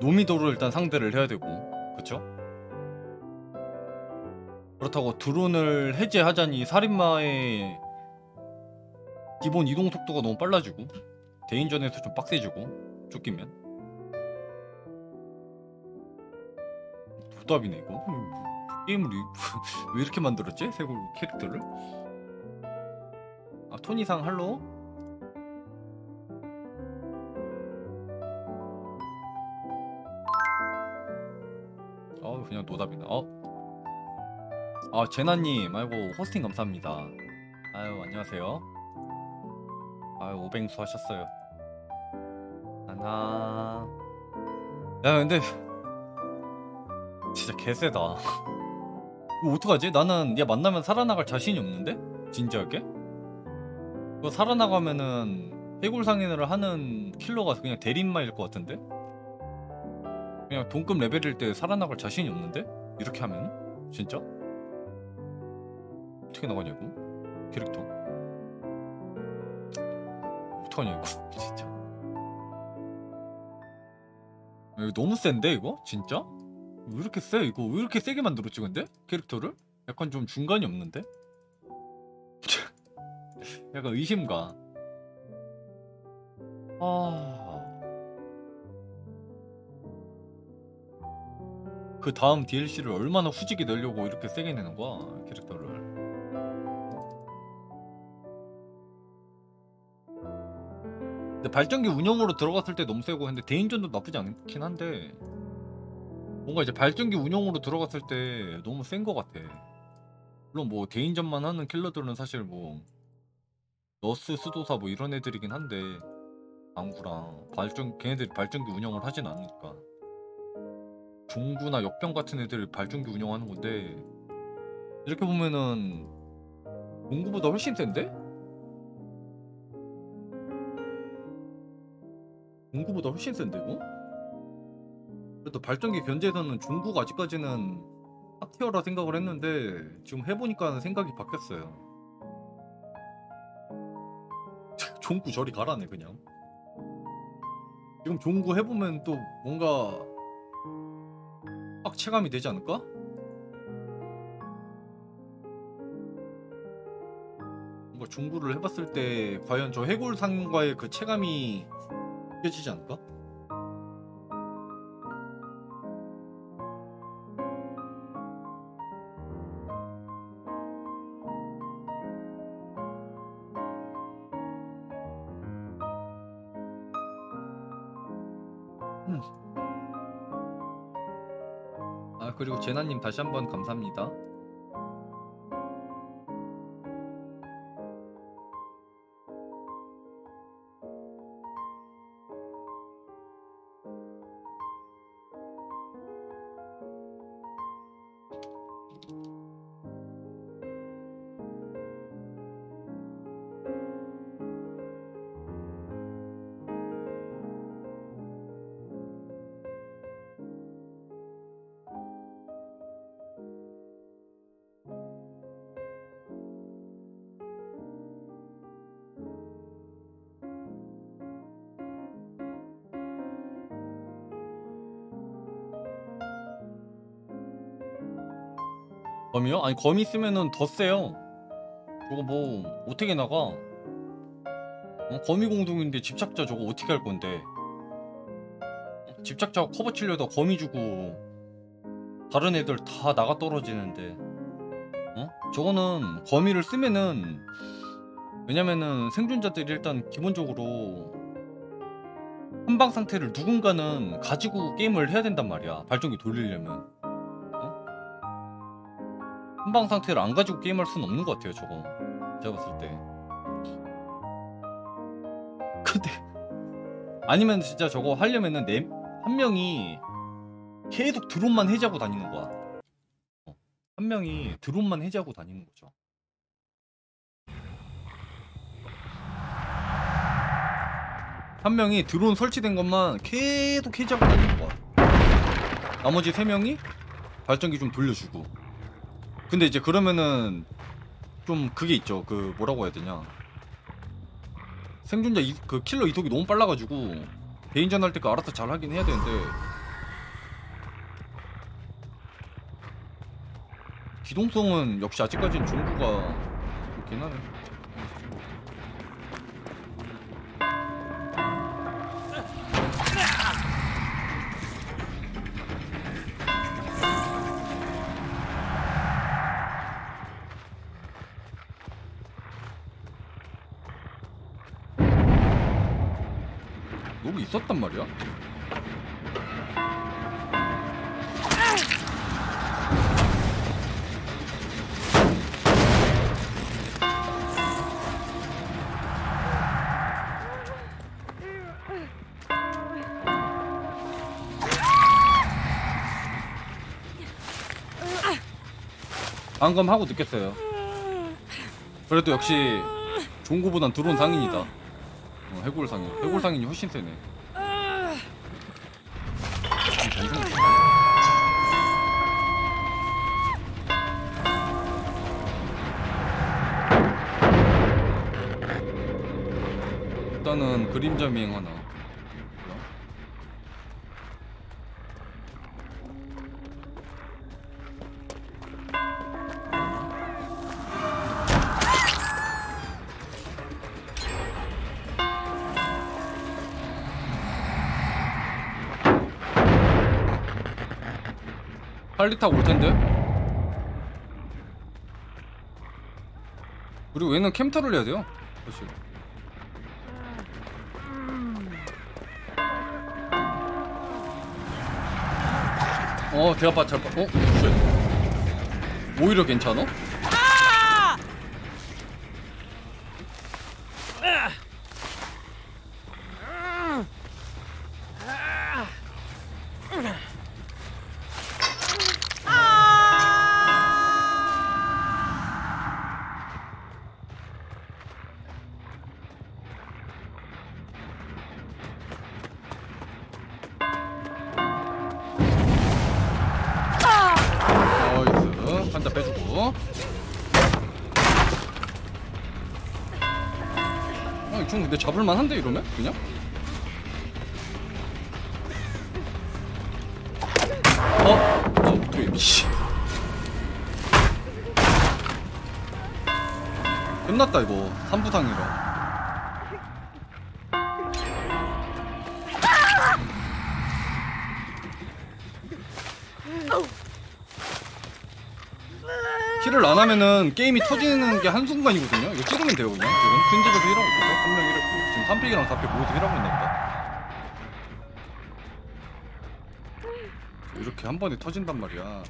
노미도로 일단 상대를 해야 되고 그쵸? 그렇다고 드론을 해제하자니 살인마의 기본 이동 속도가 너무 빨라지고 대인전에서 좀 빡세지고 쫓기면. 도답이네 이거 음, 게임을 이- 왜 이렇게 만들었지? 세골 캐릭터를? 아 토니상 할로? 어 그냥 노답이네 어? 아 제나님 아이고 호스팅 감사합니다. 아유 안녕하세요. 아유 오뱅수 하셨어요. 하나. 야 근데 진짜 개세다 이거 어떡하지? 나는 얘 만나면 살아나갈 자신이 없는데? 진지하게? 이거 살아나가면은 해골상인을 하는 킬러가 그냥 대리인마일 것 같은데? 그냥 동급 레벨일 때 살아나갈 자신이 없는데? 이렇게 하면? 진짜? 어떻게 나가냐고? 캐릭터 어떡하냐 이거 진짜 야, 이거 너무 센데 이거? 진짜? 왜 이렇게 세 이거 왜 이렇게 세게 만들었지 근데? 캐릭터를? 약간 좀 중간이 없는데? 약간 의심가 아... 그 다음 DLC를 얼마나 후지게 내려고 이렇게 세게 내는 거야 캐릭터를 근데 발전기 운영으로 들어갔을 때 너무 세고 근데 대인전도 나쁘지 않긴 한데 뭔가 이제 발전기 운영으로 들어갔을 때 너무 센거 같아 물론 뭐 대인전만 하는 킬러들은 사실 뭐 너스 수도사 뭐 이런 애들이긴 한데 방구랑 발전 걔네들이 발전기 운영을 하진 않으니까 종구나 역병 같은 애들 발전기 운영하는 건데 이렇게 보면은 종구보다 훨씬 센데? 종구보다 훨씬 센데 이거? 그래도 발전기 견제에서는 종구가 아직까지는 탑티어라 생각을 했는데 지금 해보니까 생각이 바뀌었어요 종구 저리 가라네 그냥 지금 종구 해보면 또 뭔가 확 체감이 되지 않을까? 뭔가 중구를 해봤을 때 과연 저 해골상과의 그 체감이 느껴지지 않을까? 제나님 다시 한번 감사합니다. 거미요? 아니 거미 쓰면은 더 세요. 저거 뭐 어떻게 나가? 어, 거미 공동인데 집착자 저거 어떻게 할 건데? 집착자 커버 치려다 거미 주고 다른 애들 다 나가 떨어지는데 어? 저거는 거미를 쓰면은 왜냐면은 생존자들이 일단 기본적으로 한방 상태를 누군가는 가지고 게임을 해야 된단 말이야 발전기 돌리려면 한방 상태를 안 가지고 게임할 수는 없는 것 같아요 저거. 제가 봤을 때. 근데 아니면 진짜 저거 하려면은 네, 한 명이 계속 드론만 해제하고 다니는 거야. 어, 한 명이 드론만 해제하고 다니는 거죠. 한 명이 드론 설치된 것만 계속 해제하고 다니는 거야. 나머지 세 명이 발전기 좀 돌려주고 근데 이제 그러면은 좀 그게 있죠. 그 뭐라고 해야 되냐. 생존자 이, 그 킬러 이속이 너무 빨라가지고 개인전 할 때 그 알아서 잘 하긴 해야 되는데 기동성은 역시 아직까지는 종구가 좋긴 하네. 있었단 말이야? 방금 하고 느꼈어요. 그래도 역시 종구보단 드론 상인이다. 어, 해골 상인. 해골 상인이 훨씬 세네. 그림자 미행 하나. 빨리 타고 올텐데? 그리고 얘는 캠터를 해야 돼요? 사실. 어, 대아빠 잘 봐. 어, 쉣. 오히려 괜찮아? 근데 잡을만한데 이러면 그냥? 하면은 게임이 터지는 게 한순간이거든요. 이거 찍으면 돼요 그냥. 지금 큰집에서 힐하고 있거든 한명 힐했고 지금 3픽이랑 4픽 모두 힐하고 있나 보다. 이렇게 한 번에 터진단 말이야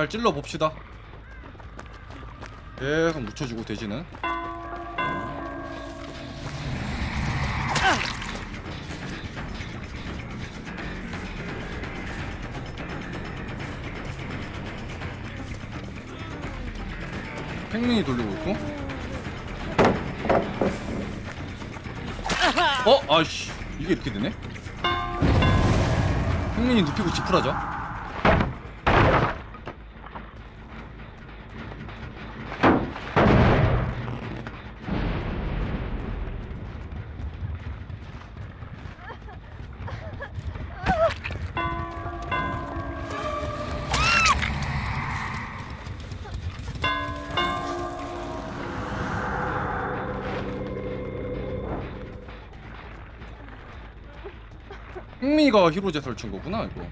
잘 찔러 봅시다. 계속 묻혀주고 돼지는. 팽민이 돌리고 있고. 어? 아씨. 이게 이렇게 되네? 팽민이 눕히고 지풀하 자 흥미가 히로제 설친 거구나 이거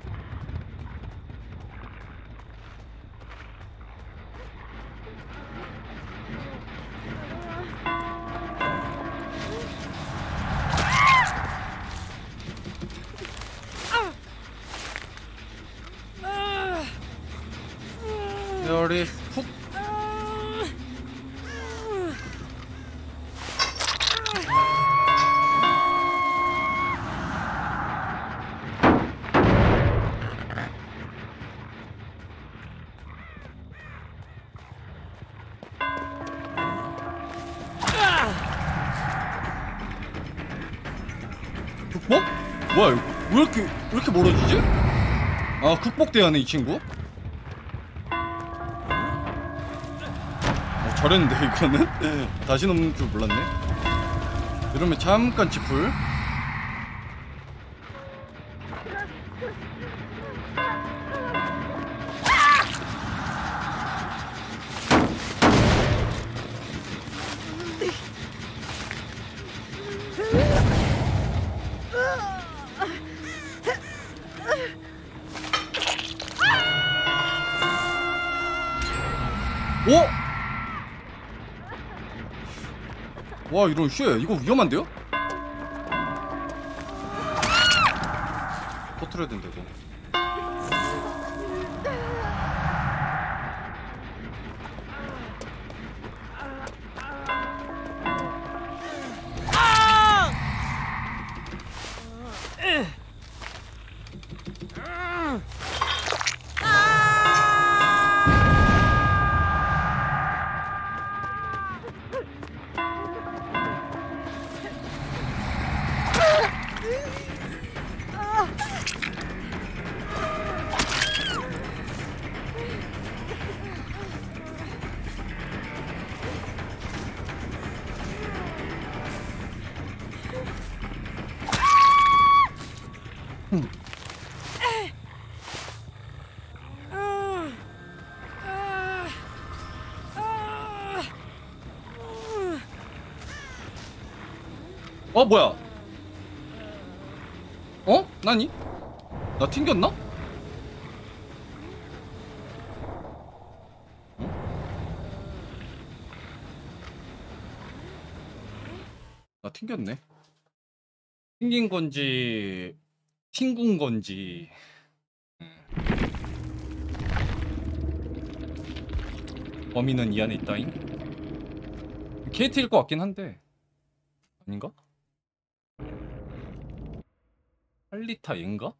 아 극복돼야네 이 친구? 어, 잘했는데 이거는? 다시 넘는 줄 몰랐네. 이러면 잠깐 지풀 이런 쉐 이거 위험한데요? 터트려야 된다 이거 뭐야? 어? 나니? 나 튕겼나? 나 튕겼네. 튕긴 건지 튕군 건지. 음. 범인은 이 안에 있다잉. KT일 것 같긴 한데 아닌가? 8리터 얘인가?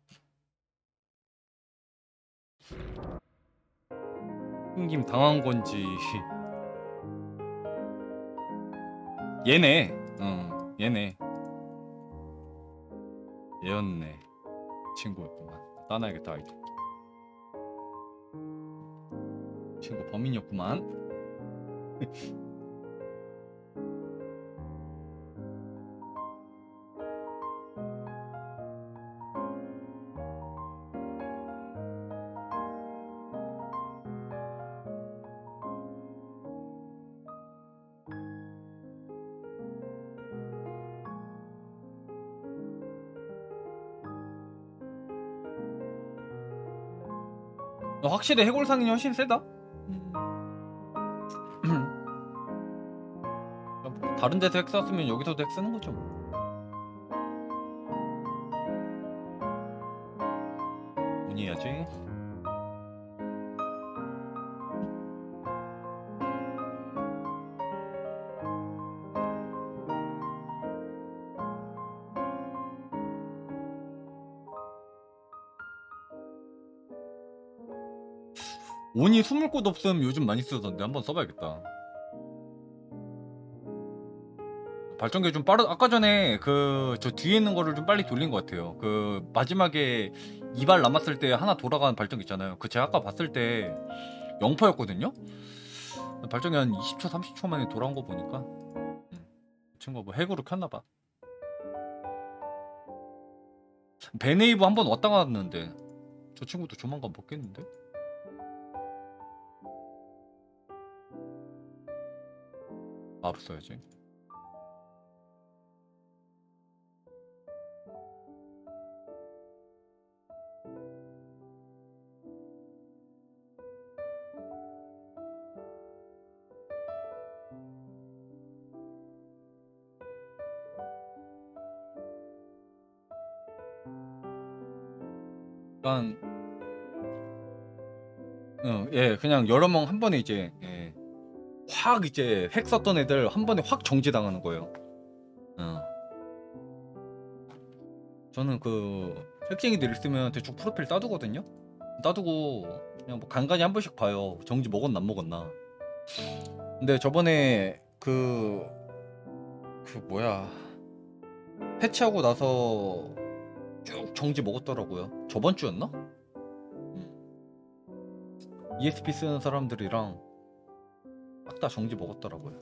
튕김 당한 건지. 얘네. 응 얘네. 얘였네. 친구였구만. 따놔야겠다 아이디 친구 범인이었구만 확실히 해골상이 훨씬 세다. 뭐 다른 데서 핵 썼으면 여기서도 핵 쓰는 거죠. 뭐. 온이 숨을 곳 없음 요즘 많이 쓰던데 한번 써봐야겠다. 발전기 좀 빠르. 아까 전에 그 저 뒤에 있는 거를 좀 빨리 돌린 것 같아요. 그 마지막에 이발 남았을 때 하나 돌아가는 발전기 있잖아요. 그 제가 아까 봤을 때 0%였거든요. 발전기 한 20초 30초 만에 돌아온 거 보니까 음, 그 친구가 뭐 핵으로 켰나봐. 베네이브 한번 왔다 갔는데 저 친구도 조만간 먹겠는데? 바로 써야지. 약간 어, 예, 그냥 여러 명한 번에 이제 예, 확 이제 핵 썼던 애들 한 번에 확 정지당하는 거예요. 어. 저는 그 핵쟁이들 있으면 대충 프로필 따두거든요. 따두고 그냥 뭐 간간히 한 번씩 봐요. 정지 먹었나 안 먹었나. 근데 저번에 그, 그 뭐야. 해체하고 나서 쭉 정지 먹었더라고요. 저번 주였나? 음. ESP 쓰는 사람들이랑 딱 다 정지 먹었더라고요.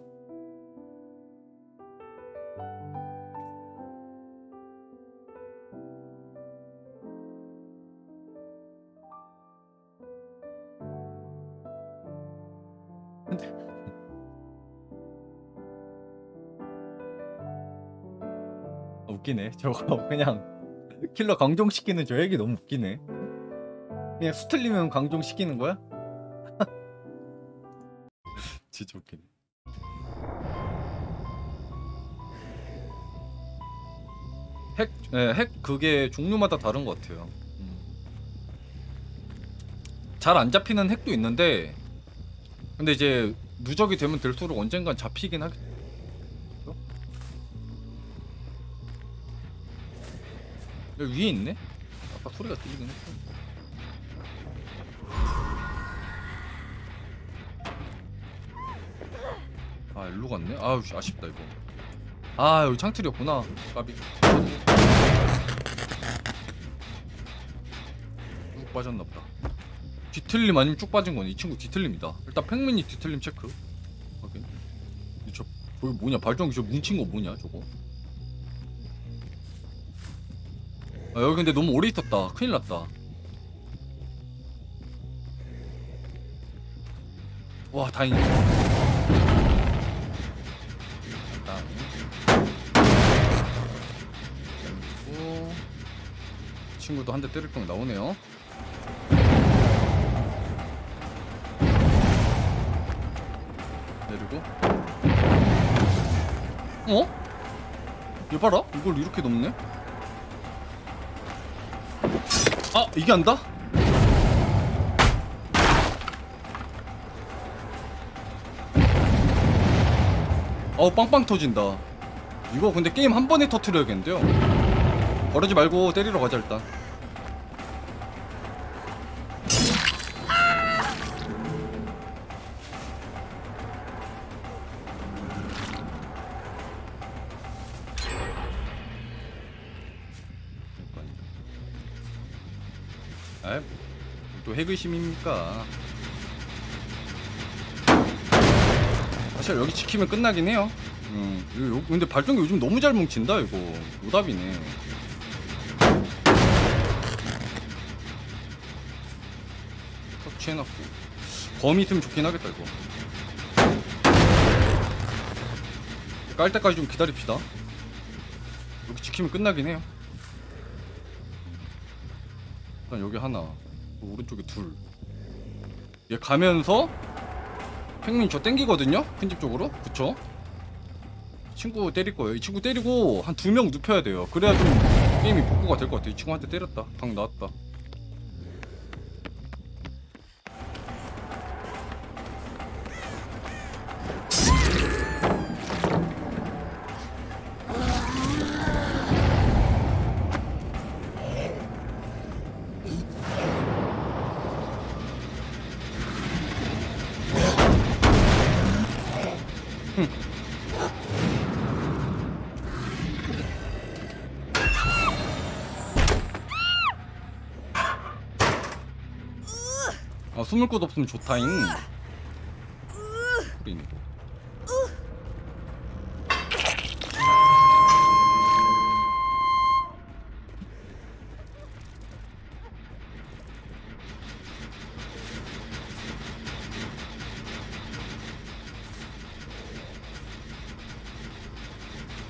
웃기네. 저거 그냥 킬러 강종시키는 저 얘기 너무 웃기네. 그냥 수틀리면 강종시키는 거야? 진짜 웃기네. 핵, 예, 핵 그게 종류마다 다른 것 같아요. 잘안 잡히는 핵도 있는데, 근데 이제 누적이 되면 될수록 언젠간 잡히긴 하겠죠. 여기 위에 있네? 아까 소리가 들리긴 했어. 일로 갔네? 아우 씨, 아쉽다 이거. 아 여기 창틀이었구나. 까비. 쭉 빠졌나보다. 뒤틀림 아니면 쭉 빠진 건 이 친구 뒤틀림이다. 일단 팽민이 뒤틀림 체크. 확인. 저 저기 뭐냐? 발전기 저 뭉친 거 뭐냐 저거? 아 여기 근데 너무 오래 있었다. 큰일 났다. 와 다행이다 친구도 한 대 때릴 병 나오네요. 내리고. 어? 얘 봐라. 이걸 이렇게 넘네. 아 이게 안다? 어우 빵빵 터진다. 이거 근데 게임 한 번에 터트려야겠는데요. 거르지 말고 때리러 가자 일단. 또 핵의심입니까? 사실 여기 지키면 끝나긴 해요. 음, 요- 요- 근데 발전기 요즘 너무 잘 뭉친다 이거. 오답이네. 터치해놨고 범위 있으면 좋긴 하겠다 이거. 깔 때까지 좀 기다립시다. 여기 지키면 끝나긴 해요. 일단 여기 하나, 그 오른쪽에 둘. 얘 가면서 팽민 저 땡기거든요? 큰 집 쪽으로? 그쵸? 친구 때릴 거예요. 이 친구 때리고 한 두 명 눕혀야 돼요. 그래야 좀 게임이 복구가 될 것 같아. 이 친구한테 때렸다. 방 나왔다. 아 숨을 곳 없으면 좋다잉. 소리네.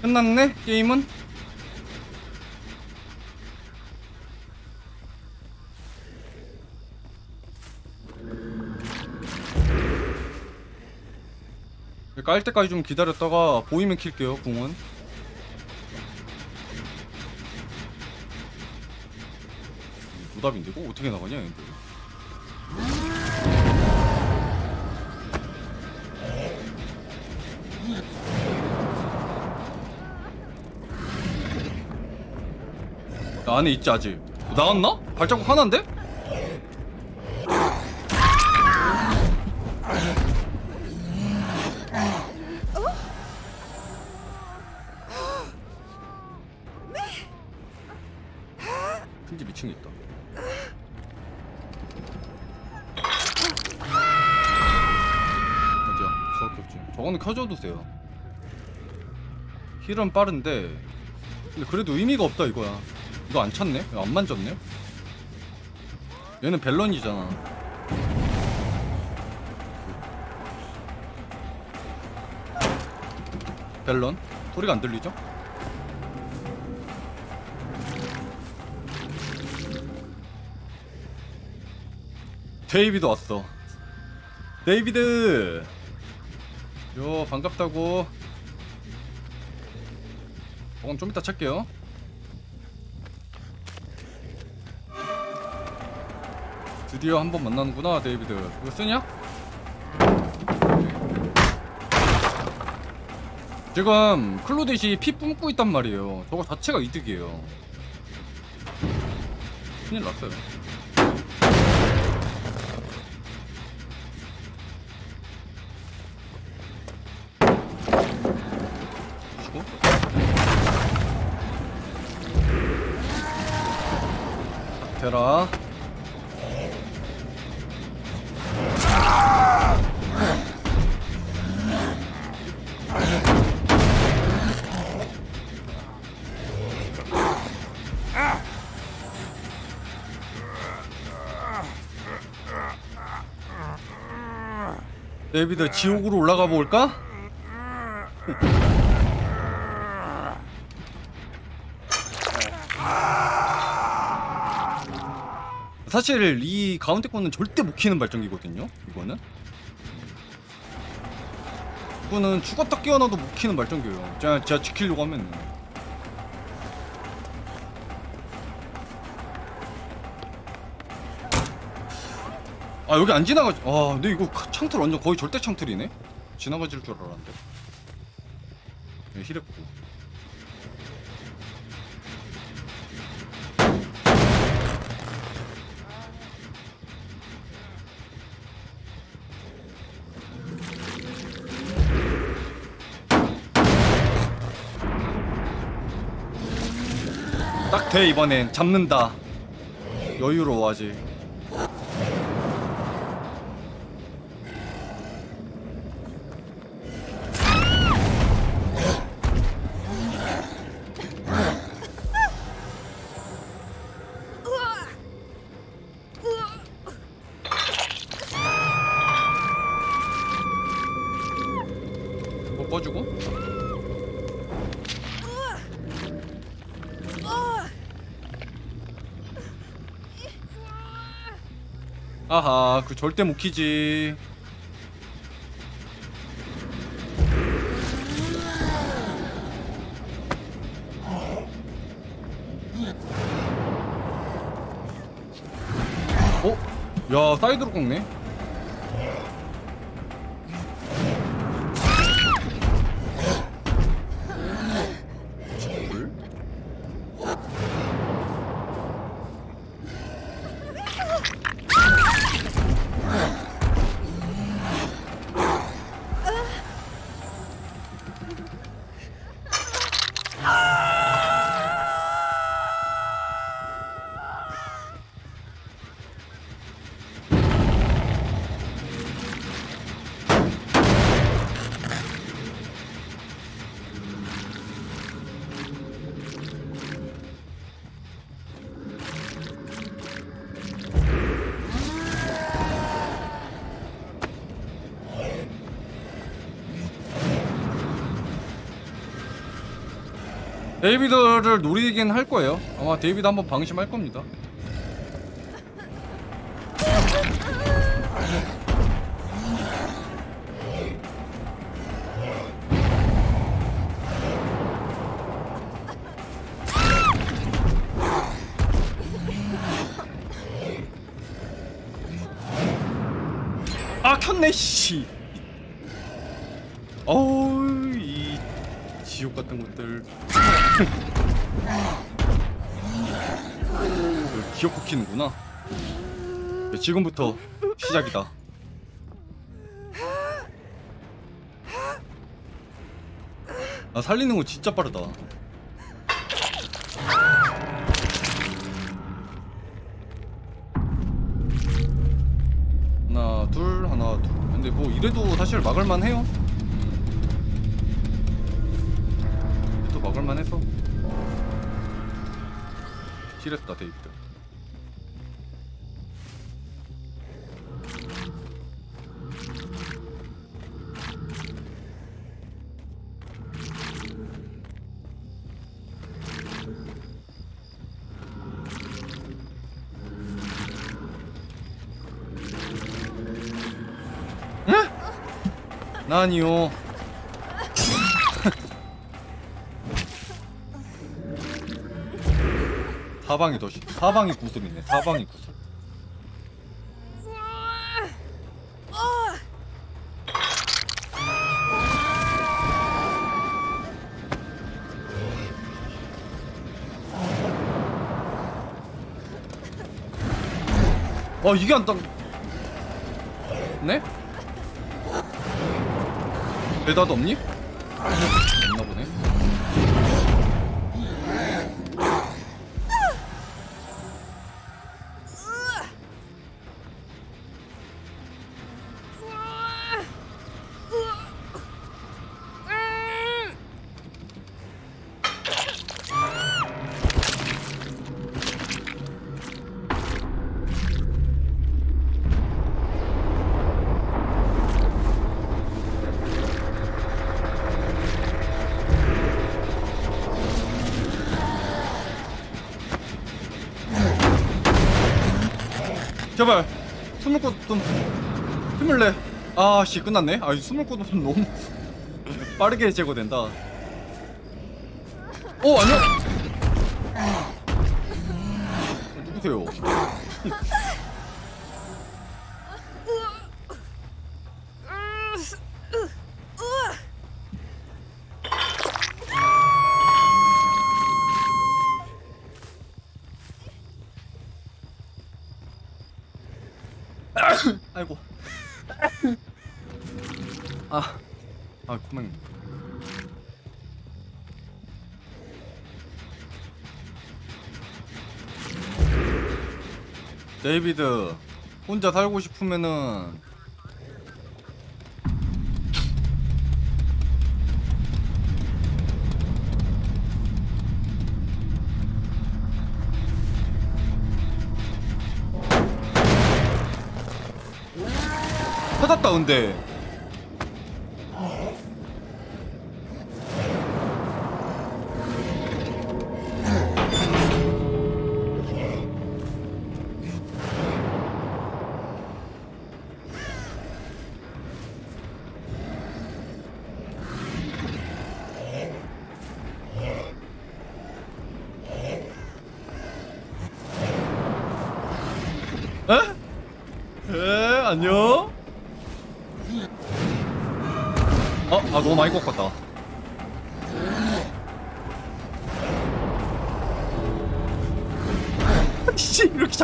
끝났네 게임은? 깔 때까지 좀 기다렸다가 보이면 킬게요 궁은 무답인데 이거 어떻게 나가냐 얘들 안에 있지 아직 나왔나? 발자국 하나인데? heal은 빠른데, 근데 그래도 의미가 없다 이거야. 이거 안 찼네? 안 만졌네? 얘는 벨런이잖아. 벨런? 소리가 안 들리죠? 데이비드 왔어. 데이비드. 요 반갑다고. 저건 좀 이따 찾게요. 드디어 한 번 만나는구나, 데이비드. 이거 쓰냐? 지금 클로뎃이 피 뿜고 있단 말이에요. 저거 자체가 이득이에요. 큰일 났어요. 되라 데이비드 지옥으로 올라가 볼까? 사실 이 가운데 거는 절대 못 키는 발전기거든요. 이거는. 이거는 죽었다 깨어나도 못 키는 발전기예요. 제가, 제가 지키려고 하면. 아 여기 안 지나가. 아 근데 이거 창틀 완전 거의 절대 창틀이네. 지나가질 줄 알았는데. 네, 히랬고. 돼 이번엔. 잡는다. 여유로워 아직 절대 못 키지 어? 야 사이드로 꺾네 데이비드를 노리긴 할 거예요. 아마 데이비드 한번 방심할 겁니다. 아 켰네 씨. 어우 이 지옥 같은 것들. 그 기억 쿠키는구나. 네, 지금부터 시작이다. 아 살리는 거 진짜 빠르다. 하나 둘 하나 둘. 근데 뭐 이래도 사실 막을만 해요. 힐했다 데이비드. 나니 사방이 더 시, 사방이 구슬이네. 사방이 구슬. 어 이게 안 땅. 네? 대답 없니? 없나 보네. 제발 숨을 곳 좀 힘을 내. 아씨 끝났네. 아 숨을 곳좀 너무 빠르게 제거된다. 어 안녕. 누구세요? 데이비드 혼자 살고 싶으면은. 찾았다 근데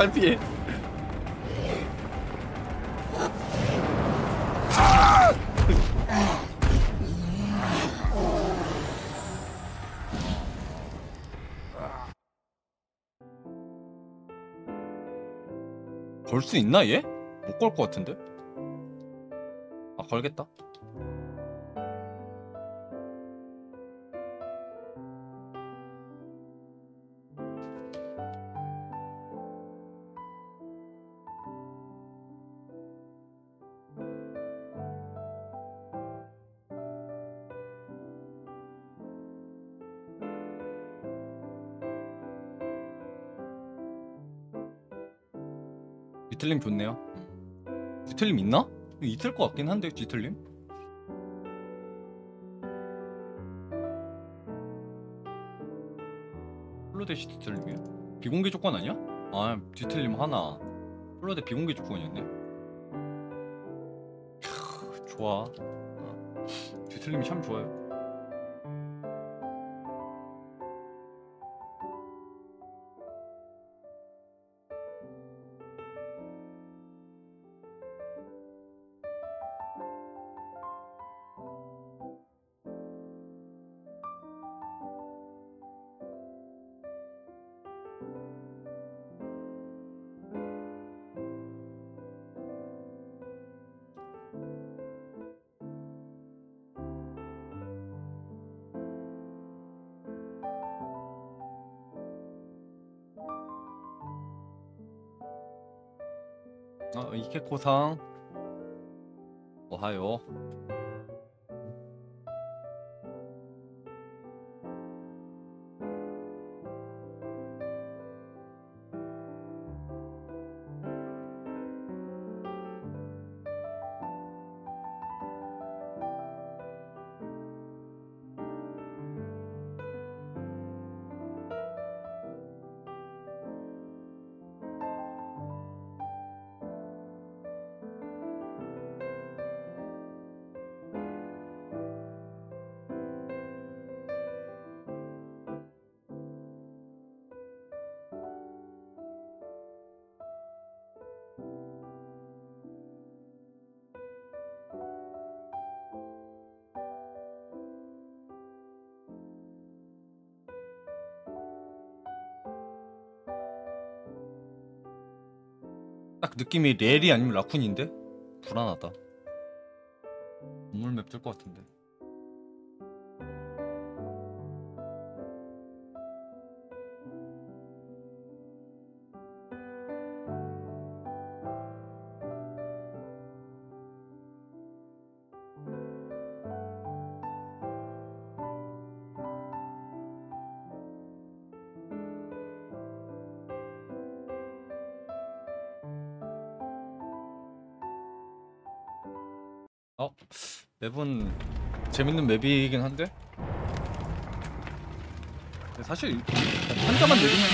잘 피해 걸 수 있나 얘? 못 걸 것 같은데? 아 걸겠다 뒤틀림 좋네요. 뒤틀림 있나? 있을 것 같긴 한데 뒤틀림? 플로데시 뒤틀림이야? 비공개 조건 아니야? 아 뒤틀림 하나. 플로데 비공개 조건이었네. 캬, 좋아. 어. 뒤틀림이 참 좋아요. 아 이케코상 느낌이 렐이 아니면 라쿤인데 불안하다. 건물 맵 뜰 것 같은데. 맵은 재밌는 맵이긴 한데? 사실 한자만 내리면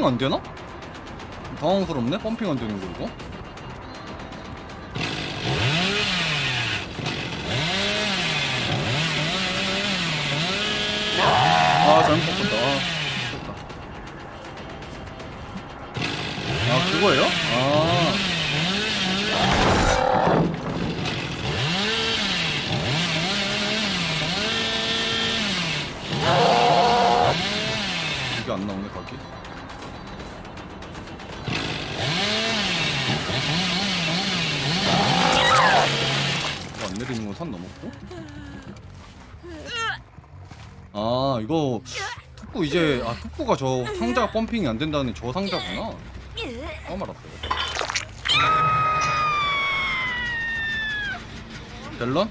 펌핑 안 되나? 당황스럽네 펌핑 안 되는 거 이거 펌핑이 안 된다는 저 상자구나 처음 알았어요 델런?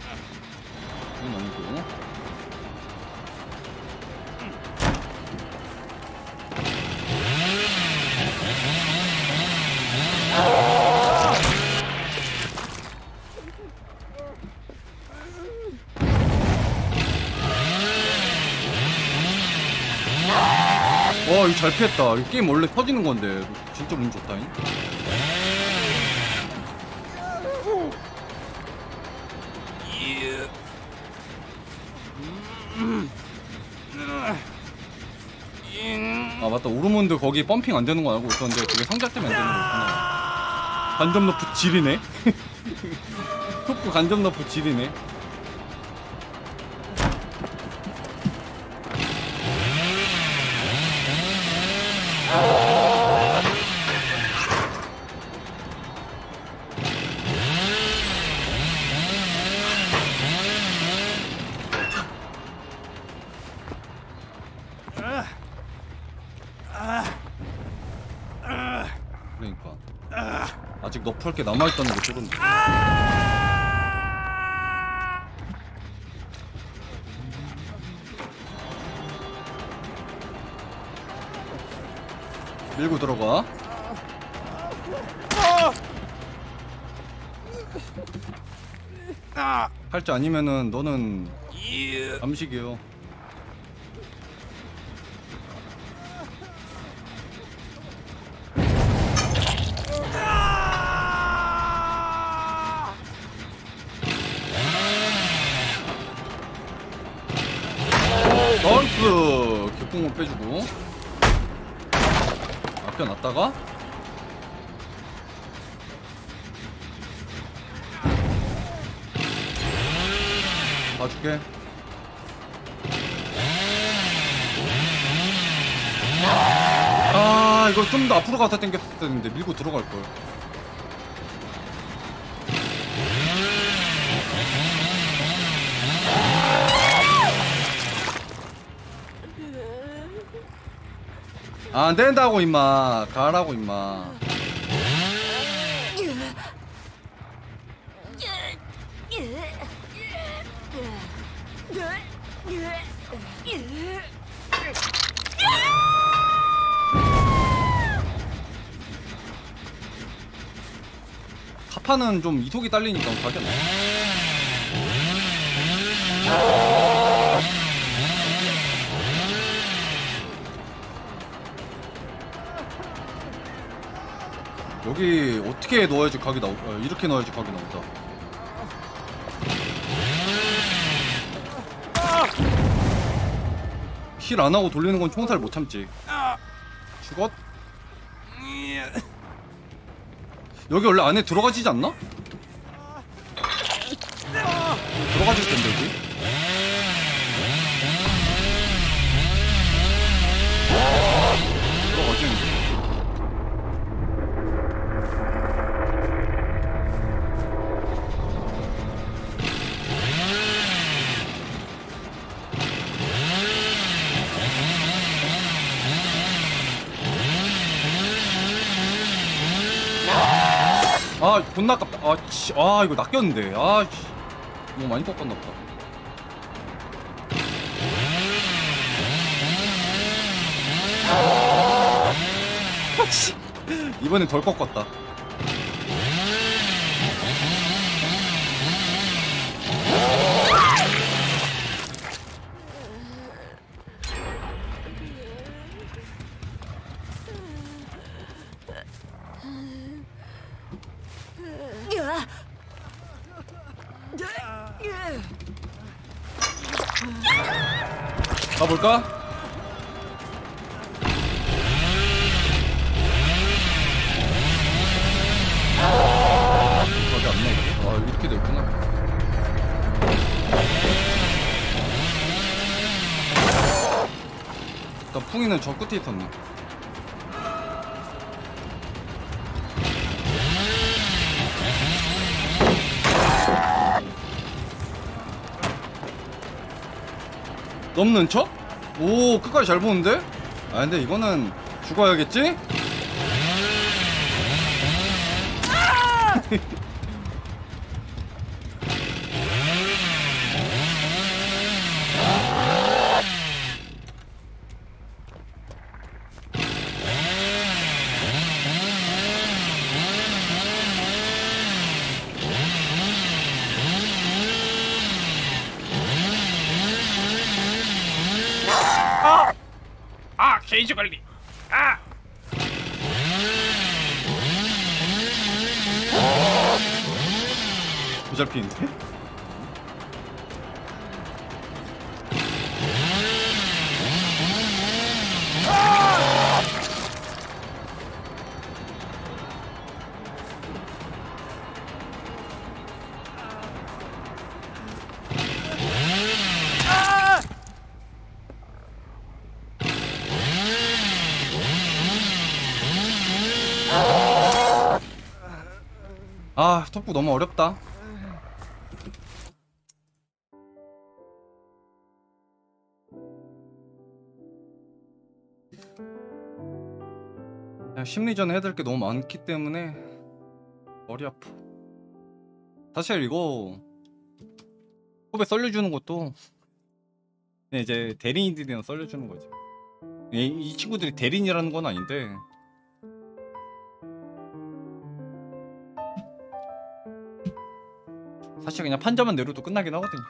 잘 피했다. 이 게임 원래 터지는 건데. 진짜 운 좋다잉. 아 맞다. 오르몬드 거기 pumping 안 되는 거 알고 있었는데 그게 상자 때문에 안 되는 거구나. 간접 nerf 지리네? 톱구 간접 nerf 지리네 남아있다는 게 싫은데 밀고 들어가. 할줄 아니면은 너는 암식이에요 좀 더 앞으로 가서 당겼을 텐데 밀고 들어갈 걸. 아, 안 된다고 임마. 가라고 임마 카파는 좀 이속이 딸리니까 가겠네 여기 어떻게 넣어야지 각이 나오 어, 이렇게 넣어야지 각이 나온다 힐 안 하고 돌리는 건 총살 못 참지 여기 원래 안에 들어가지지 않나? 들어가질 텐데 여기 아 존나 치, 아 이거 낚였는데 아 씨. 너무 많이 꺾었나 보다 아, 씨. 이번엔 덜 꺾었다 넘는 척? 오, 끝까지 잘 보는데? 아, 근데 이거는 죽어야겠지? 톱부 너무 어렵다. 심리전 해야 될 게 너무 많기 때문에 머리 아파. 사실 이거 후배 썰려주는 것도 그냥 이제 대리인들이랑 썰려주는 거지. 이, 이 친구들이 대리인이라는 건 아닌데 사실 그냥 판자만 내려도 끝나긴 하거든요.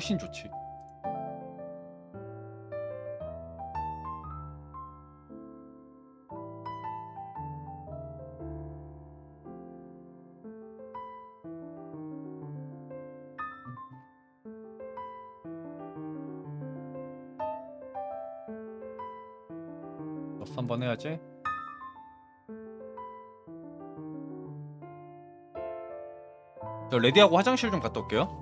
훨씬 좋지. 한번 해야지. 저 레디하고 화장실 좀 갔다 올게요.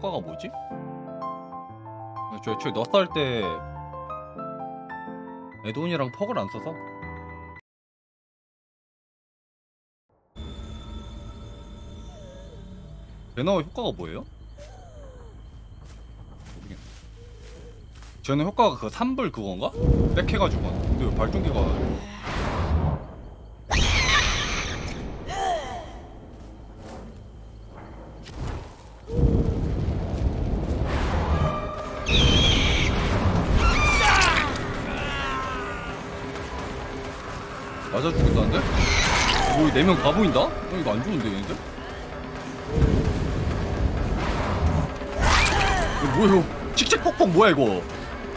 효과가 뭐지? 저 애초에 너스 할때 에돈이랑 퍽을 안 써서 제너 효과가 뭐예요? 모르겠네. 제너 효과가 그 3불 그건가? 빽해가지고 근데 왜 발전기가 4명 다 보인다? 어, 이거 안 좋은데, 얘네들? 이거 뭐야, 이거? 칙칙폭폭 뭐야, 이거?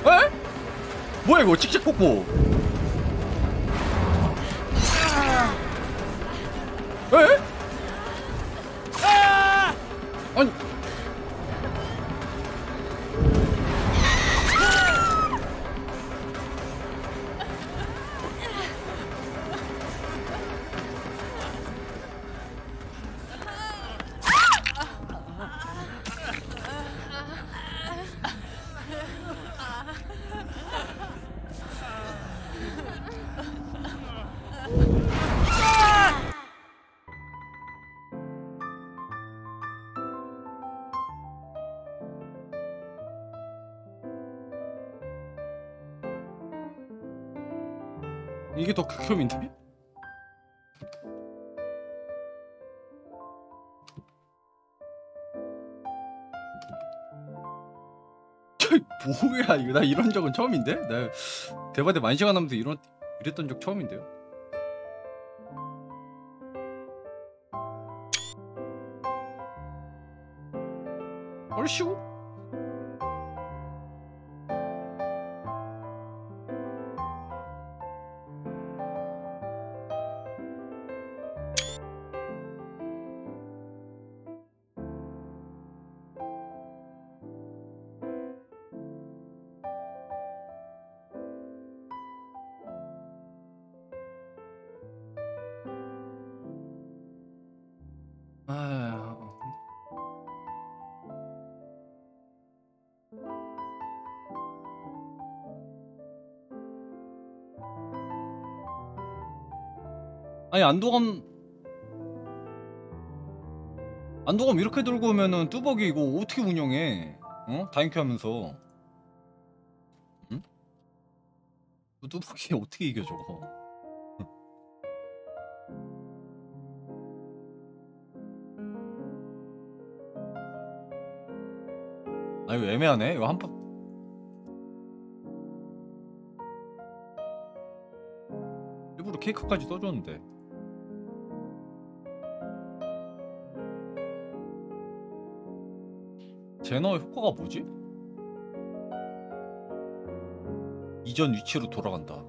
에? 뭐야, 이거? 칙칙폭폭. 에? 저 뭐야 이거 나 이런 적은 처음인데? 나 대바대 만 시간 하면서 이런 이랬던 적 처음인데요? 얼씨구? 아니 안도감 안도감 이렇게 들고 오면은 뚜벅이 이거 어떻게 운영해? 어? 다인큐 하면서 응? 그 뚜벅이 어떻게 이겨 저거? 아 이거 애매하네. 이거 한 판. 일부러 케이크까지 써줬는데. 제너 효과가 뭐지? 이전 위치로 돌아간다.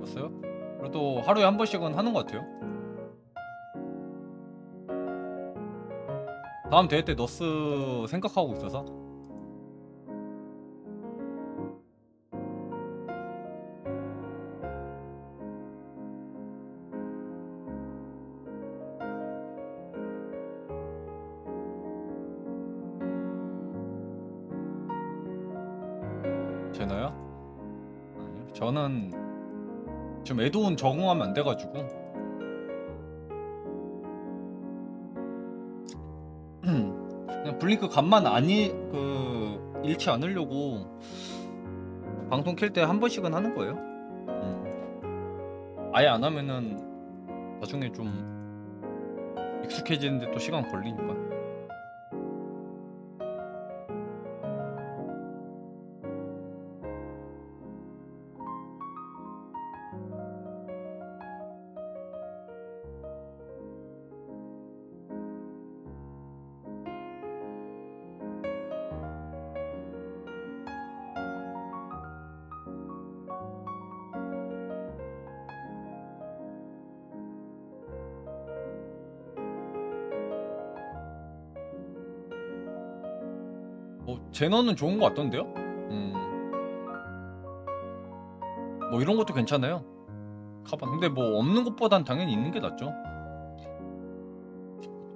봤어요? 그래도 하루에 한 번씩은 하는 것 같아요. 다음 대회 때 너스 생각하고 있어서 지금 에드온 적응하면 안 돼가지고 그냥 블링크 간만 아니 그 잃지 않으려고 방송 킬때한 번씩은 하는 거예요. 음. 아예 안 하면은 나중에 좀 익숙해지는데 또 시간 걸리니까. 제너는 좋은 것 같던데요? 음. 뭐 이런 것도 괜찮아요. 카반. 근데 뭐 없는 것보단 당연히 있는 게 낫죠.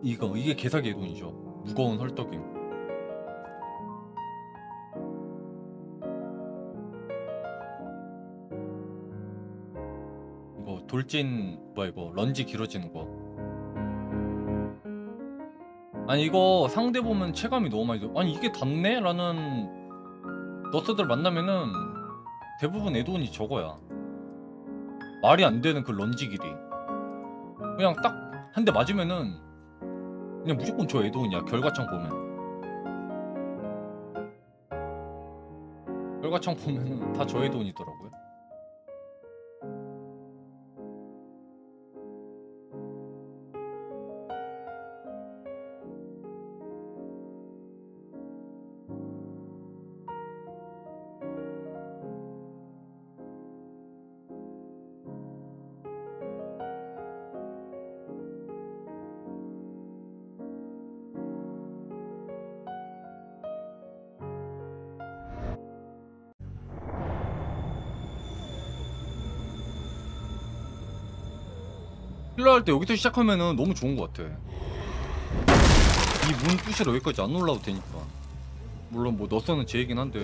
이거 이게 개사기의 돈이죠. 무거운 헐떡임. 이거 돌진 뭐야 이거 런지 길어지는 거. 아니 이거 상대 보면 체감이 너무 많이 들어. 아니 이게 닿네? 라는 너스들 만나면은 대부분 애돈이 저거야. 말이 안 되는 그 런지 길이. 그냥 딱 한 대 맞으면은 그냥 무조건 저 애돈이야. 결과창 보면. 결과창 보면은 다 저 애돈이더라고요. 할 때 여기서 시작하면은 너무 좋은 것 같아. 이 문 부시러 여기까지 안 올라도 되니까. 물론 뭐 너서는 제 얘긴 한데.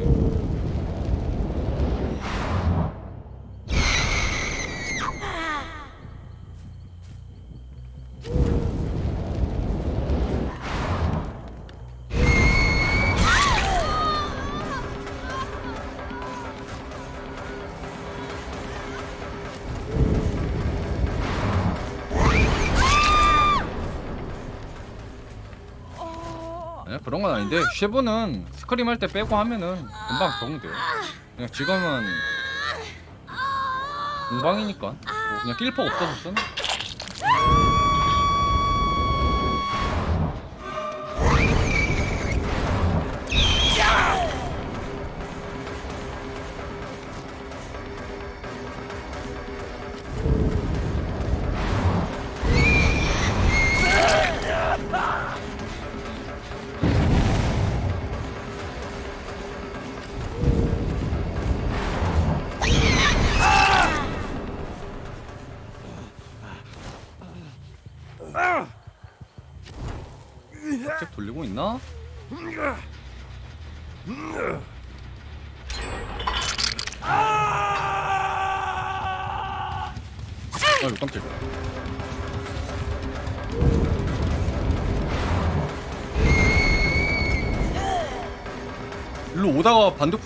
아닌데 쉐브는 스크림 할 때 빼고 하면은 금방 적응돼요. 그냥 지금은 공방이니까 뭐 그냥 낄퍼 쓰는.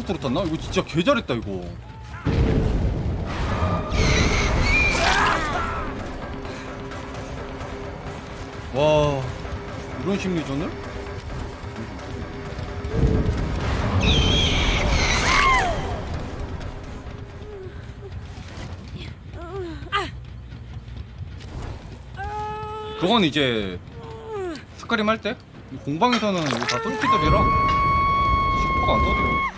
코스로 탔나? 이거 진짜 개 잘했다 이거. 와 이런 심리전을? 그건 이제 스크림 할 때? 공방에서는 이거 다 솔피들이라 슈퍼가 안 떠져요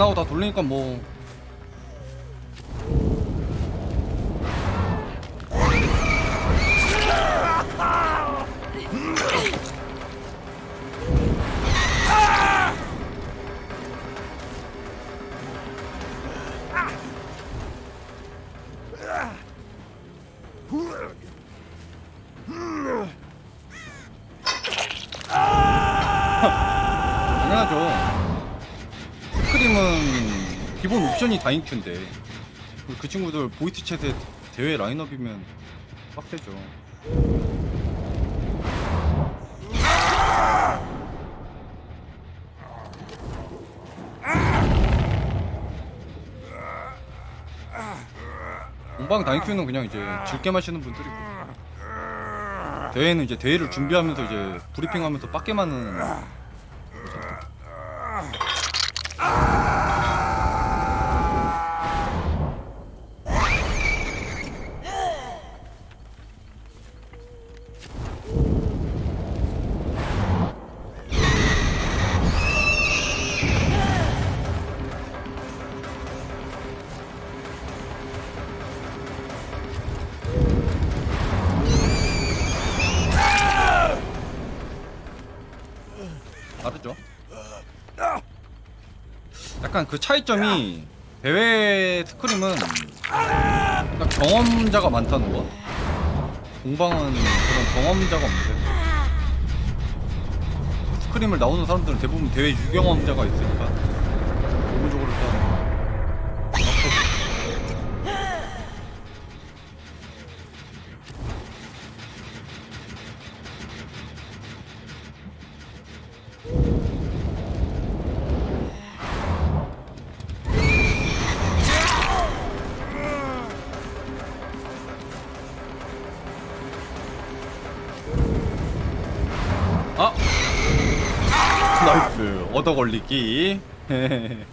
킬안 하고 다 돌리니까 뭐. 다인큐인데 그 친구들 보이스 챗에 대회 라인업이면 빡세죠. 공방 다인큐는 그냥 이제 즐게 마시는 분들이고 대회는 이제 대회를 준비하면서 이제 브리핑하면서 빡게만 하 그 차이점이 대회 스크림은 딱 경험자가 많다는 거. 공방은 그런 경험자가 없는데. 스크림을 나오는 사람들은 대부분 대회 유경험자가 있으니까 걸리기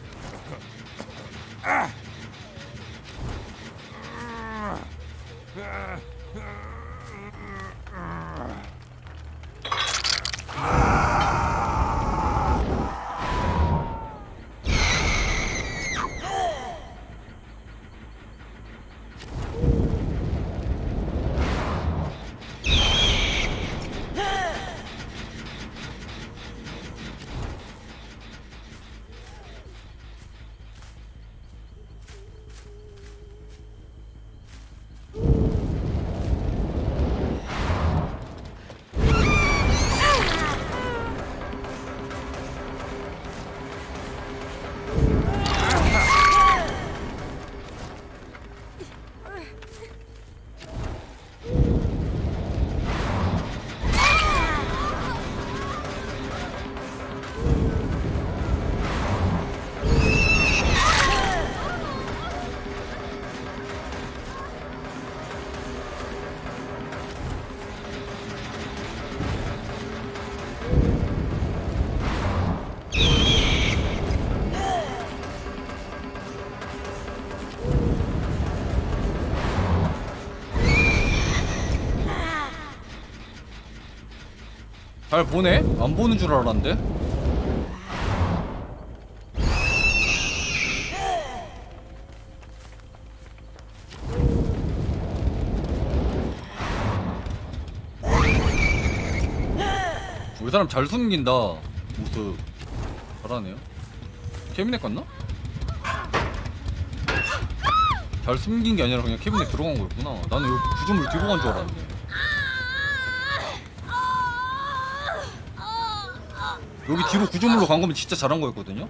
잘 보네? 안 보는 줄 알았는데. 우리 사람 잘 숨긴다. 모습. 잘하네요. 캐비넷 갔나? 잘 숨긴 게 아니라 그냥 캐비넷 들어간 거였구나. 나는 여기 구조물 뒤로 간줄 알았네 여기 뒤로 구조물로 간 거면 진짜 잘한 거였거든요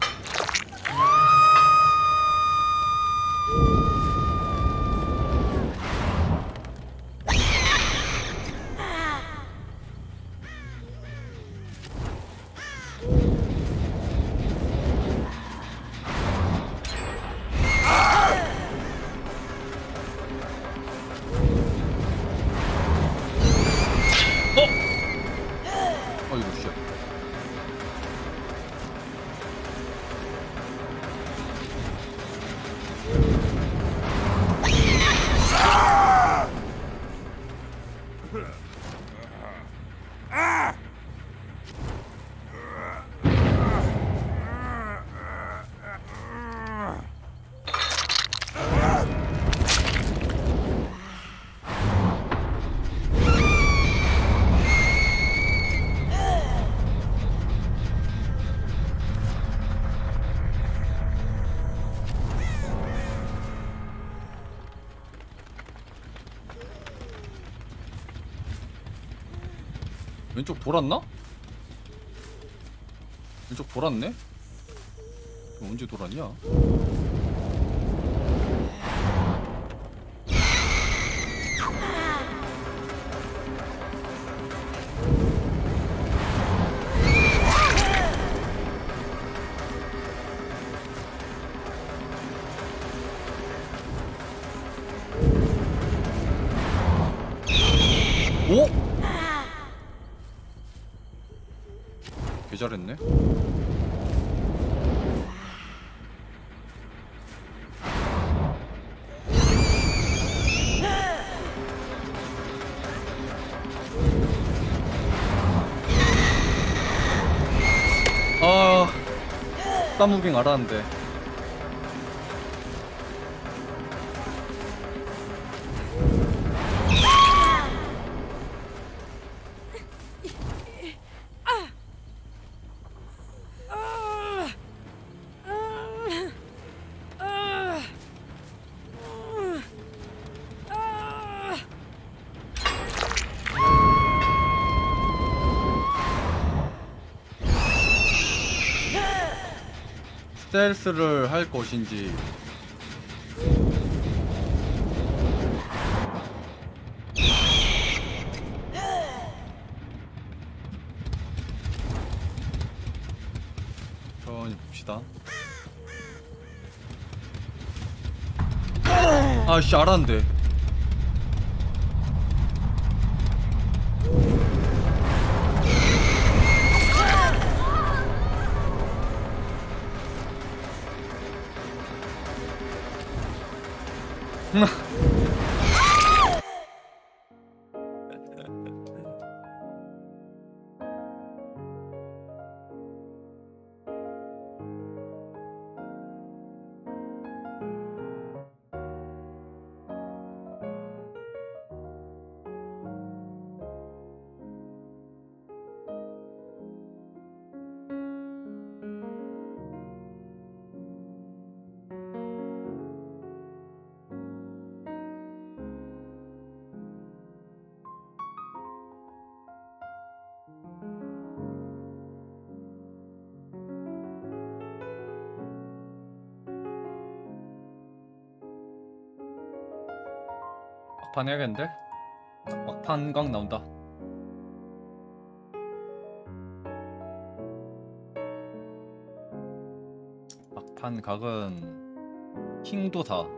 왼쪽 돌았나? 왼쪽 돌았네? 언제 돌았냐? 땀무빙 알았는데. 스텔스를 할 것인지. 천천히 봅시다. 아씨 알았는데 막판 해야겠는데? 막판 각 나온다 막판 각은 킹도사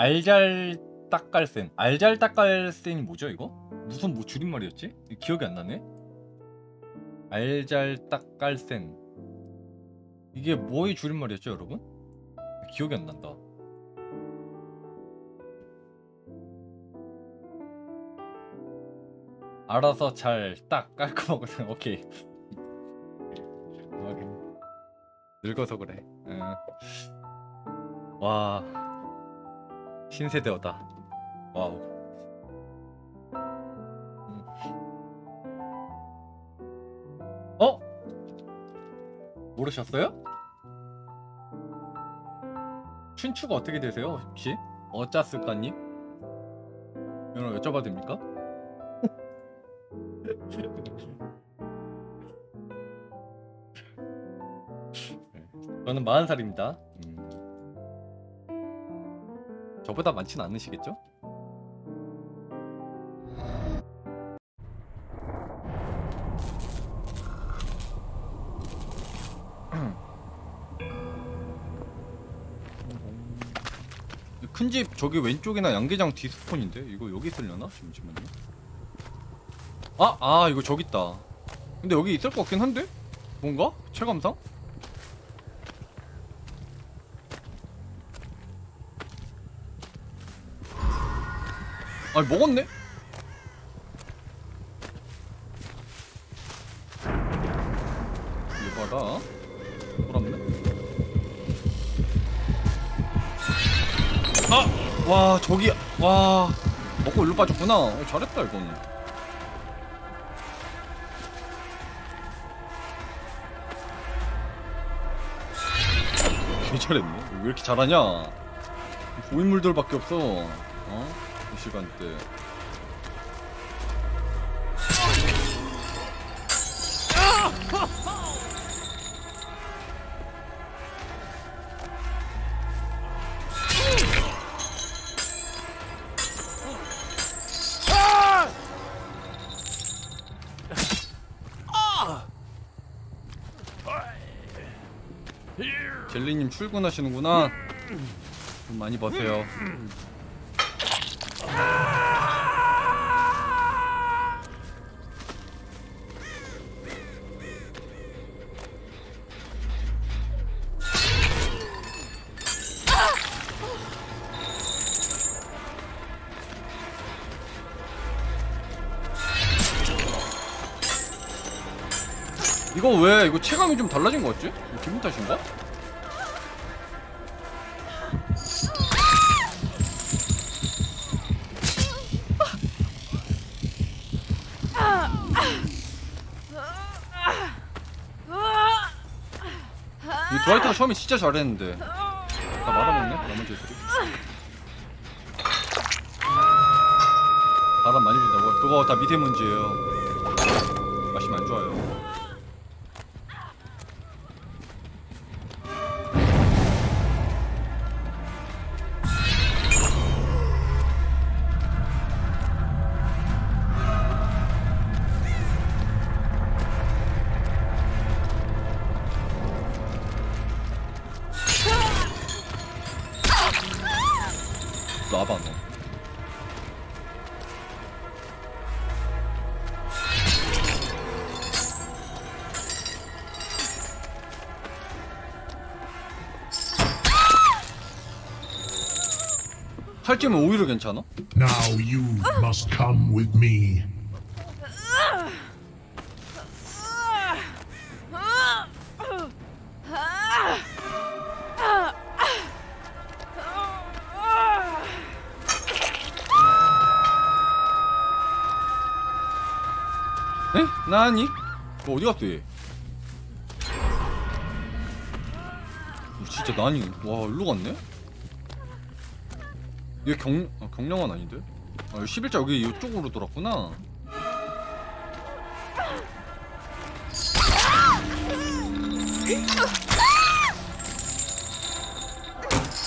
알잘 딱갈센 알잘 딱갈센이 뭐죠 이거? 무슨 뭐 줄임말이었지? 기억이 안 나네 알잘 딱갈센 이게 뭐의 줄임말이었죠 여러분? 기억이 안 난다 알아서 잘 딱 깔끔하고 생 오케이 확인. 늙어서 그래 응. 와 신세대어다 모르셨어요? 춘추가 어떻게 되세요 혹시? 어짜스까님? 이런 거 여쭤봐도 됩니까? 저는 40살입니다 음. 저보다 많진 않으시겠죠? 큰집 저기 왼쪽이나 양계장 디스폰인데 이거 여기 있으려나? 잠시만요 아! 아 이거 저기 있다 근데 여기 있을 것 같긴 한데? 뭔가? 체감상? 아니 먹었네? 저기 와 먹고 일로 빠졌구나. 어, 잘했다 이거는. 개 잘했네 왜 이렇게 잘하냐? 고인물들밖에 없어. 어? 이 시간대 출근하시는구나 돈 많이 버세요 이거 왜 이거 체감이 좀 달라진 것 같지? 기분 탓인가? 처음에 진짜 잘했는데. 다 말아먹네? 나머지 애들이? 바람 많이 분다고? 그거 다 미세먼지예요 살찌면 오히려 괜찮아? Now you must come with me. 에? 나니? 너 어디 갔대? 얘? 어, 진짜 나니? 와 일로 갔네? 얘 경.. 아, 경량은 아닌데? 아 11자 여기 이쪽으로 돌았구나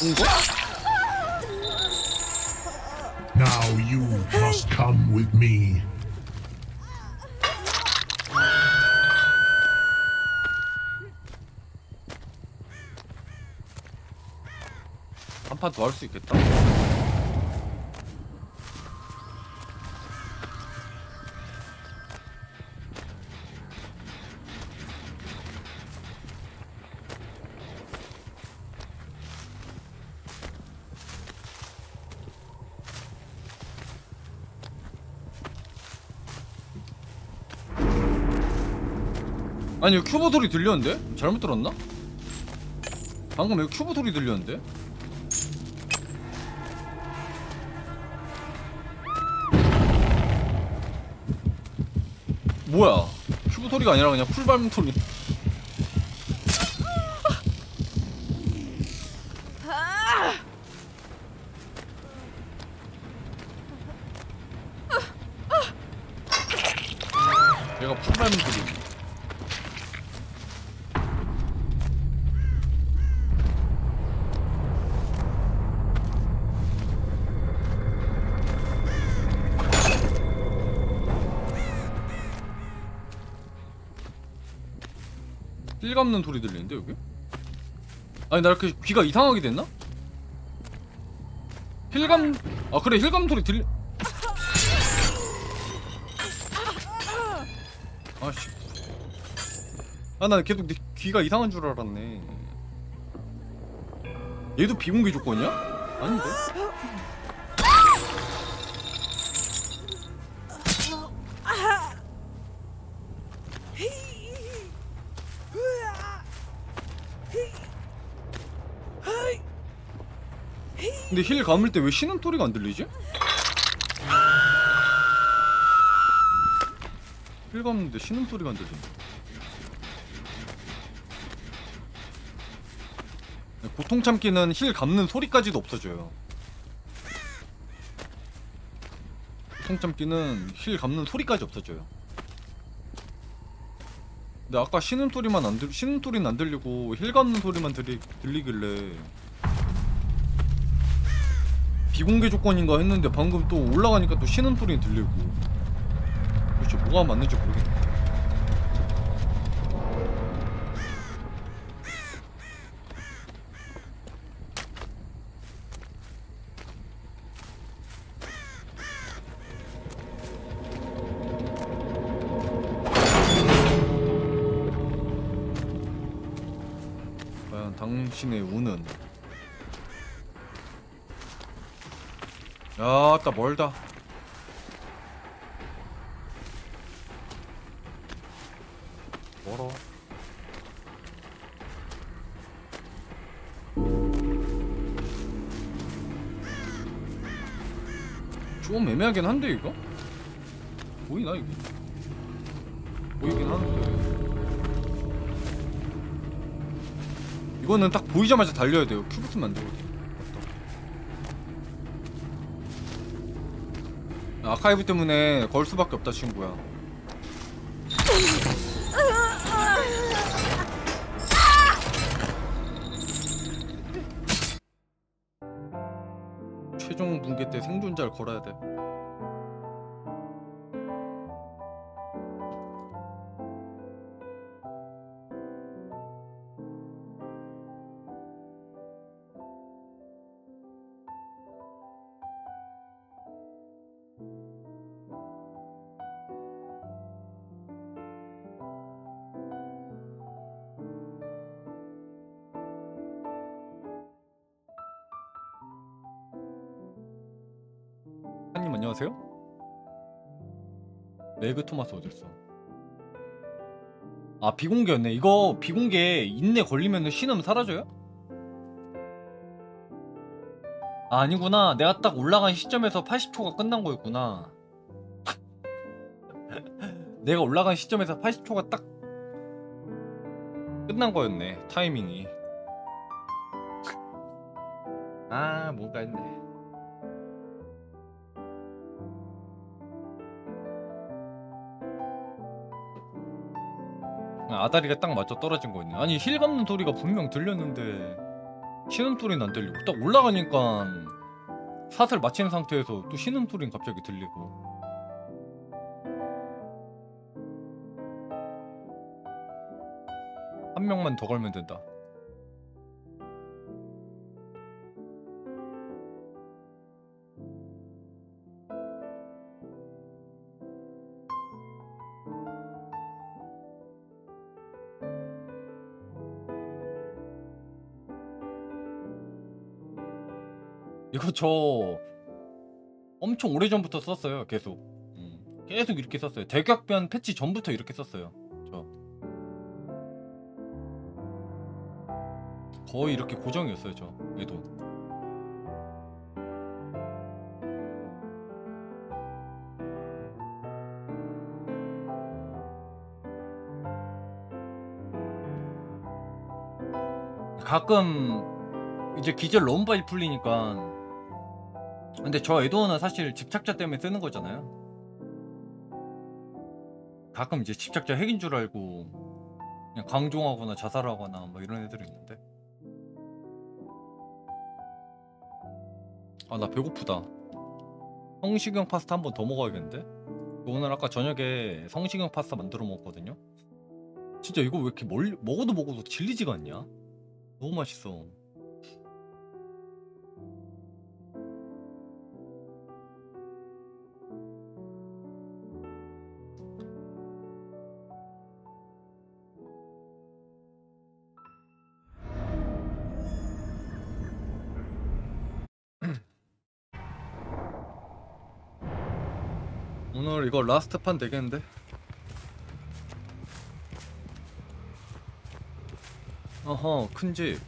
온거? Now you must come with me. 한판더 할 수 있겠다 아니 이거 큐브 소리 들렸는데? 잘못 들었나? 방금 이거 큐브 소리 들렸는데? 뭐야 큐브 소리가 아니라 그냥 풀발음 소리 힐 감는 소리 들리는데 여기? 아니 나 이렇게 귀가 이상하게 됐나? 힐감 아 그래 힐감 소리 들리 아씨 아 나 계속 내 귀가 이상한 줄 알았네 얘도 비공개 조건이야? 아닌데? 근데 heal 감을 때 왜 쉬는 소리가 안 들리지? heal 감는데 쉬는 소리가 안 들리네. 네, 고통 참기는 heal 감는 소리까지도 없어져요. 고통 참기는 heal 감는 소리까지 없어져요. 근데 아까 쉬는 소리만 안 들, 쉬는 소리는 안 들리고 heal 감는 소리만 들리, 들리길래 비공개 조건인가 했는데 방금 또 올라가니까 또 쉬는 소리 들리고. 도대체 뭐가 맞는지 모르겠네 애매하긴 한데 이거? 보이나 이게? 보이긴 하는데 이거는 딱 보이자마자 달려야 돼요 큐브트면 안 되거든 맞다. 아카이브 때문에 걸 수밖에 없다 친구야 안녕하세요. 레그 토마스 어딨어? 아 비공개였네. 이거 비공개 인내 걸리면 신음 사라져요? 아, 아니구나. 내가 딱 올라간 시점에서 80초가 끝난 거였구나. 내가 올라간 시점에서 80초가 딱 끝난 거였네. 타이밍이. 아 뭔가 했네. 아다리가 딱 맞춰 떨어진 거였네. 아니 힐 감는 소리가 분명 들렸는데 신음 소리는 안 들리고 딱 올라가니까 사슬 맞힌 상태에서 또 신음 소리는 갑자기 들리고. 한 명만 더 걸면 된다. 이거 저 엄청 오래전부터 썼어요 계속. 음, 계속 이렇게 썼어요. 대격변 패치 전부터 이렇게 썼어요. 저 거의 이렇게 고정이었어요 저 얘도. 가끔 이제 기절 너무 빨리 풀리니까 근데 저 에도어는 사실 집착자 때문에 쓰는 거잖아요. 가끔 이제 집착자 핵인 줄 알고 그냥 강종하거나 자살하거나 뭐 이런 애들이 있는데. 아 나 배고프다. 성시경 파스타 한 번 더 먹어야겠는데? 오늘 아까 저녁에 성시경 파스타 만들어 먹었거든요. 진짜 이거 왜 이렇게 멀, 먹어도 먹어도 질리지가 않냐? 너무 맛있어 이거 라스트 판 되겠는데? 어허 큰집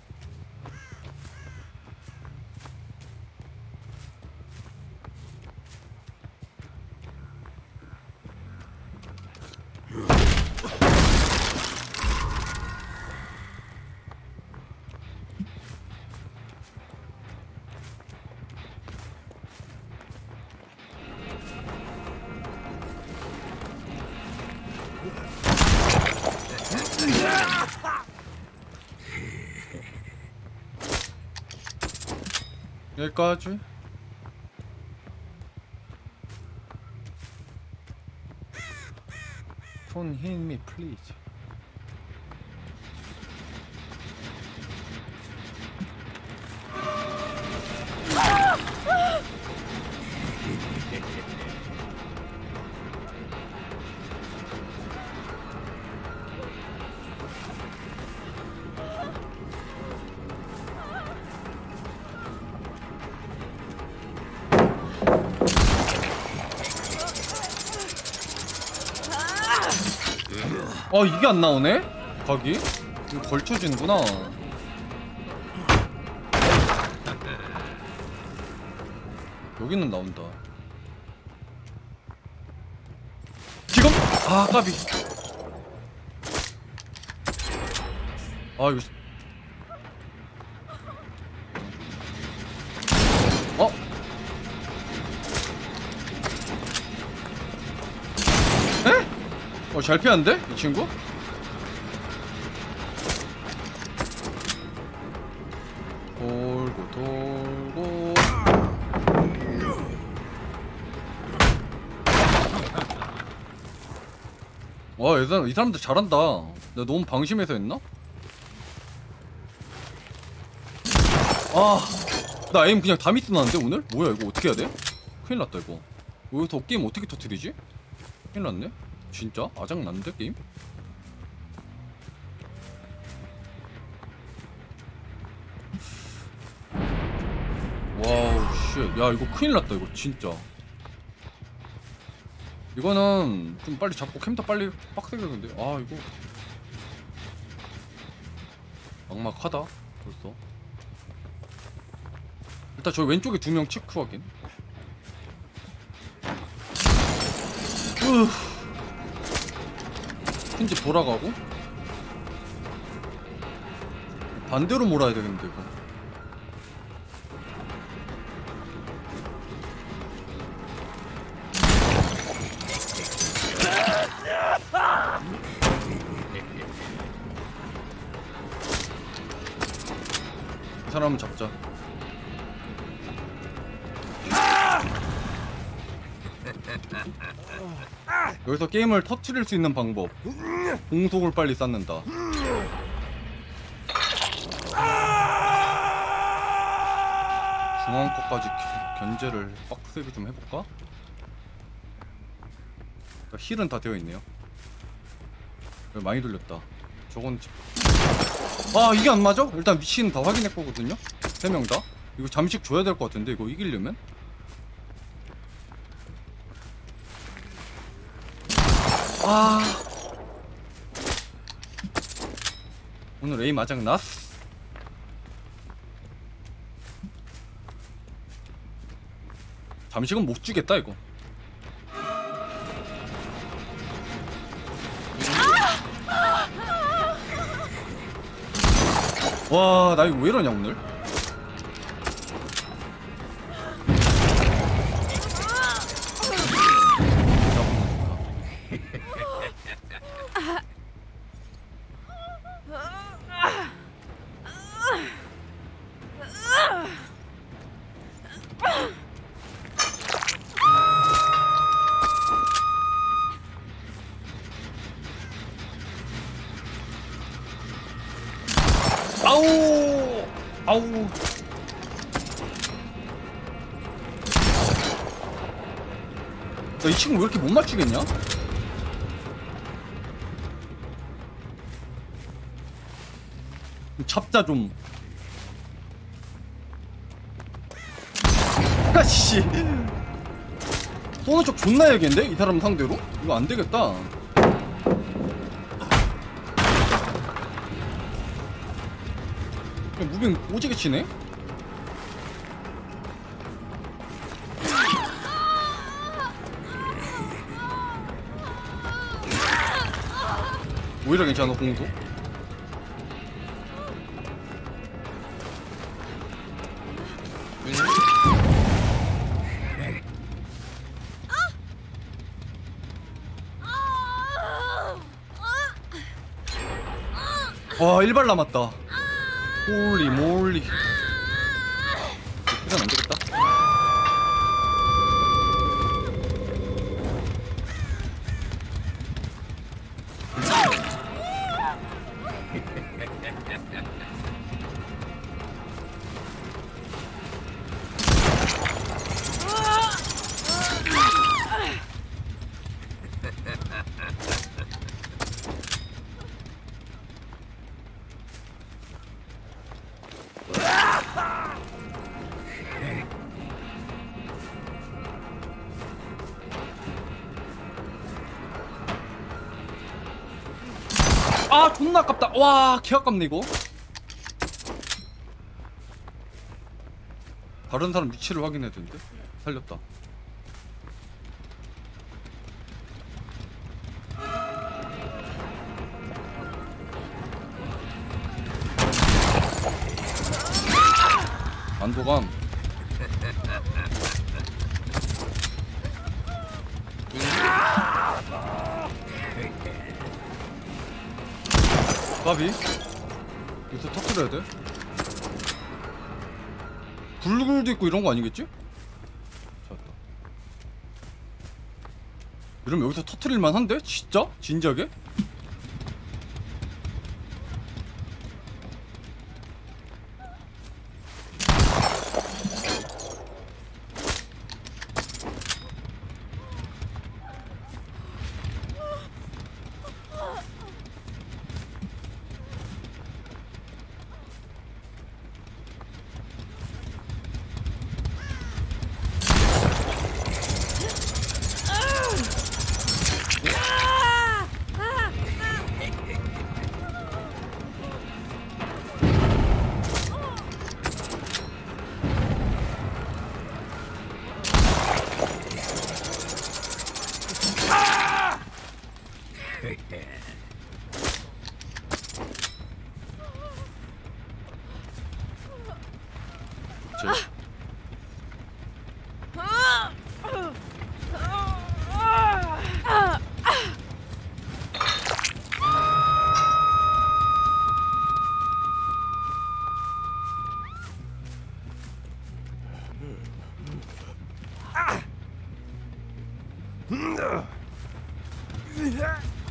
Don't hit me please 아 이게 안 나오네? 각이? 이거 걸쳐지는구나 여기는 나온다 지금? 아 까비 아 이거 어, 잘 피하는데? 이 친구? 돌고 돌고 와, 이, 사람, 이 사람들 잘한다. 내가 너무 방심해서 했나? 아, 나 에임 그냥 다 미스 나는데 오늘? 뭐야 이거 어떻게 해야 돼? 큰일 났다 이거. 여기서 게임 어떻게 터트리지? 큰일 났네. 진짜 아작 났는데 게임? wow shit. 야 이거 큰일 났다 이거 진짜. 이거는 좀 빨리 잡고 캠터 빨리 빡세게 근데 아 이거 막막하다 벌써 일단 저 왼쪽에 두 명 체크 확인 으 핀지 돌아가고? 반대로 몰아야 되겠는데 이거 여기서 게임을 터트릴 수 있는 방법. 공속을 빨리 쌓는다. 중앙 거까지 겨- 견제를 빡세게 좀 해볼까? 힐은 다 되어 있네요. 많이 돌렸다. 저건 지- 아 이게 안 맞아? 일단 위치는 다 확인했거든요. 세명 다. 이거 잠식 줘야 될 것 같은데 이거 이기려면? 아 오늘 A 마장 났어. 잠식은 못 주겠다 이거. 와, 나 이거 왜 이러냐 오늘? 친구 왜 이렇게 못 맞추겠냐? 잡자 좀. 아씨. 척 존나 해야겠는데? 이 사람 상대로? 이거 안 되겠다. 무빙 오지게 치네? 오히려 괜찮아 공도? 와 1발 남았다. 홀리 몰리 존나 아깝다. 와 개 아깝네 이거. 다른 사람 위치를 확인해야 되는데? 살렸다 있고 이런 거 아니겠지? 찾았다 이러면 여기서 터트릴 만 한데? 진짜? 진지하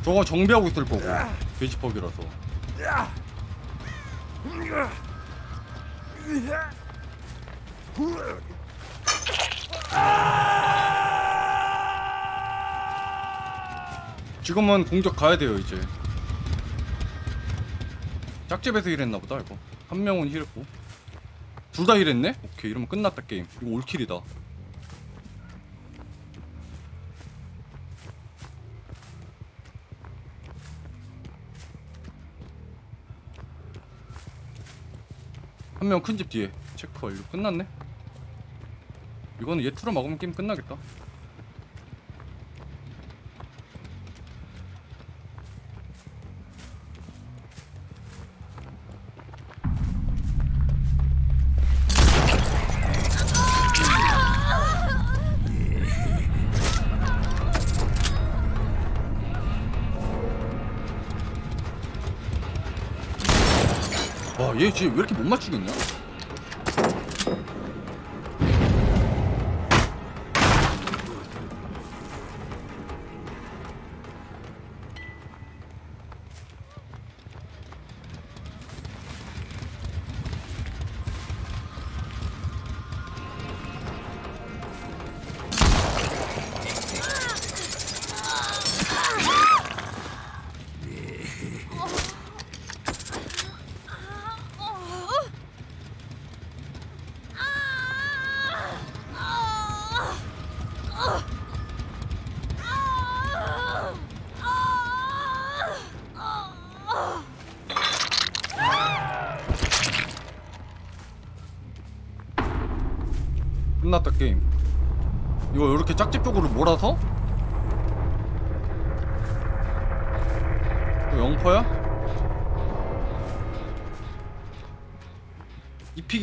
저거 정비하고 있을 거고. 돼지퍽이라서. 지금은 공격 가야 돼요 이제. 짝집에서 힐했나 보다 이거. 한 명은 힐했고. 둘다 힐했네? 오케이 이러면 끝났다 게임. 이거 올킬이다 한 명 큰 집 뒤에. 체크 완료. 끝났네. 이거는 얘 투로 막으면 게임 끝나겠다. 와얘 지금 왜 못 맞추겠냐?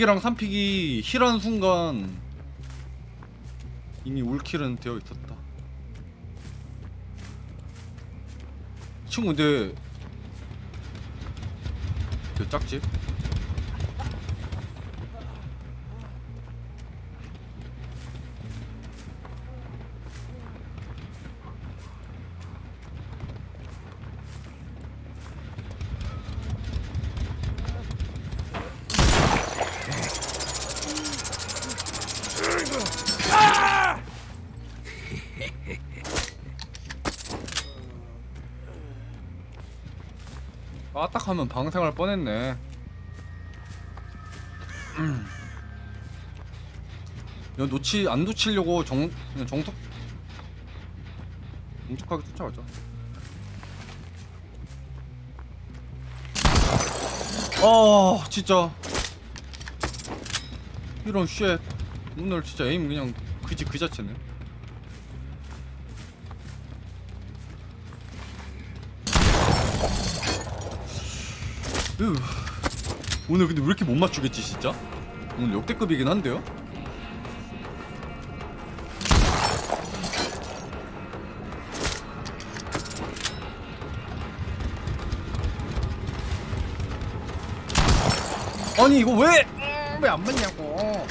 2픽이랑 3픽이 힐한 순간 이미 올킬은 되어 있었다. 이 친구 근데 그 짝집 방생할 뻔했네. 음. 이거 놓치 안 놓치려고 정 정석 정직하게 쫓아가자. 아 진짜 이런 shit 오늘 진짜 aim 그냥 그지 그 자체네. 으. 오늘 근데 왜 이렇게 못 맞추겠지 진짜? 오늘 역대급이긴 한데요? 아니 이거 왜? 왜 안 맞냐고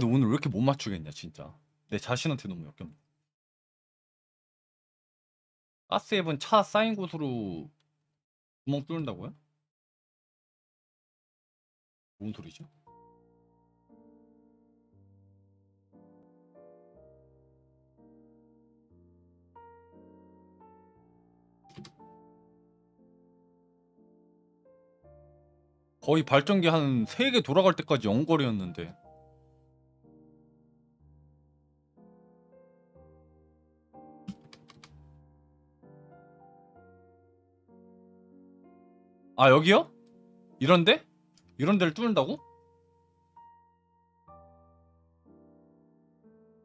너 오늘 왜 이렇게 못 맞추겠냐, 진짜. 내 자신한테 너무 역겹네. 가스앱은 차 쌓인 곳으로 구멍 뚫는다고요? 뭔 소리죠? 거의 발전기 한 3개 돌아갈 때까지 영거리였는데 아 여기요? 이런데? 이런 데를 뚫는다고?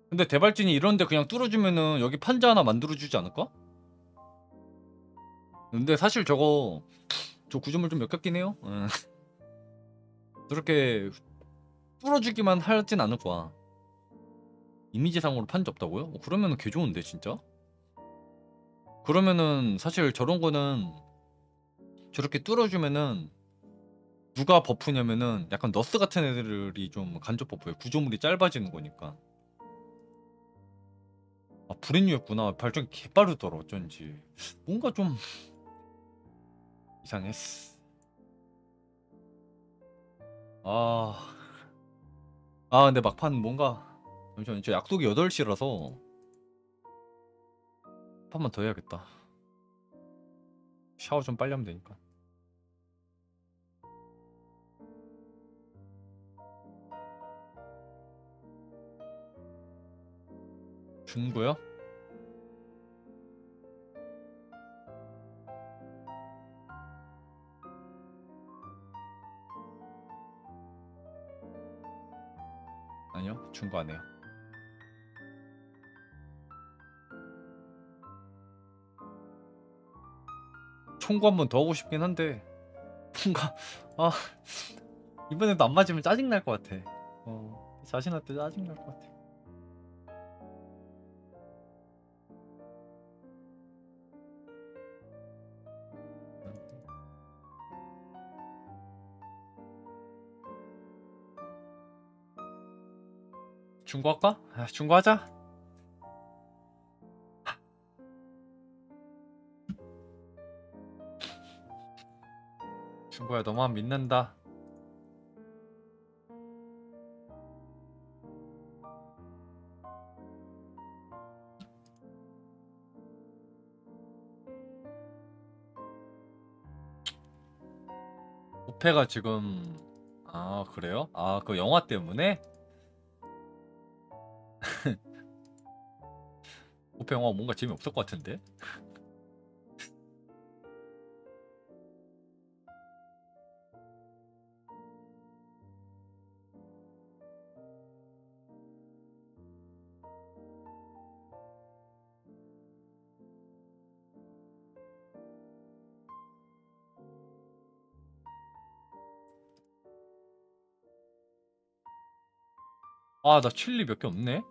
근데 대발진이 이런데 그냥 뚫어주면은 여기 판자 하나 만들어주지 않을까? 근데 사실 저거 저 구조물 좀 역겹긴 해요 응. 저렇게 뚫어주기만 하진 않을 거야 이미지상으로 판지 없다고요? 어, 그러면은 개 좋은데 진짜? 그러면은 사실 저런 거는 저렇게 뚫어주면은 누가 버프냐면은 약간 너스 같은 애들이 좀 간접 버프예요. 구조물이 짧아지는 거니까. 아 브랜뉴였구나. 발전기 개빠르더라 어쩐지. 뭔가 좀 이상했어. 아. 아 근데 막판 뭔가 잠시만 저 약속이 8시라서 한 판만 더 해야겠다. 샤워 좀 빨리 하면 되니까. 중고요? 아니요, 중고 안 해요. 총구 한 번 더 하고 싶긴 한데 뭔가 아 이번에도 안 맞으면 짜증 날 것 같아. 어 자신한테 짜증 날 것 같아. 중고 할까? 아, 중고 하자. 중고야 너만 믿는다. 오페가 지금 아 그래요? 아 그 영화 때문에? 오페 영화 뭔가 재미없을 것 같은데? 아, 나 칠리 몇 개 없네?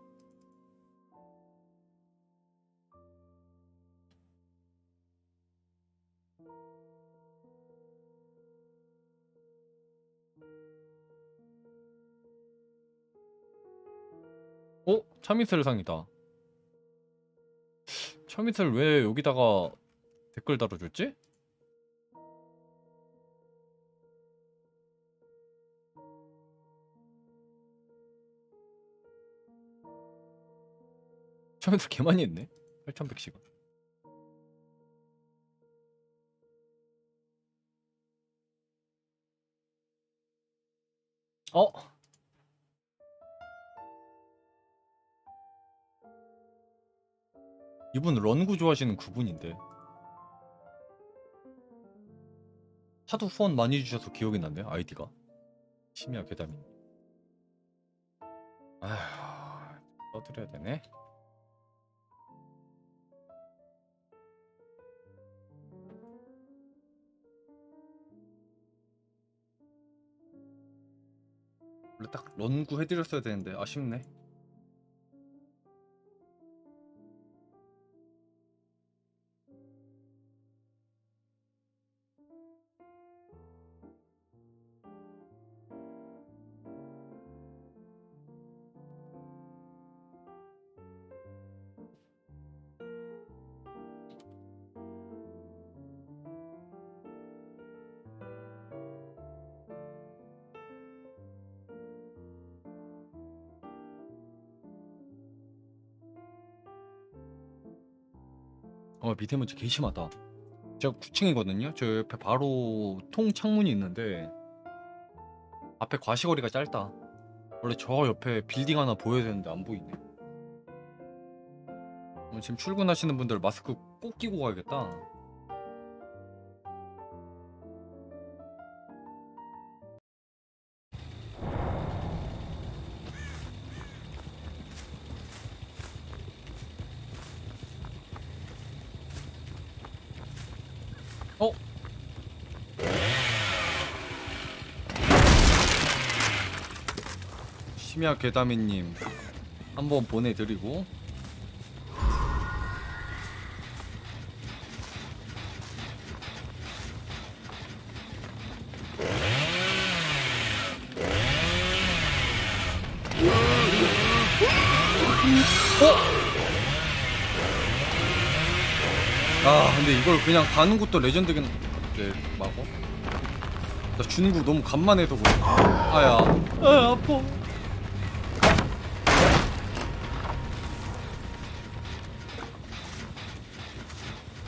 어? 차미슬 상이다. 차미슬 왜 여기다가 댓글 달아줬지? 차미슬 개 많이 했네. 8100시간. 어? 이분 런구 좋아하시는 그분인데. 하도 후원 많이 주셔서 기억이 났네 아이디가. 심야 괴담인 아휴 써드려야 되네. 원래 딱 런구 해드렸어야 되는데 아쉽네 어 미세먼지 개 심하다. 제가 9층이거든요. 저 옆에 바로 통 창문이 있는데 앞에 과시거리가 짧다. 원래 저 옆에 빌딩 하나 보여야 되는데 안 보이네. 어, 지금 출근하시는 분들 마스크 꼭 끼고 가야겠다. 심야 괴담이님 한번 보내드리고. 아 근데 이걸 그냥 가는 것도 레전드긴 네 마고 나 주는 거 너무 간만해서 그래. 아야. 아 아파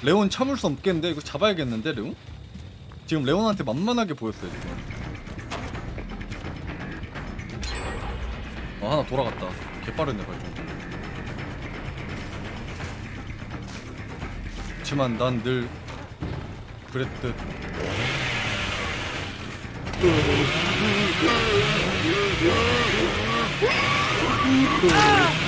레온 참을 수 없겠는데? 이거 잡아야겠는데 레온? 지금 레온한테 만만하게 보였어요 지금. 어 하나 돌아갔다. 개빠르네 발전 그렇지만 난 늘 그랬듯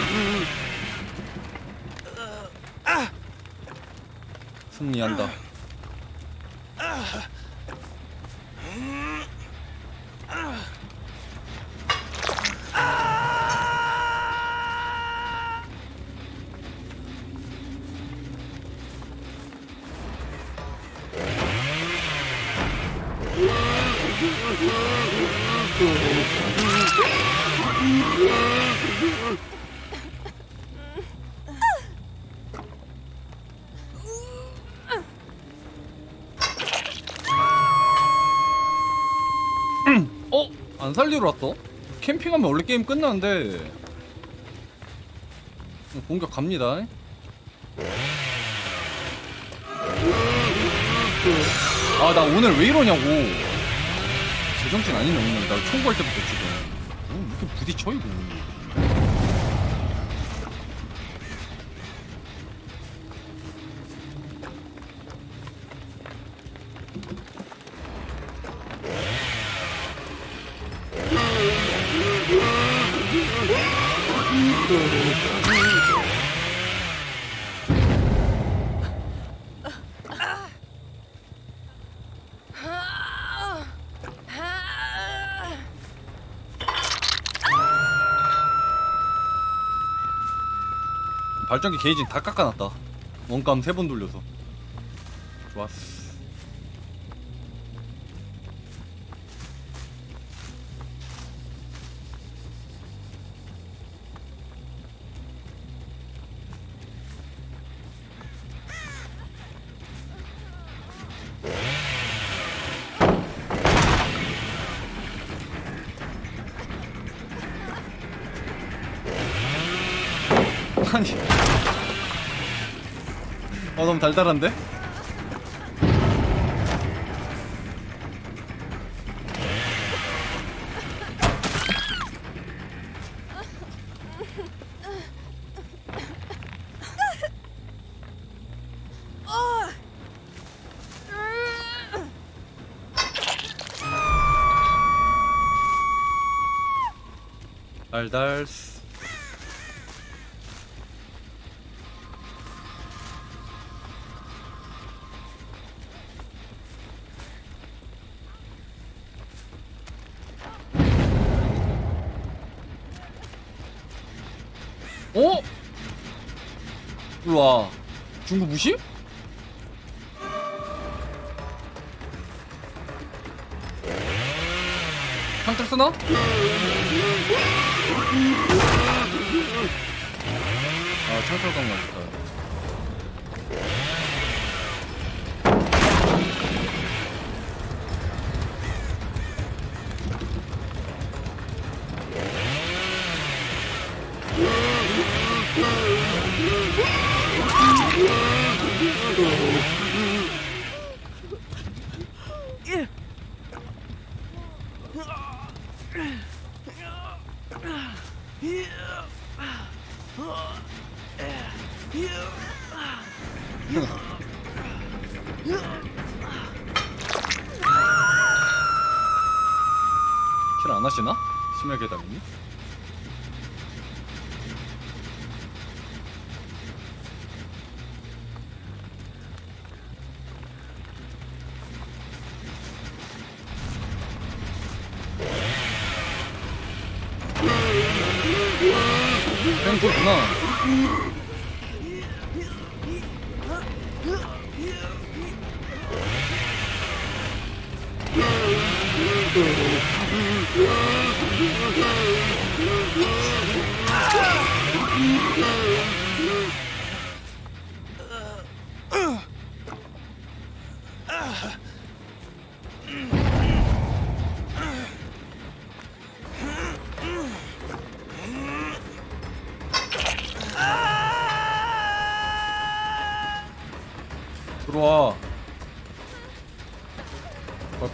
승리한다 살리러 왔어? 캠핑하면 원래 게임 끝나는데. 어, 공격 갑니다. 아 나 오늘 왜 이러냐고. 제정신 아니네 오늘. 나 총구할 때부터 지금. 어, 이렇게 부딪혀 이거 발전기 게이지 다 깎아놨다. 원감 세 번 돌려서 달달한데? 달달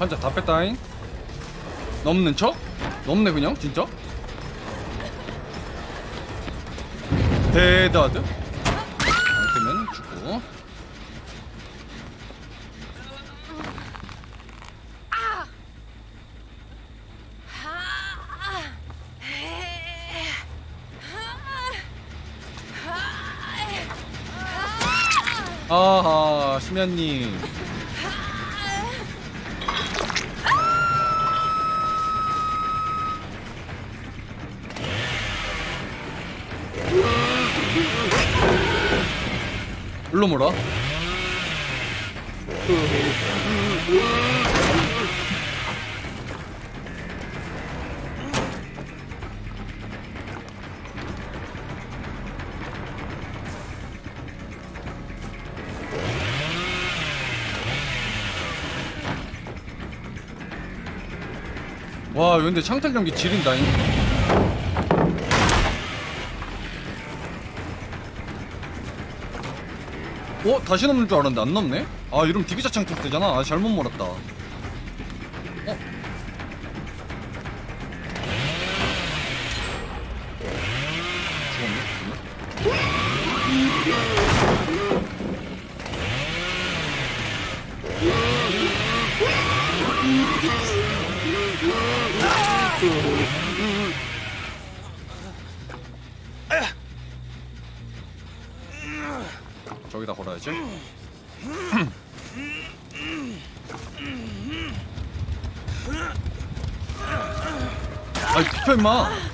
어, 판자 다 뺐다잉 넘는 척? 넘네 그냥 진짜? 데드하드 근데 창탈 경기 지린다잉 어? 다시 넘는 줄 알았는데 안 넘네? 아 이러면 디귿자 창탈 되잖아 아 잘못 몰았다 아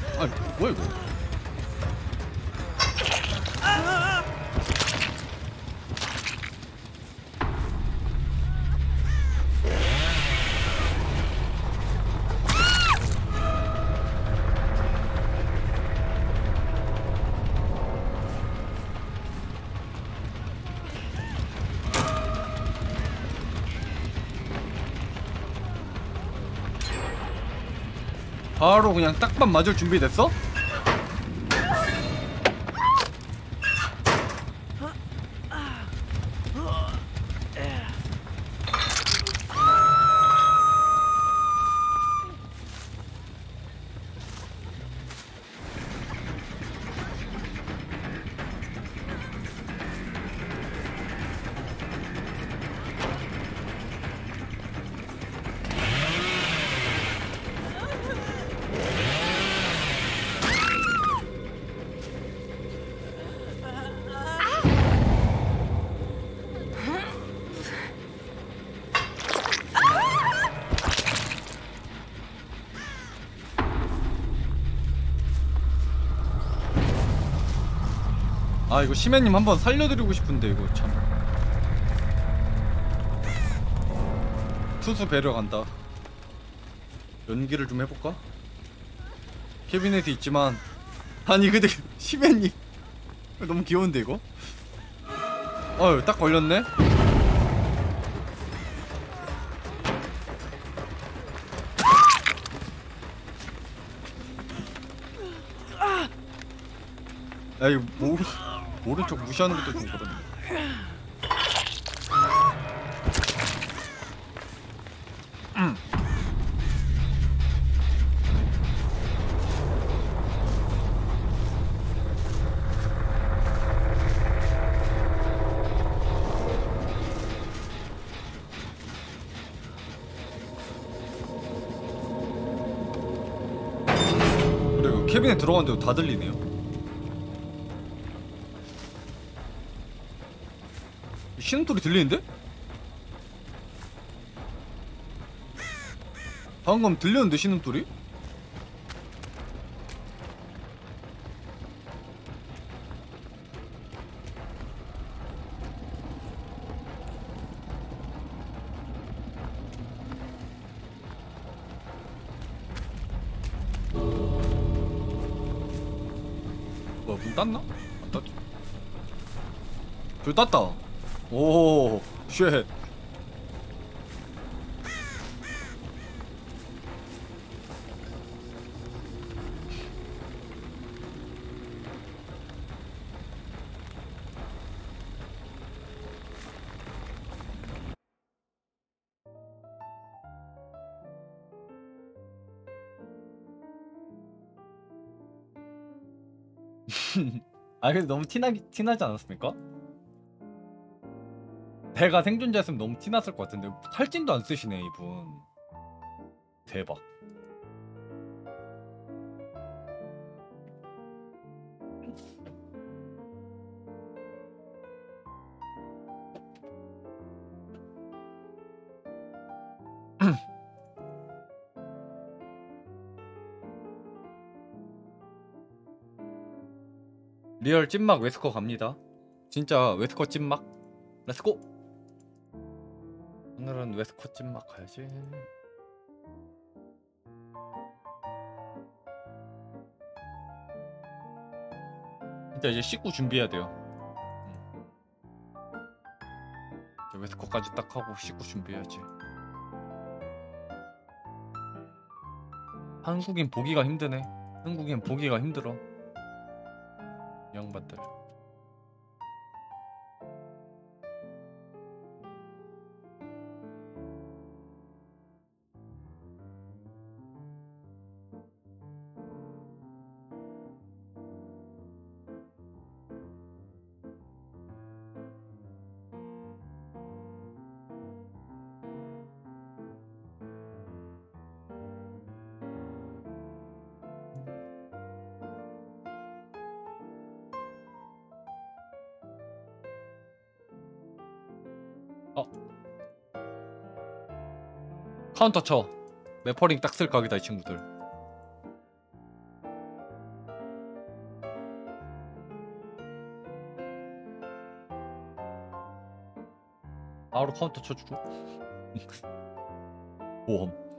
그냥 딱밤 맞을 준비 됐어? 아 이거 시메님 한번 살려드리고 싶은데 이거 참 투수 배려 간다 연기를 좀 해볼까? 캐비넷이 있지만 아니 근데 시메님 너무 귀여운데 이거? 어휴 딱 걸렸네 야 이거 모 척 무시하는 것도 좀 그런데 음. 그래 그 캐빈에 들어갔는데도 다 들리네요 신음소리 들리는데? 방금 들렸는데 신음소리? 아 근데 너무 티나 티나지 않았습니까? 내가 생존자였으면 너무 티났을 것 같은데 탈진도 안 쓰시네 이분. 대박. real 찐막 웨스커 갑니다. 진짜 웨스커 찐막. let's go. 오늘은 웨스커 찐막 가야지. 진짜 이제 씻고 준비해야 돼요. 음. 이제 웨스커까지 딱 하고 씻고 준비해야지. 한국인 보기가 힘드네. 한국인 보기가 힘들어. 이 카운터 쳐. 매퍼링 딱 쓸 각이다 이 친구들. 바로 카운터 쳐주고. 보험.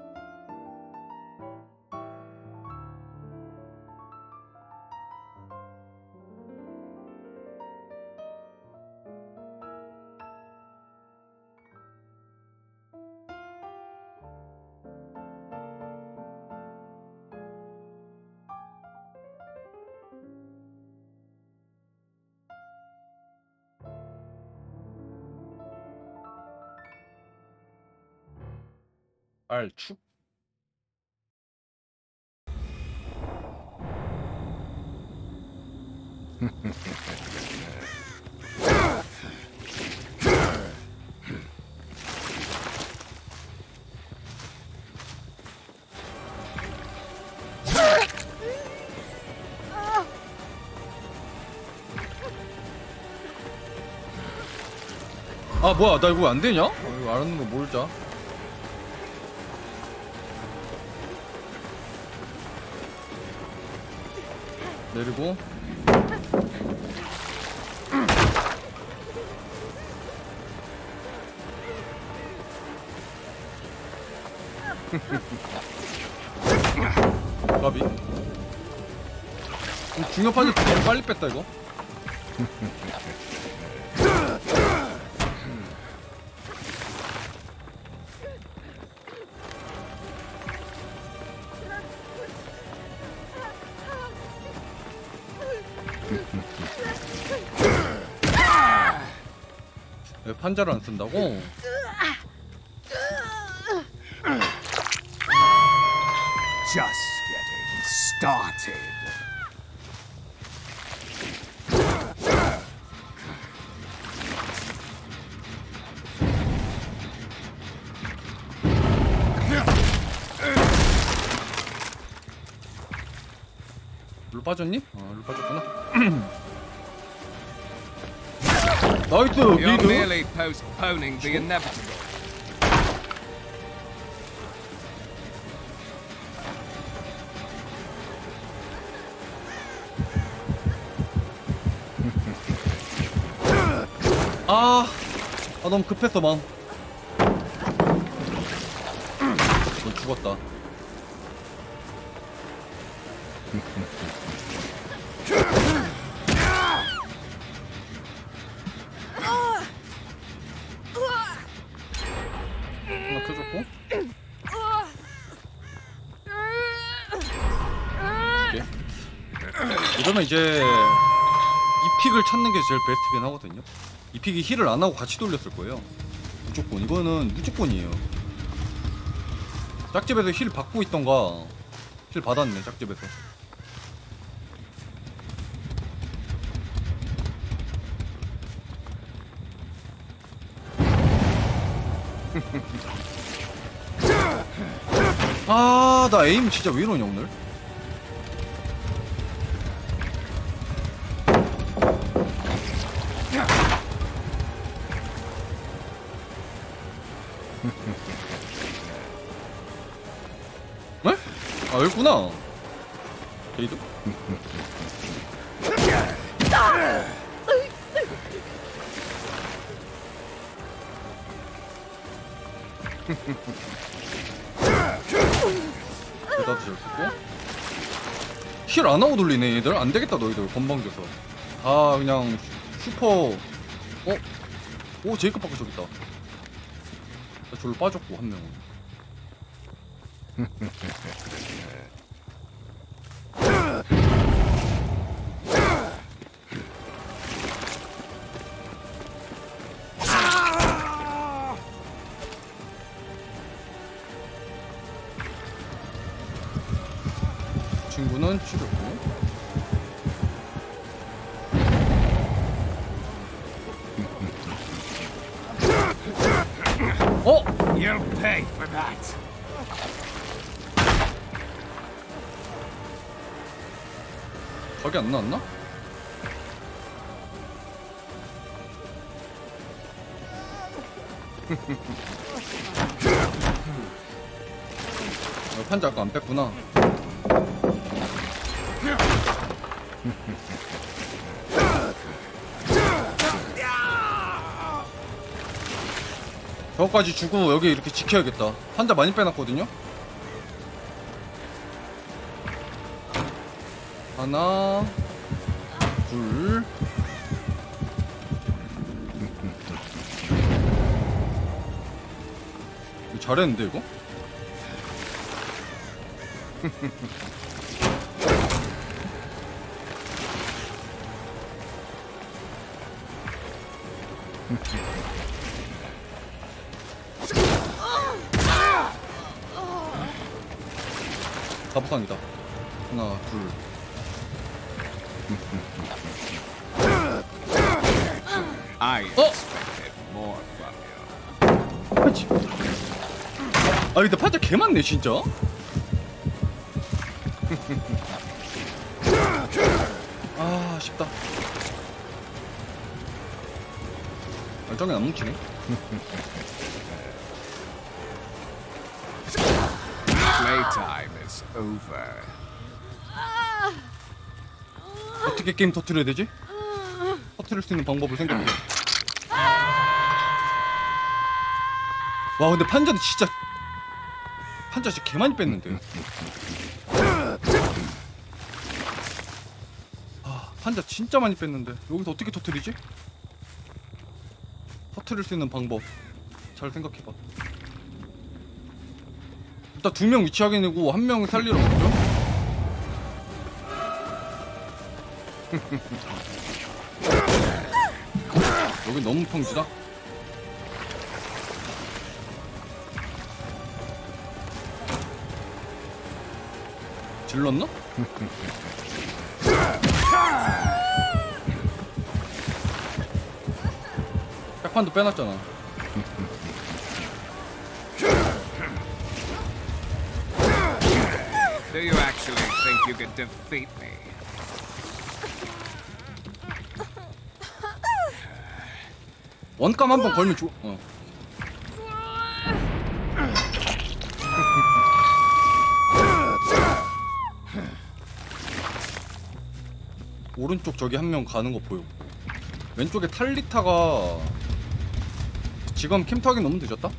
축. 아 뭐야 나 이거 안 되냐? 아, 이거 거 모르자. 늘고. 음. 아, 까비. 중력 빠질 빨리 뺐다 이거. 왜 판자를 안 쓴다고? Just getting started. 물 빠졌니? 아, 물 빠졌구나. 나이스 리드. merely postponing the inevitable. 아, 아 너무 급했어 마음. 너 죽었다. 게 제일 베스트긴 하거든요. 이 pick이 heal을 안 하고 같이 돌렸을 거예요. 무조건 이거는 무조건이에요. 짝집에서 heal 받고 있던가 heal 받았네 짝집에서. 아, 나 aim 진짜 왜 이러냐 오늘? 하고 돌리네 얘들. 안 되겠다 너희들. 건방져서. 아 그냥 슈퍼. 어? 오 제이컵 밖에 저기 있다. 나 저로 빠졌고 한 명은 안 나왔나? 어, 판자 아까 안 뺐구나. 저거까지 주고 여기 이렇게 지켜야겠다. 판자 많이 빼놨거든요? 하나, 잘했는데 이거? 가부상이다. 하나, 둘. 많네 진짜. 아 아쉽다. 열정이 안 뭉치네. Playtime is over. 어떻게 게임 터트려야 되지? 터트릴 수 있는 방법을 생각해. 와 근데 판자는 진짜 판자 진짜 개 많이 뺐는데. 아 판자 진짜 많이 뺐는데 여기서 어떻게 터트리지? 터트릴 수 있는 방법 잘 생각해봐. 일단 두 명 위치 확인이고 한 명 살리러 가죠. 여기 너무 평지다. 질렀나? 백판도 빼놨잖아. Do you actually think you can defeat me? 원감 한 번 걸면 좋. 어. 오른쪽 저기 한 명 가는 거 보여. 왼쪽에 탈리타가 지금 캠 타기 너무 늦었다.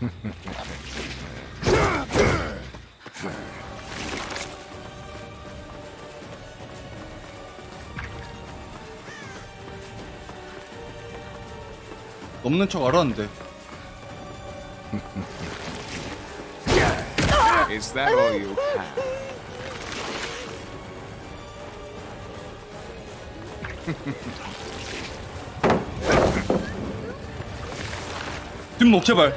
넘는 척 알았는데 Is that all you have? 뒷목 제발.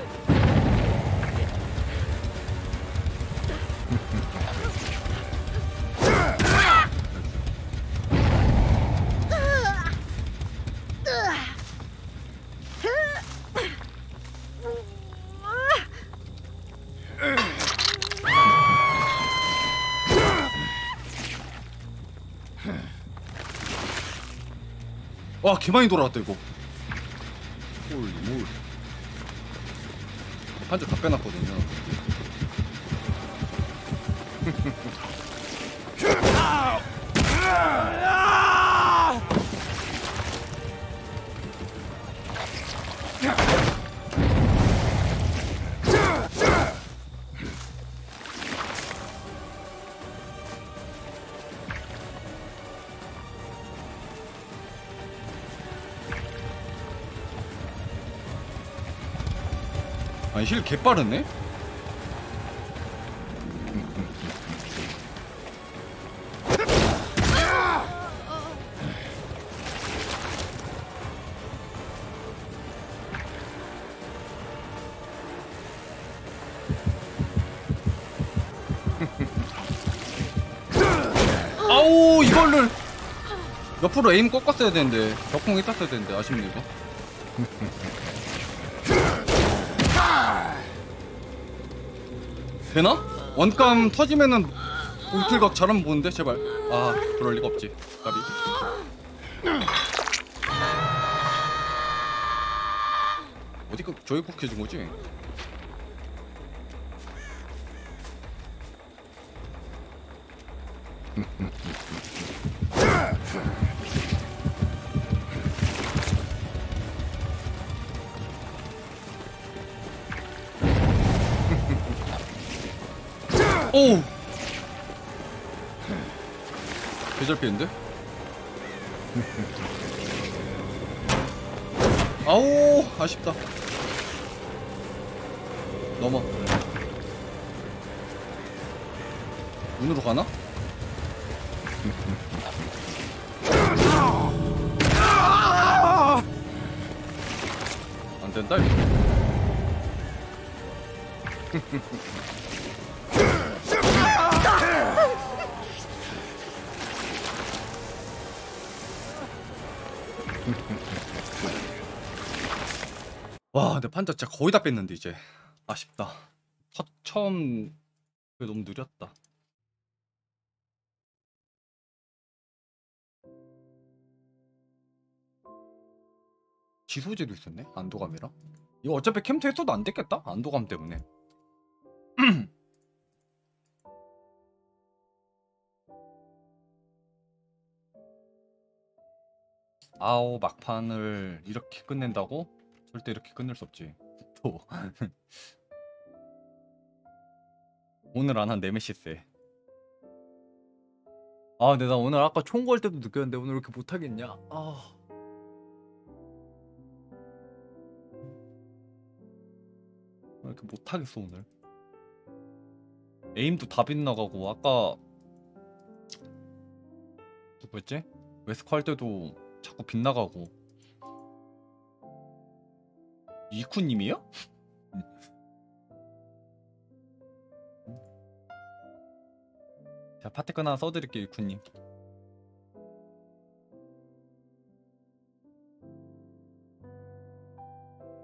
와, 개 많이 돌아왔다 이거. 한줄 다 빼놨거든요. 아니 힐 개빠르네? 아우 이거를 옆으로 에임 꺾었어야 되는데 벽공이 땄어야 되는데 아쉽네 이거 되나? 원감 터지면은 울킬각 잘하면 보는데 제발 아 그럴 리가 없지 까비 어디가 저기 꼭 해준 거지? 피했는데? 판자 진짜 거의 다 뺐는데 이제 아쉽다. 첫 처음 너무 느렸다. 지소제도 있었네. 안도감이랑. 이거 어차피 캠트 했어도 안 됐겠다. 안도감 때문에. 아오 막판을 이렇게 끝낸다고? 절대 이렇게 끝낼 수 없지. 또. 오늘 안 한 네메시스 아 근데 나 오늘 아까 총 걸 때도 느꼈는데 오늘 왜 이렇게 못하겠냐? 아. 왜 이렇게 못하겠어 오늘? 에임도 다 빗나가고 아까 누구였지? 웨스코 할 때도 자꾸 빗나가고 이쿠님이요? 자 파티권 하나 써드릴게요 이쿠님.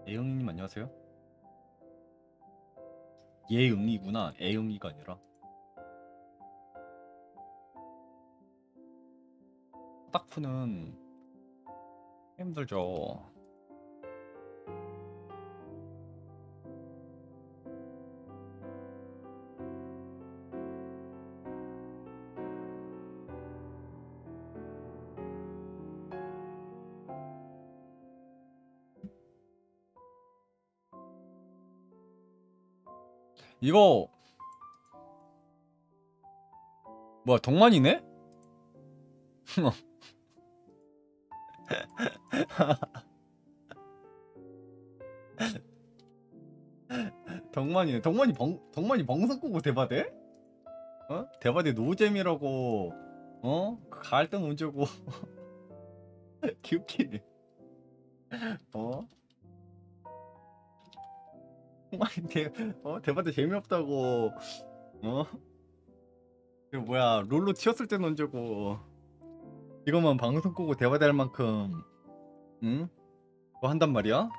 예응이님 안녕하세요. 예응이구나. 애응이가 아니라. 딱푸는 힘들죠 이거 뭐야 동만이네? 덕만이네. 덕만이 벙 덕만이 벙성 꾸고 대바대? 어? 대바대 노잼이라고 어? 그 갈등 문제고 귀엽게 어? 덕만이 대 어? 대바대 재미없다고 어? 그 뭐야 롤로 튀었을 때는 언제고 이것만 방송 끄고 할 만큼 응? 뭐 한단 말이야?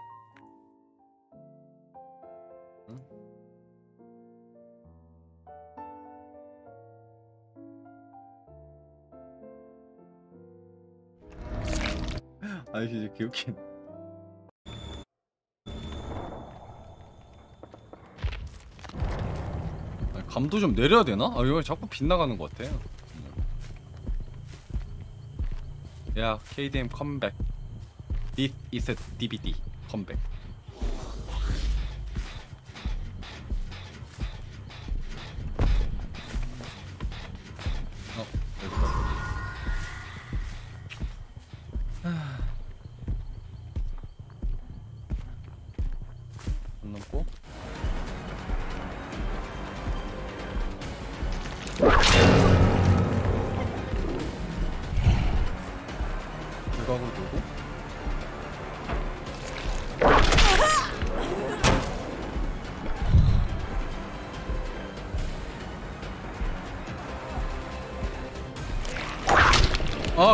아이 진짜 개웃긴 감도 좀 내려야 되나? 아 이거 자꾸 빗나가는 것 같아. 야 KDM 컴백. Is a DVD 컴백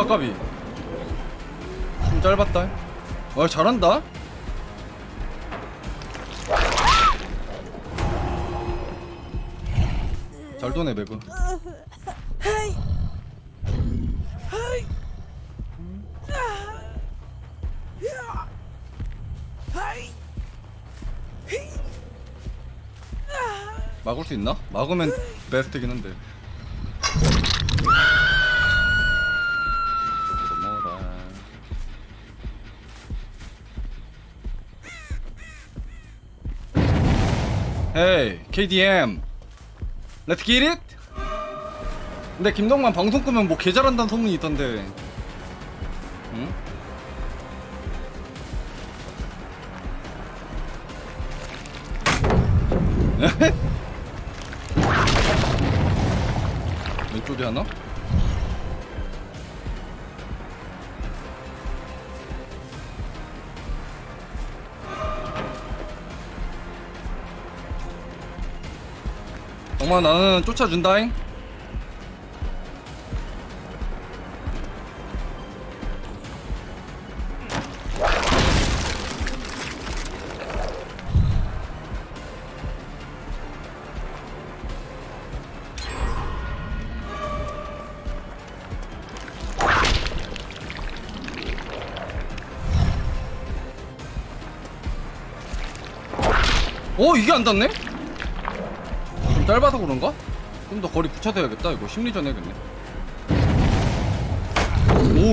아 까비. 좀 짧았다. 와 잘한다. 잘 도네 매그. 막을 수 있나? 막으면 베스트긴 한데 KDM Let's get it? 근데 김동만 방송 끄면 뭐 개잘한다는 소문이 있던데 정말 나는 쫓아준다잉 어 이게 안 닿네? 짧아서 그런가? 좀 더 거리 붙여서 해야겠다 이거. 심리전 해야겠네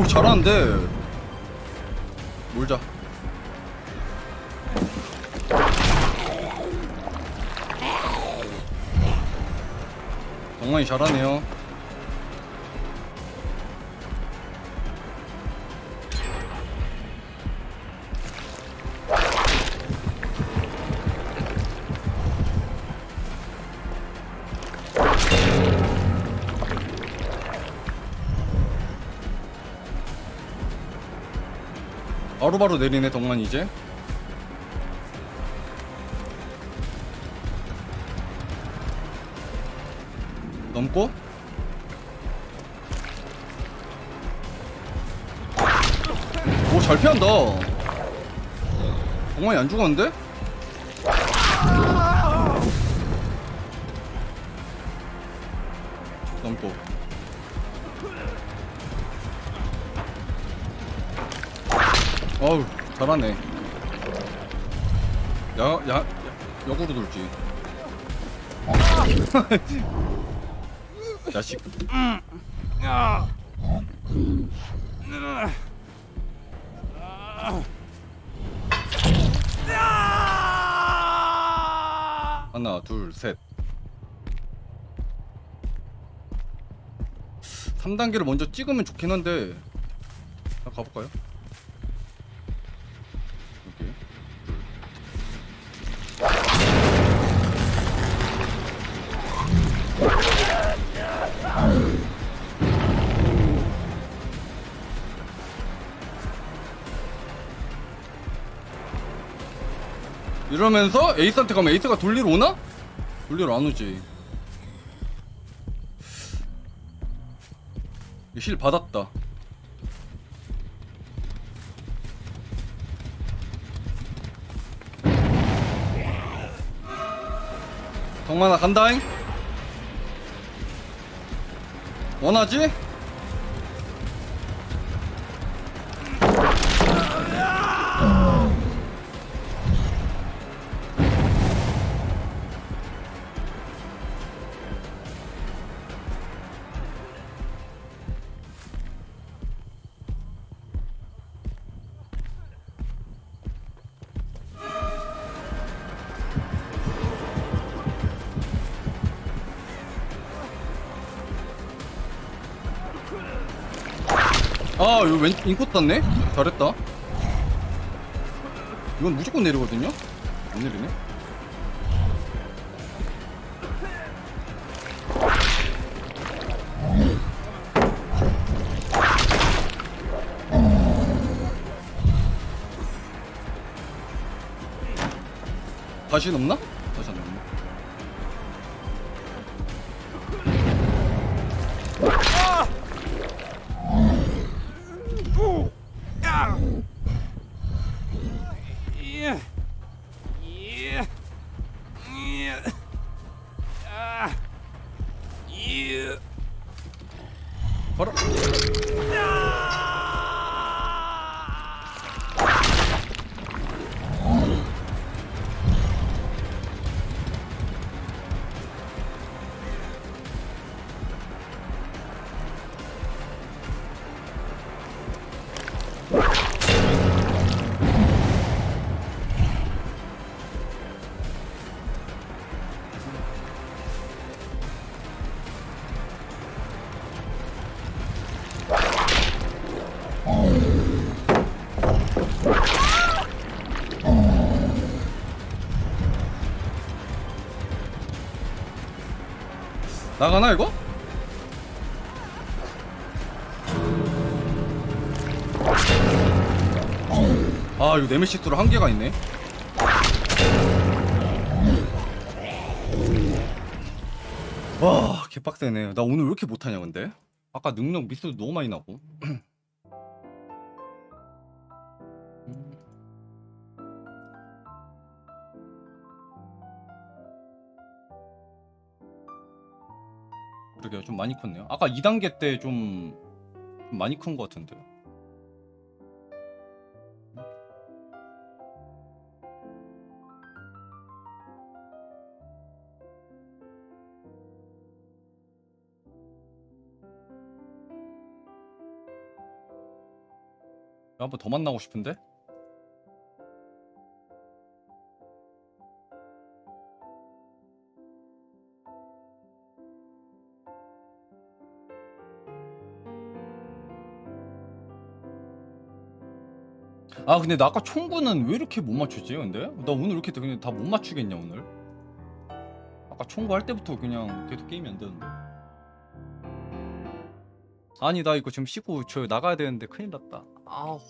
오 잘하는데. 몰자. 정말 잘하네요. 바로바로 내리네 덕만 이제. 넘고. 오 잘 피한다. 덕만이 안 죽었는데? 어우 잘하네. 야, 야, 야 역으로 돌지. 자식. 하나 둘셋. 3단계를 먼저 찍으면 좋긴 한데 자, 가볼까요? 이러면서 에이스한테 가면 에이스가 돌리러 오나? 돌리러 안 오지 힐 받았다 정만아 간다잉 원하지? 왼 인코 땄네? 잘했다 이건 무조건 내리거든요? 안 내리네 다시 넘나? 나가나 이거? 아 이거 네메시스로 한계가 있네. 와 개빡세네. 나 오늘 왜 이렇게 못하냐 근데? 아까 능력 미스도 너무 많이 나고 많이 컸네요 아까 2단계 때 좀 많이 큰 것 같은데 한번 더 만나고 싶은데? 아 근데 나 아까 총구는 왜 이렇게 못 맞추지 근데? 나 오늘 이렇게 그냥 다 못 맞추겠냐 오늘? 아까 총구 할 때부터 그냥 계속 게임이 안 되는데 아니 나 이거 지금 씻고 저 나가야 되는데 큰일 났다 아우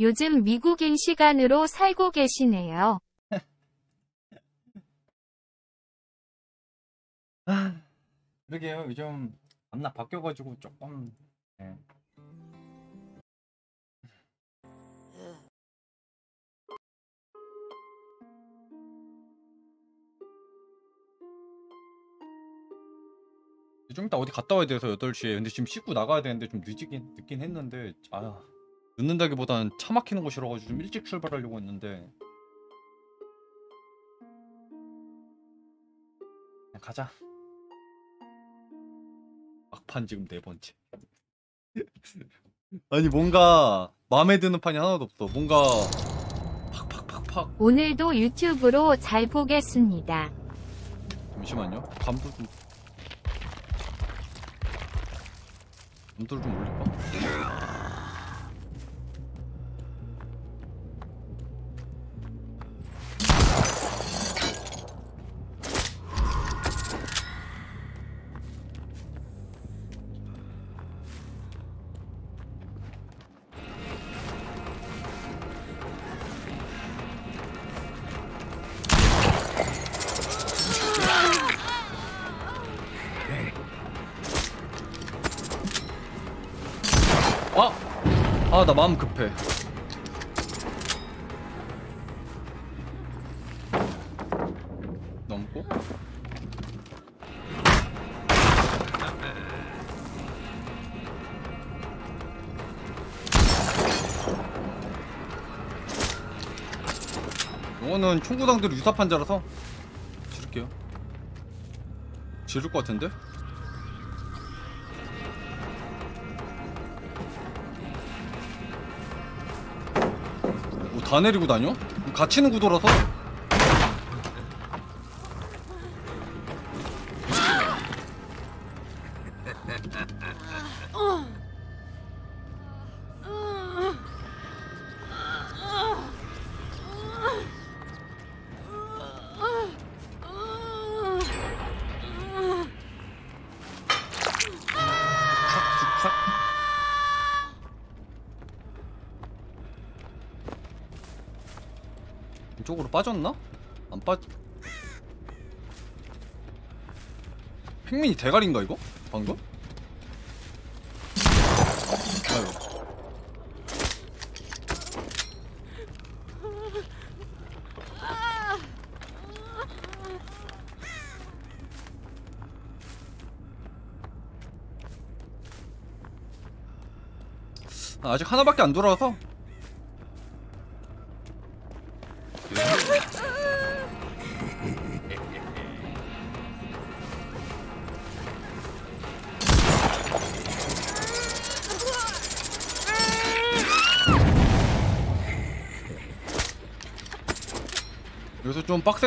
요즘 미국인 시간으로 살고 계시네요. 아, 그러게요 요즘 밤낮 바뀌어가지고 조금 예. 좀 이따 어디 갔다 와야 돼서 8시에 근데 지금 씻고 나가야 되는데 좀 늦긴 늦긴 했는데 아 늦는다기보단 차 막히는 거 싫어가지고 좀 일찍 출발하려고 했는데. 그냥 가자. 막판 지금 네 번째. 아니 뭔가 마음에 드는 판이 하나도 없어. 뭔가 팍팍팍팍. 오늘도 유튜브로 잘 보겠습니다. 잠시만요. 감도 좀 감도를 좀 올릴까? 나 마음 급해. 넘고? 이거는 총구당들 유사판자라서 지를게요. 지를 것 같은데? 다 내리고 다녀? 갇히는 구도라서? 빠졌나? 안 빠... 팽민이 대가리인가 이거? 방금? 아직 하나밖에 안 돌아와서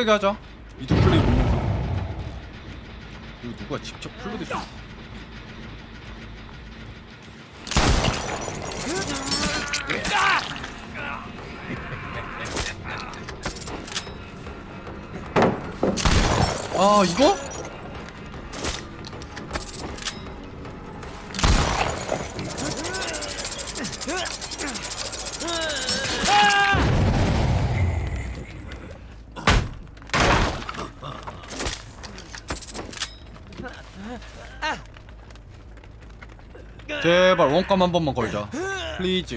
빡세게 하자. 이득 플레이 보면서 이거 누가 직접 플레이 줬어 아 이거? 원감 한 번만 걸자. 플리즈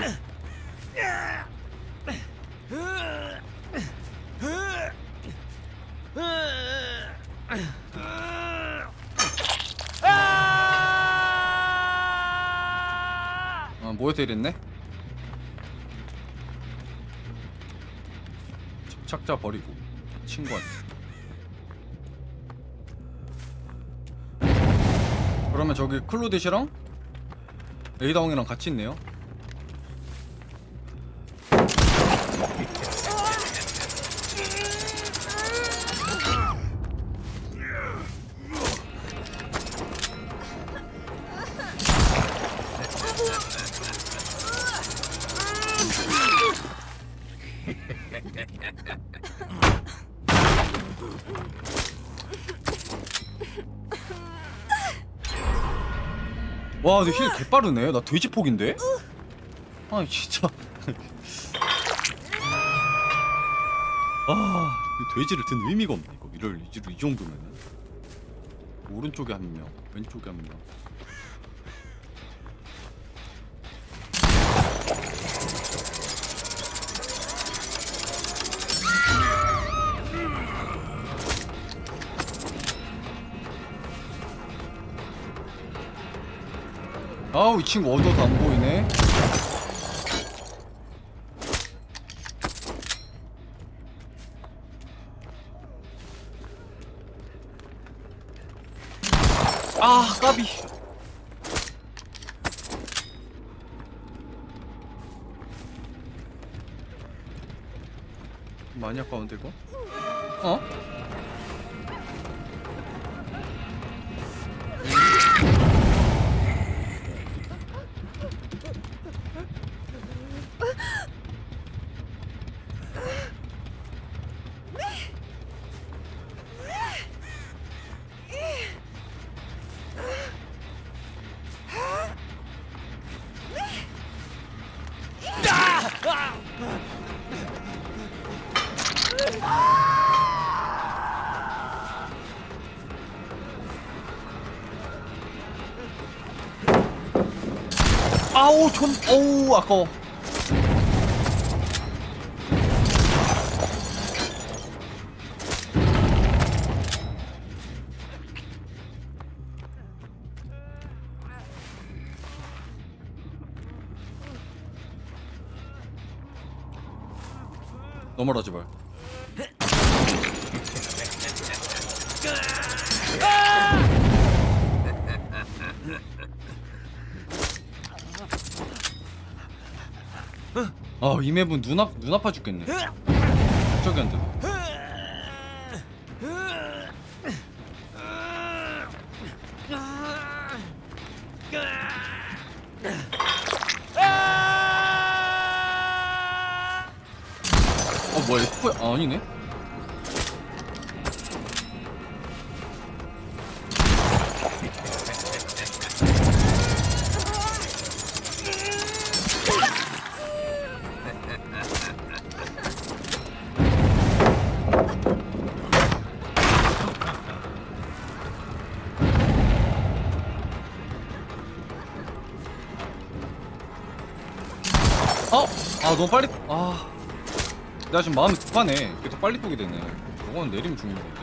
아 모여서 이랬네? 집착자 버리고 친구한테. 그러면 저기 클로댓이랑 에이다홍이랑 같이 있네요 와 근데 힐 개빠르네. 나 돼지폭인데? 아니 진짜. 아이 돼지를 든 의미가 없네 이거. 이럴 이지로 이 정도면은. 오른쪽에 한명 왼쪽에 한명 아우 이 친구 어두워서 안 보이네 아 까비 많이 아까운데 이거? 어 맵은 눈, 아, 눈 아파 죽겠네. 저기 안 돼. 어 뭐야 이거 아, 아니네 너무 빨리 아. 내가 지금 마음이 급하네. 계속 빨리 쏘게 되네. 저건 내리면 죽는 건데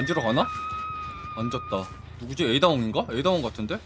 만지러 가나? 앉았다 누구지? 에이다홍인가? 에이다홍 같은데?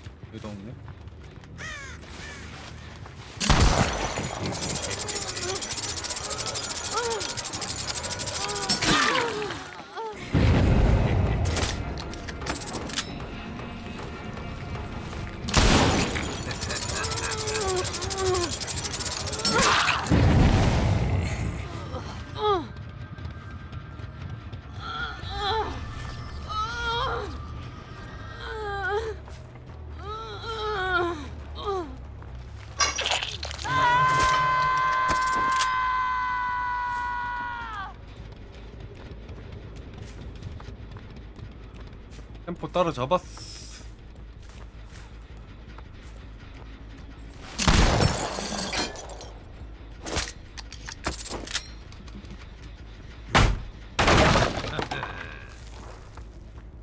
따라잡았어.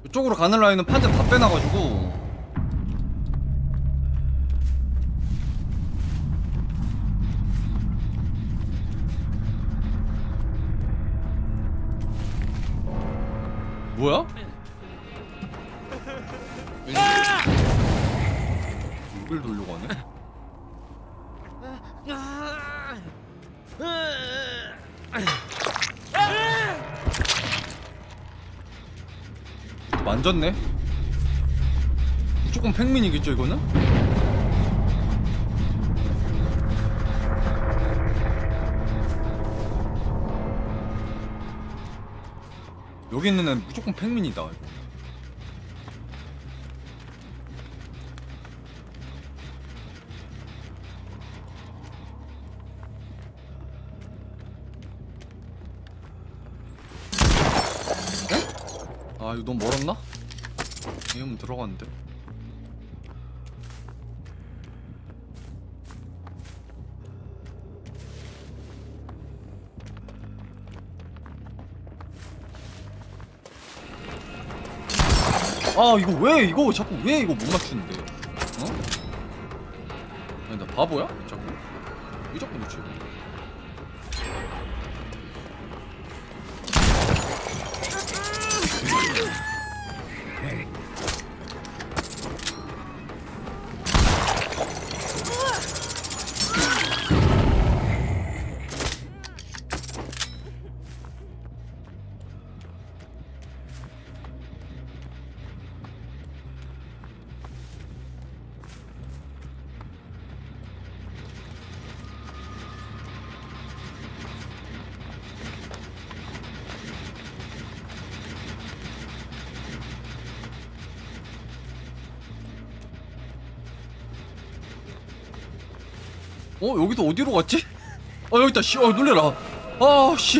이쪽으로 가는 라인은 판자 다 빼놔가지고 만졌네? 무조건 팽민이겠죠 이거는? 여기 있는 애는 무조건 팽민이다 이거. 아 이거 왜 이거 자꾸 왜 이거 못 맞추는데 어? 아니 나 바보야? 자꾸 왜 자꾸 놓 어 여기서 어디로 갔지? 어 여기 있다 씨, 어 놀래라. 아 씨.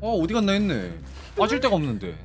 어 어디 갔나 했네. 빠질 데가 없는데.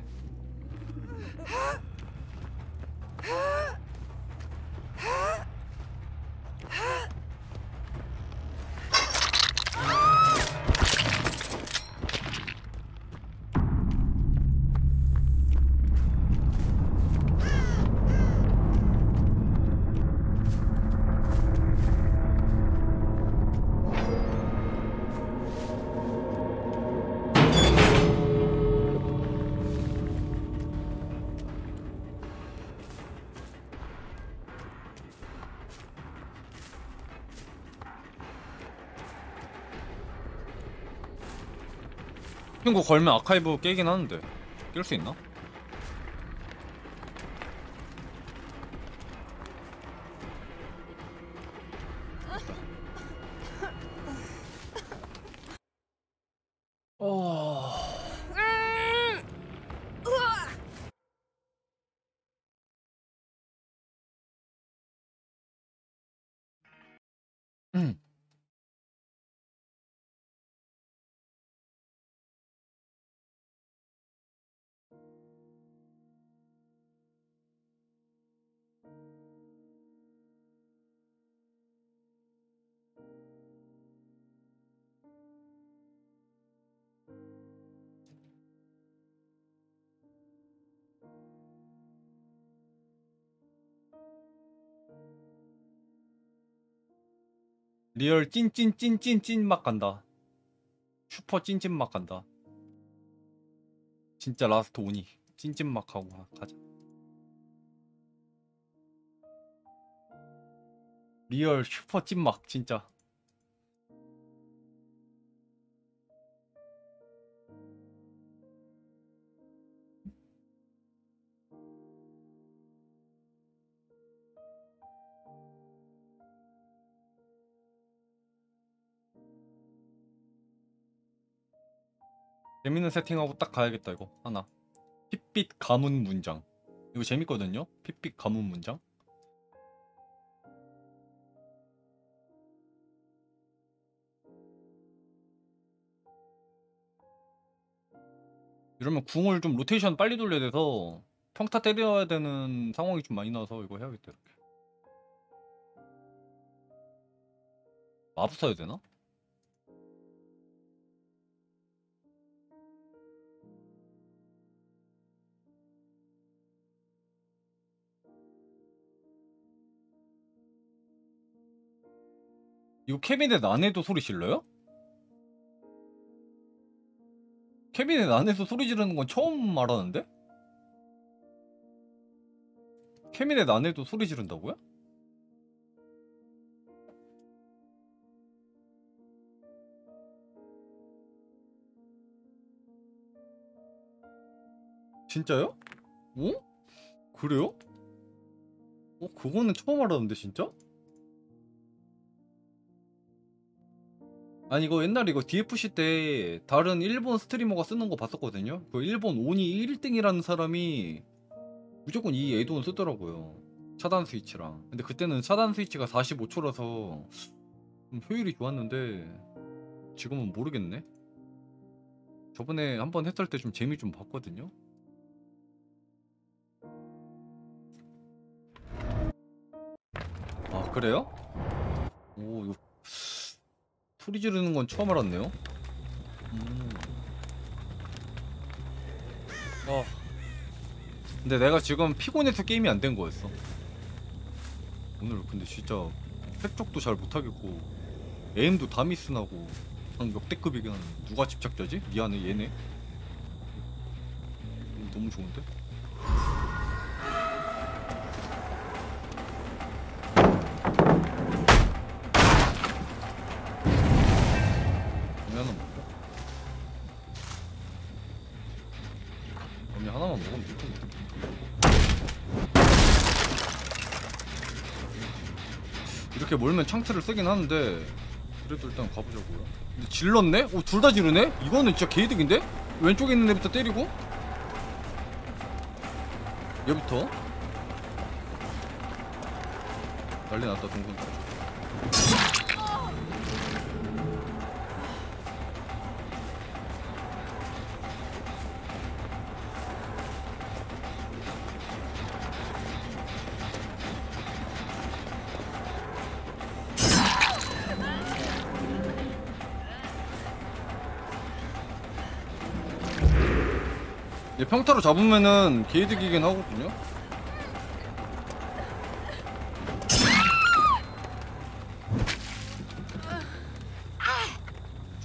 이거 걸면 아카이브 깨긴 하는데 깰 수 있나? real 찐찐찐찐찐막 간다. 슈퍼 찐찐 맛 간다. 진짜 last 오니 찐찐막 하고 가- 가자. real super 찐막 진짜. 재밌는 세팅하고 딱 가야겠다 이거. 하나. 핏빛 가문 문장. 이거 재밌거든요? 핏빛 가문 문장? 이러면 궁을 좀 로테이션 빨리 돌려야 돼서 평타 때려야 되는 상황이 좀 많이 나서 이거 해야겠다 이렇게. 마법 써야 되나? 이거 캐비넷 안에도 소리 질러요? 캐비넷 안에서 소리 지르는 건 처음 말하는데? 캐비넷 안에도 소리 지른다고요? 진짜요? 어? 그래요? 어, 그거는 처음 알았는데 진짜? 아니 이거 옛날에 이거 DFC 때 다른 일본 스트리머가 쓰는 거 봤었거든요. 그 일본 오니 1등이라는 사람이 무조건 이 에드온 쓰더라고요. 차단 스위치랑. 근데 그때는 차단 스위치가 45초라서 좀 효율이 좋았는데 지금은 모르겠네. 저번에 한번 했을 때 좀 재미 좀 봤거든요. 아 그래요? 오 이거 소리 지르는 건 처음 알았네요. 음. 아. 근데 내가 지금 피곤해서 게임이 안 된 거였어. 오늘 근데 진짜 획쪽도 잘 못하겠고 에임도 다 미스나고 그냥 역대급이긴 한데 누가 집착자지? 미안해 얘네. 음, 너무 좋은데? 몰면 창틀을 쓰긴 하는데 그래도 일단 가보자고요 근데 질렀네? 오 둘 다 지르네? 이거는 진짜 개이득인데? 왼쪽에 있는 애부터 때리고 얘부터 난리 났다 동선 평타로 잡으면은 개이득이긴 하거든요.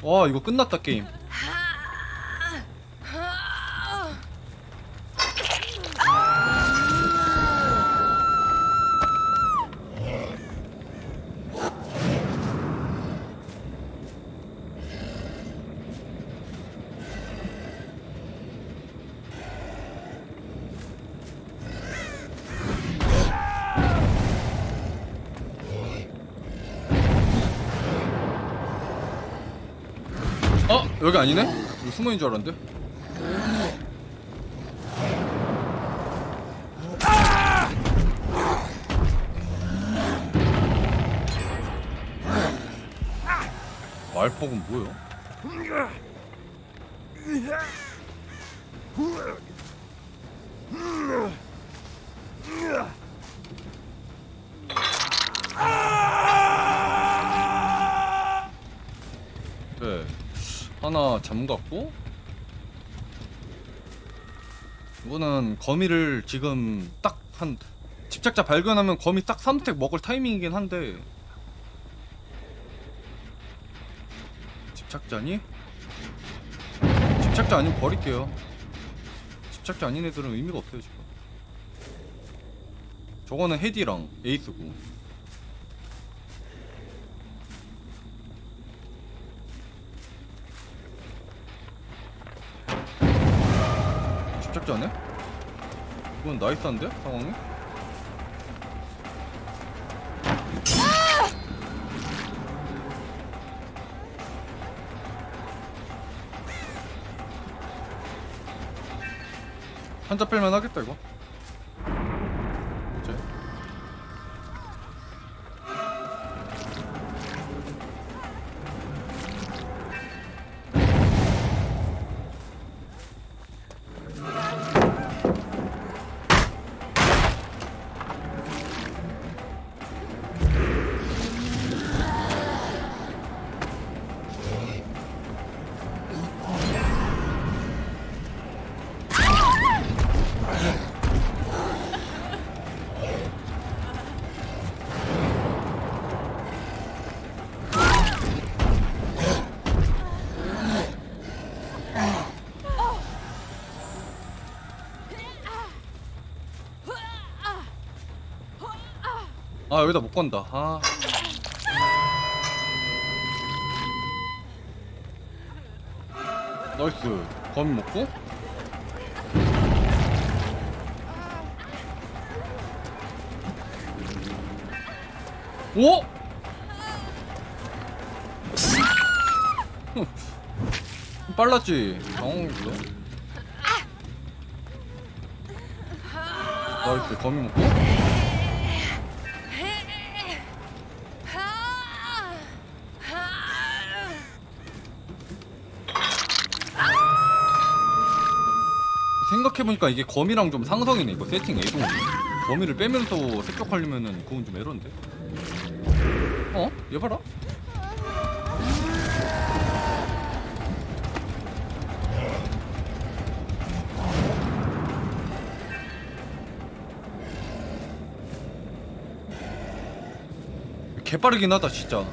와 이거 끝났다 게임. 여기 아니네? 여기 숨어있는 줄 알았는데. 말폭은 뭐야? 네 하나 잠갔고 이 거미를 지금 딱 한 집착자 발견하면 거미 딱 3택 먹을 타이밍이긴 한데 집착자니? 집착자 아니면 버릴게요 집착자 아닌 애들은 의미가 없어요 지금 저거는 헤디랑 에이스고 집착자네? 이건 나이스한데? 상황이? 한자 뺄만 하겠다 이거 여기다 못 건다. 아. 나이스. 거미 먹고? 오! 빨랐지? 당황했어. nice. 거미 먹고 생각해보니까 이게 거미랑 좀 상성이네 이거 세팅 add-on이 거미를 빼면서 습격하려면은 그건 좀 에러인데? 어? 얘 봐라. 개빠르긴 하다 진짜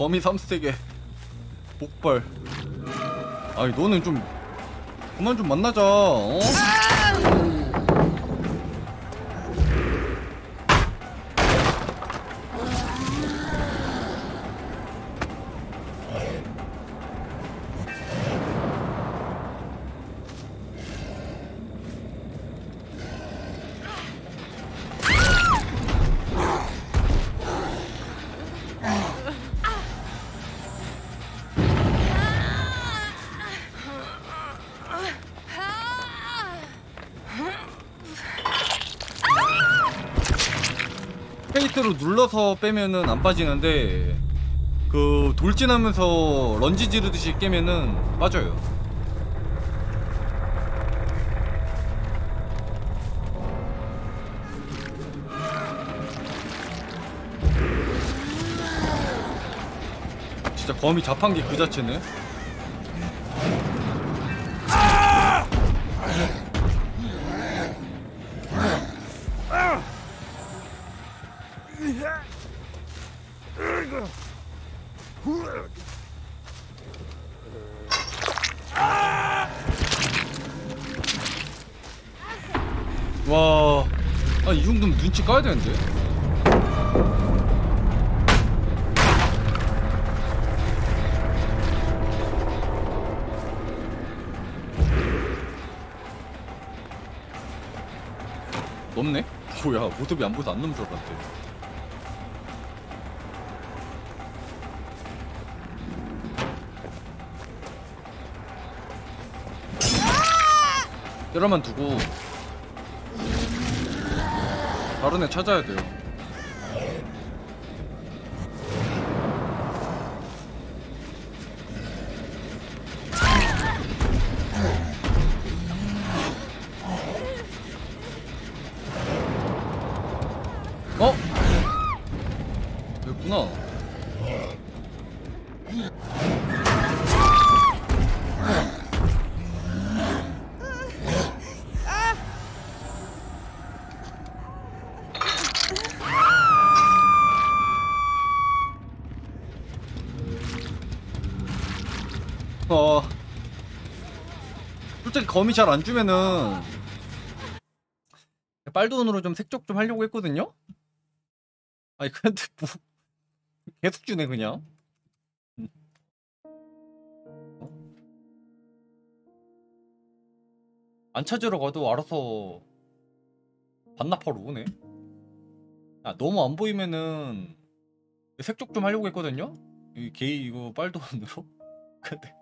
거미 3스택에 복발 아니 너는 좀 그만 좀 만나자 어? 눌러서 빼면은 안 빠지는데 그 돌진하면서 런지 지르듯이 깨면은 빠져요. 진짜 거미 자판기 그 자체네. 까야 되는데? 넘네? 뭐야, 모습이 안 보여서 안 넘은 줄 알았대. 때려만 두고 다른 애 찾아야 돼요. 거미 잘 안 주면은 빨돈으로 좀 색적 좀 하려고 했거든요. 아니 근데 뭐 계속 주네 그냥. 음. 어? 안 찾으러 가도 알아서 반납하러 오네. 아 너무 안 보이면은 색적 좀 하려고 했거든요. 이 게이 이거 빨돈으로. 근데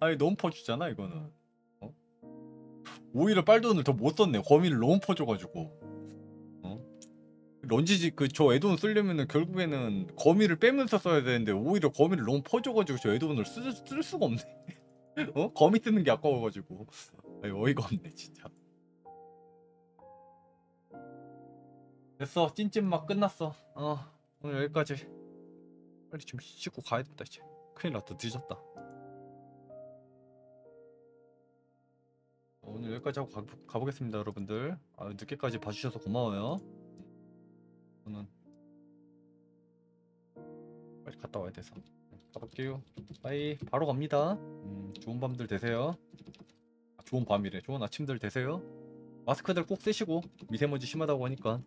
아니 너무 퍼주잖아 이거는. 어? 오히려 빨돈을 더 못 썼네. 거미를 너무 퍼줘가지고. 어? 런지지 그저 에돈 쓰려면은 결국에는 거미를 빼면서 써야 되는데 오히려 거미를 너무 퍼줘가지고 저 에돈을 쓸, 쓸 수가 없네. 어? 거미 쓰는 게 아까워가지고. 아니 어이가 없네 진짜. 됐어. 찐찐막 끝났어. 어 오늘 여기까지. 빨리 좀 씻고 가야겠다 이제. 큰일 났다. 늦었다 오늘 여기까지 하고 가, 가보겠습니다 여러분들. 아, 늦게까지 봐주셔서 고마워요. 저는 빨리 갔다 와야 돼서. 가볼게요. 빠이. 바로 갑니다. 음, 좋은 밤들 되세요. 아, 좋은 밤이래. 좋은 아침들 되세요. 마스크들 꼭 쓰시고 미세먼지 심하다고 하니까